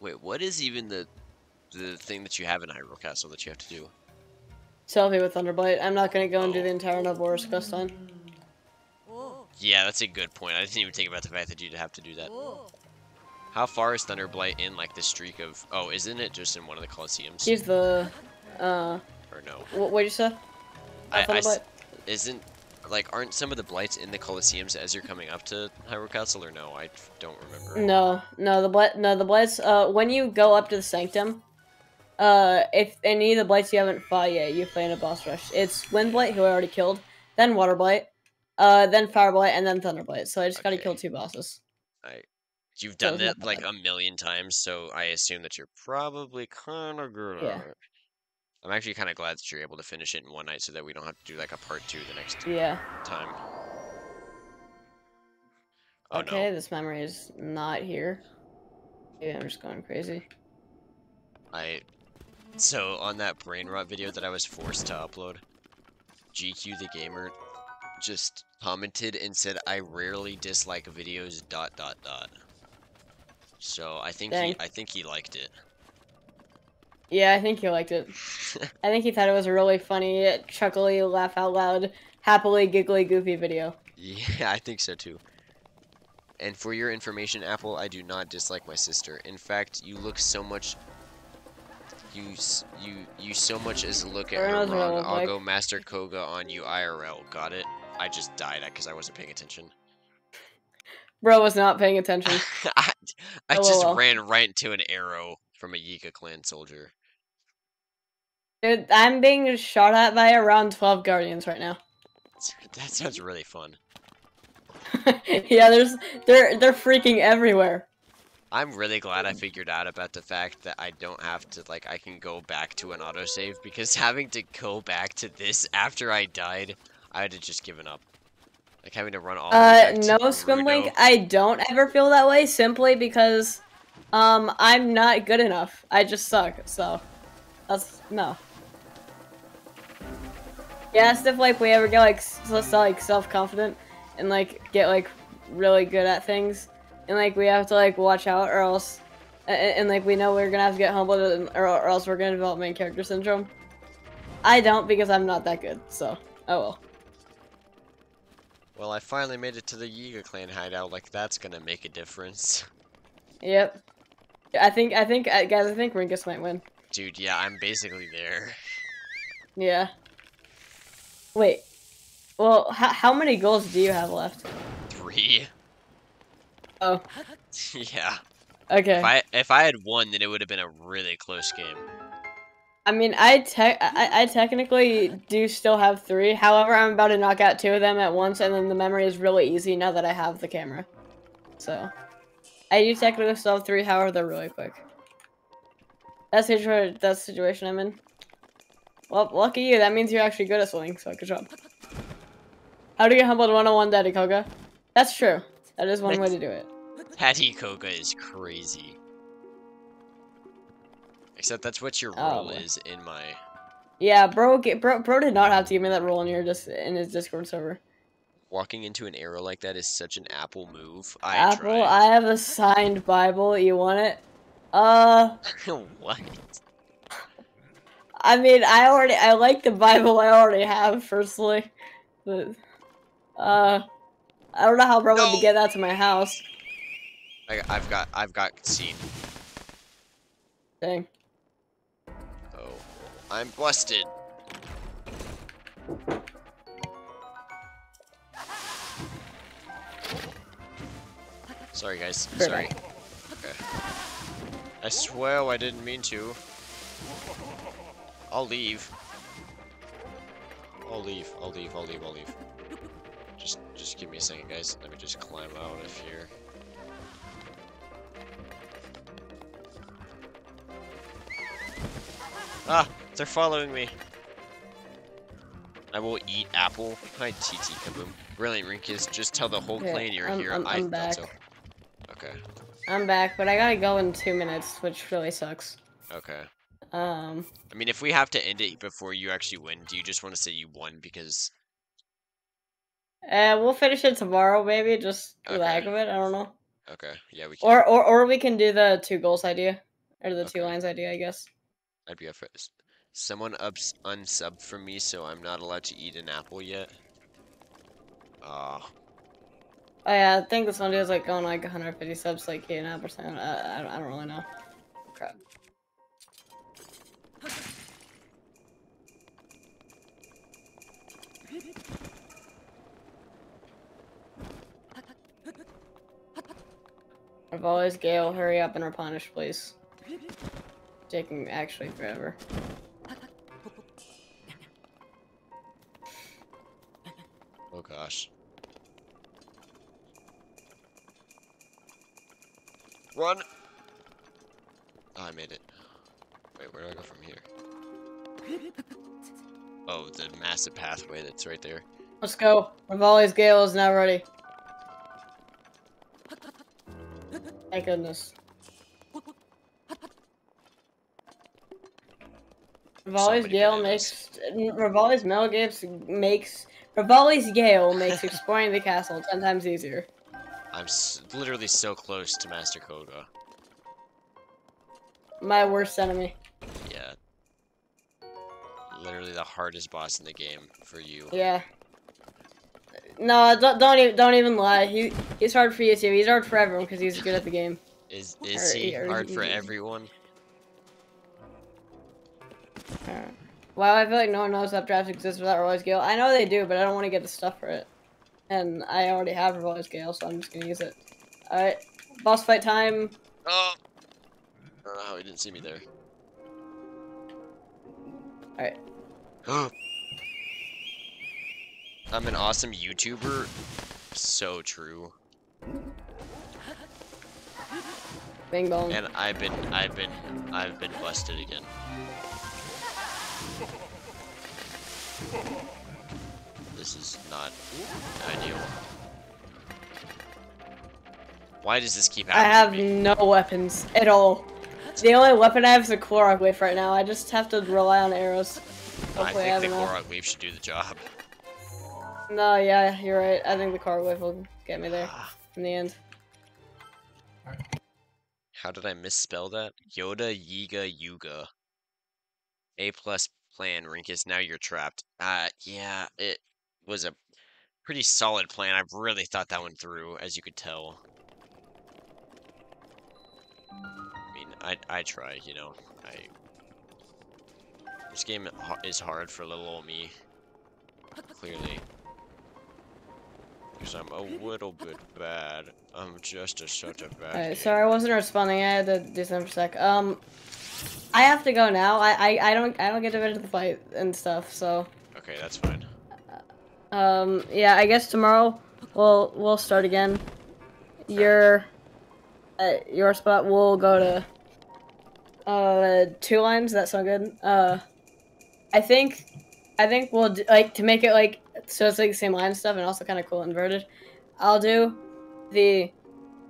Wait, what is even the the thing that you have in Hyrule Castle that you have to do? Selfie with Thunderblight. I'm not gonna go and do Oh. the entire Naboris quest on. Yeah, that's a good point. I didn't even think about the fact that you'd have to do that. How far is Thunderblight in like the streak of? Oh, isn't it just in one of the Colosseums? He's the, uh, Or no? what what'd you say? I, I isn't like aren't some of the blights in the Colosseums as you're coming up to Hyrule Castle or no? I don't remember. No, no, the blight, no, the blights. Uh, when you go up to the sanctum, uh, if any of the blights you haven't fought yet, you play in a boss rush. It's Wind Blight, who I already killed, then Water Blight, uh, then Fire Blight, and then Thunder Blight. So I just gotta kill two bosses. I you've done that that like bad. a million times, so I assume that you're probably kind of good Yeah. at it. I'm actually kind of glad that you're able to finish it in one night, so that we don't have to do like a part two the next Yeah. time. Oh okay, no, this memory is not here. Maybe I'm just going crazy. I. So on that brain rot video that I was forced to upload, GQ the gamer just commented and said I rarely dislike videos dot dot dot. So I think he I think he liked it. Yeah, I think he liked it. I think he thought it was a really funny, chuckly, laugh out loud, happily giggly, goofy video. Yeah, I think so too. And for your information, Apple, I do not dislike my sister. In fact, you look so much. You you you so much as look at her wrong. I'll like- go Master Kohga on you IRL. Got it? I just died because I wasn't paying attention. Bro was not paying attention. I, I just LOL. ran right into an arrow from a Yiga clan soldier. Dude, I'm being shot at by around 12 guardians right now. That sounds really fun. yeah, there's they're they're freaking everywhere. I'm really glad I figured out about the fact that I don't have to like I can go back to an autosave because having to go back to this after I died, I'd have just given up. Like having to run all Uh, no. Swimlink, I don't ever feel that way simply because, um, I'm not good enough. I just suck. So, that's no. Yeah, it's if like we ever get like s- s- like self confident and like get like really good at things, and like we have to like watch out or else, and, and like we know we're gonna have to get humbled and- or, or else we're gonna develop main character syndrome. I don't because I'm not that good. So, oh well. Well, I finally made it to the Yiga clan hideout. Like that's gonna make a difference. Yep. I think I think guys I think Rinkus might win. Dude, yeah, I'm basically there. Yeah. Wait. Well, how many goals do you have left? Three. Oh, yeah. okay. If I if I had won, then it would have been a really close game. I mean, I, te- I I technically do still have three. However, I'm about to knock out two of them at once, and then the memory is really easy now that I have the camera. So, I do technically still have three. However, they're really quick. That's the that's the situation I'm in. Well, lucky you. That means you're actually good at swimming. So good job. How do you get humbled 101, Daddy Kohga? That's true. That is one way to do it. Patty Kohga is crazy. Except that's what your Oh, role boy. is in my. Yeah, bro, get, bro, bro did not have to give me that role in your dis- in his Discord server. Walking into an arrow like that is such an Apple move. I Apple, tried. I have a signed Bible. You want it? Uh, what? I mean, I already, I like the Bible I already have, personally. But, uh, I don't know how bro would get that to my house. I, I've got I've got seen. Dang. I'm busted. Sorry, guys. Fair Sorry. Okay. I swear I didn't mean to. I'll leave. I'll leave. I'll leave. I'll leave. I'll leave. Just, just give me a second, guys. Let me just climb out of here. Ah, they're following me. I will eat apple. Hi, TT Kaboom. Brilliant, Rinkus. Just tell the whole clan you're I'm- here. I'm- I'm back. so. Okay. I'm back, but I gotta go in two minutes, which really sucks. Okay. Um, I mean, if we have to end it before you actually win, do you just want to say you won because? uh, we'll finish it tomorrow, maybe, just the heck of it. I don't know. Okay, yeah, we can. Or, or, or we can do the two goals idea, or the two lines idea, I guess. I'd be up for. Someone ups unsubbed from me, so I'm not allowed to eat an apple yet. Ah, Oh yeah, I think this one is like going like 150 subs, like eight and a half percent. Uh, I, don't- I don't really know. Crap. I've always Gale, hurry up and replenish, please. Taking actually forever. Gosh. Run! Oh, I made it. Wait, where do I go from here? Oh, the massive pathway that's right there. Let's go. Revali's Gale is now ready. Thank goodness. Revali's Gale makes Revali's Metal Gibbs makes Revali's Gale makes exploring the castle ten times easier. I'm s literally so close to Master Kohga. My worst enemy. Yeah. Literally the hardest boss in the game for you. Yeah. No, don't don't even, don't even lie. He he's hard for you too. He's hard for everyone because he's good at the game. Is is Or- he or hard for he- everyone? Alright. Wow, I feel like no one knows that updrafts exist without Revali's Gale. I know they do, but I don't want to get the stuff for it. And I already have Revali's Gale, so I'm just gonna use it. Alright. Boss fight time. Oh! I don't know how he didn't see me there. Alright. I'm an awesome YouTuber. So true. Bing bong. And I've been I've been I've been busted again. This is not ideal. Why does this keep happening? I have no weapons at all. The only weapon I have is a Korok Wave right now. I just have to rely on arrows. I Hopefully I, think have the. Korok Wave should do the job. No, yeah, you're right. I think the Korok Wave will get me there ah. in the end. How did I misspell that? Yoda Yiga Yuga. A plus plan, Rinkus. Now you're trapped. Uh, yeah, it was a pretty solid plan. I've really thought that one through, as you could tell. I mean, I I try, you know. I this game is hard for little old me. Clearly. Because I'm a little bit bad. I'm just a, such a bad. Alright, sorry I wasn't responding. I had to do something for a sec. Um, I have to go now. I, I, I don't I don't get to finish the fight and stuff. So, Okay, that's fine. um, yeah, I guess tomorrow we'll we'll start again. Your, uh, your spot. We'll go to, uh, two lines. That sound good. Uh, I think, I think we'll do, like to make it like so it's like the same line stuff and also kind of cool inverted. I'll do the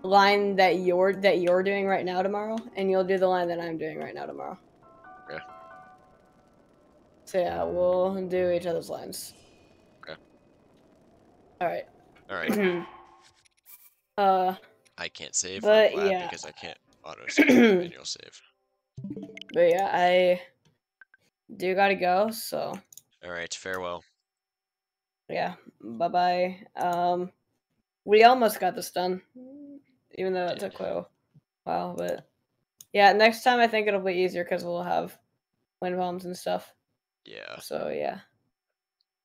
line that you're that you're doing right now tomorrow, and you'll do the line that I'm doing right now tomorrow. Okay. So yeah, we'll do each other's lines. Okay. All right. All right. uh, I can't save. But, yeah. because I can't auto save manual save. but yeah, I do gotta go. So All right, farewell. yeah, bye bye. Um, we almost got this done, even though it took quite a while. But yeah, next time I think it'll be easier because we'll have wind bombs and stuff. Yeah. So yeah.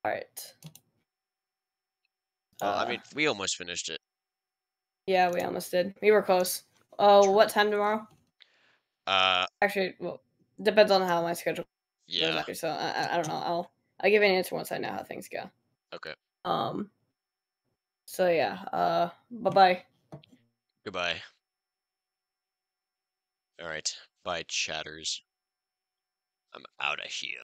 All right. Well, I Uh, mean, we almost finished it. yeah, we almost did. We were close. Oh, what time tomorrow? Uh, Actually, well, depends on how my schedule yeah. Actually, so I, I- I don't know. I'll I'll give you an answer once I know how things go. Okay. Um. So yeah. Uh. Bye bye. Goodbye. All right. Bye, chatters. I'm out of here.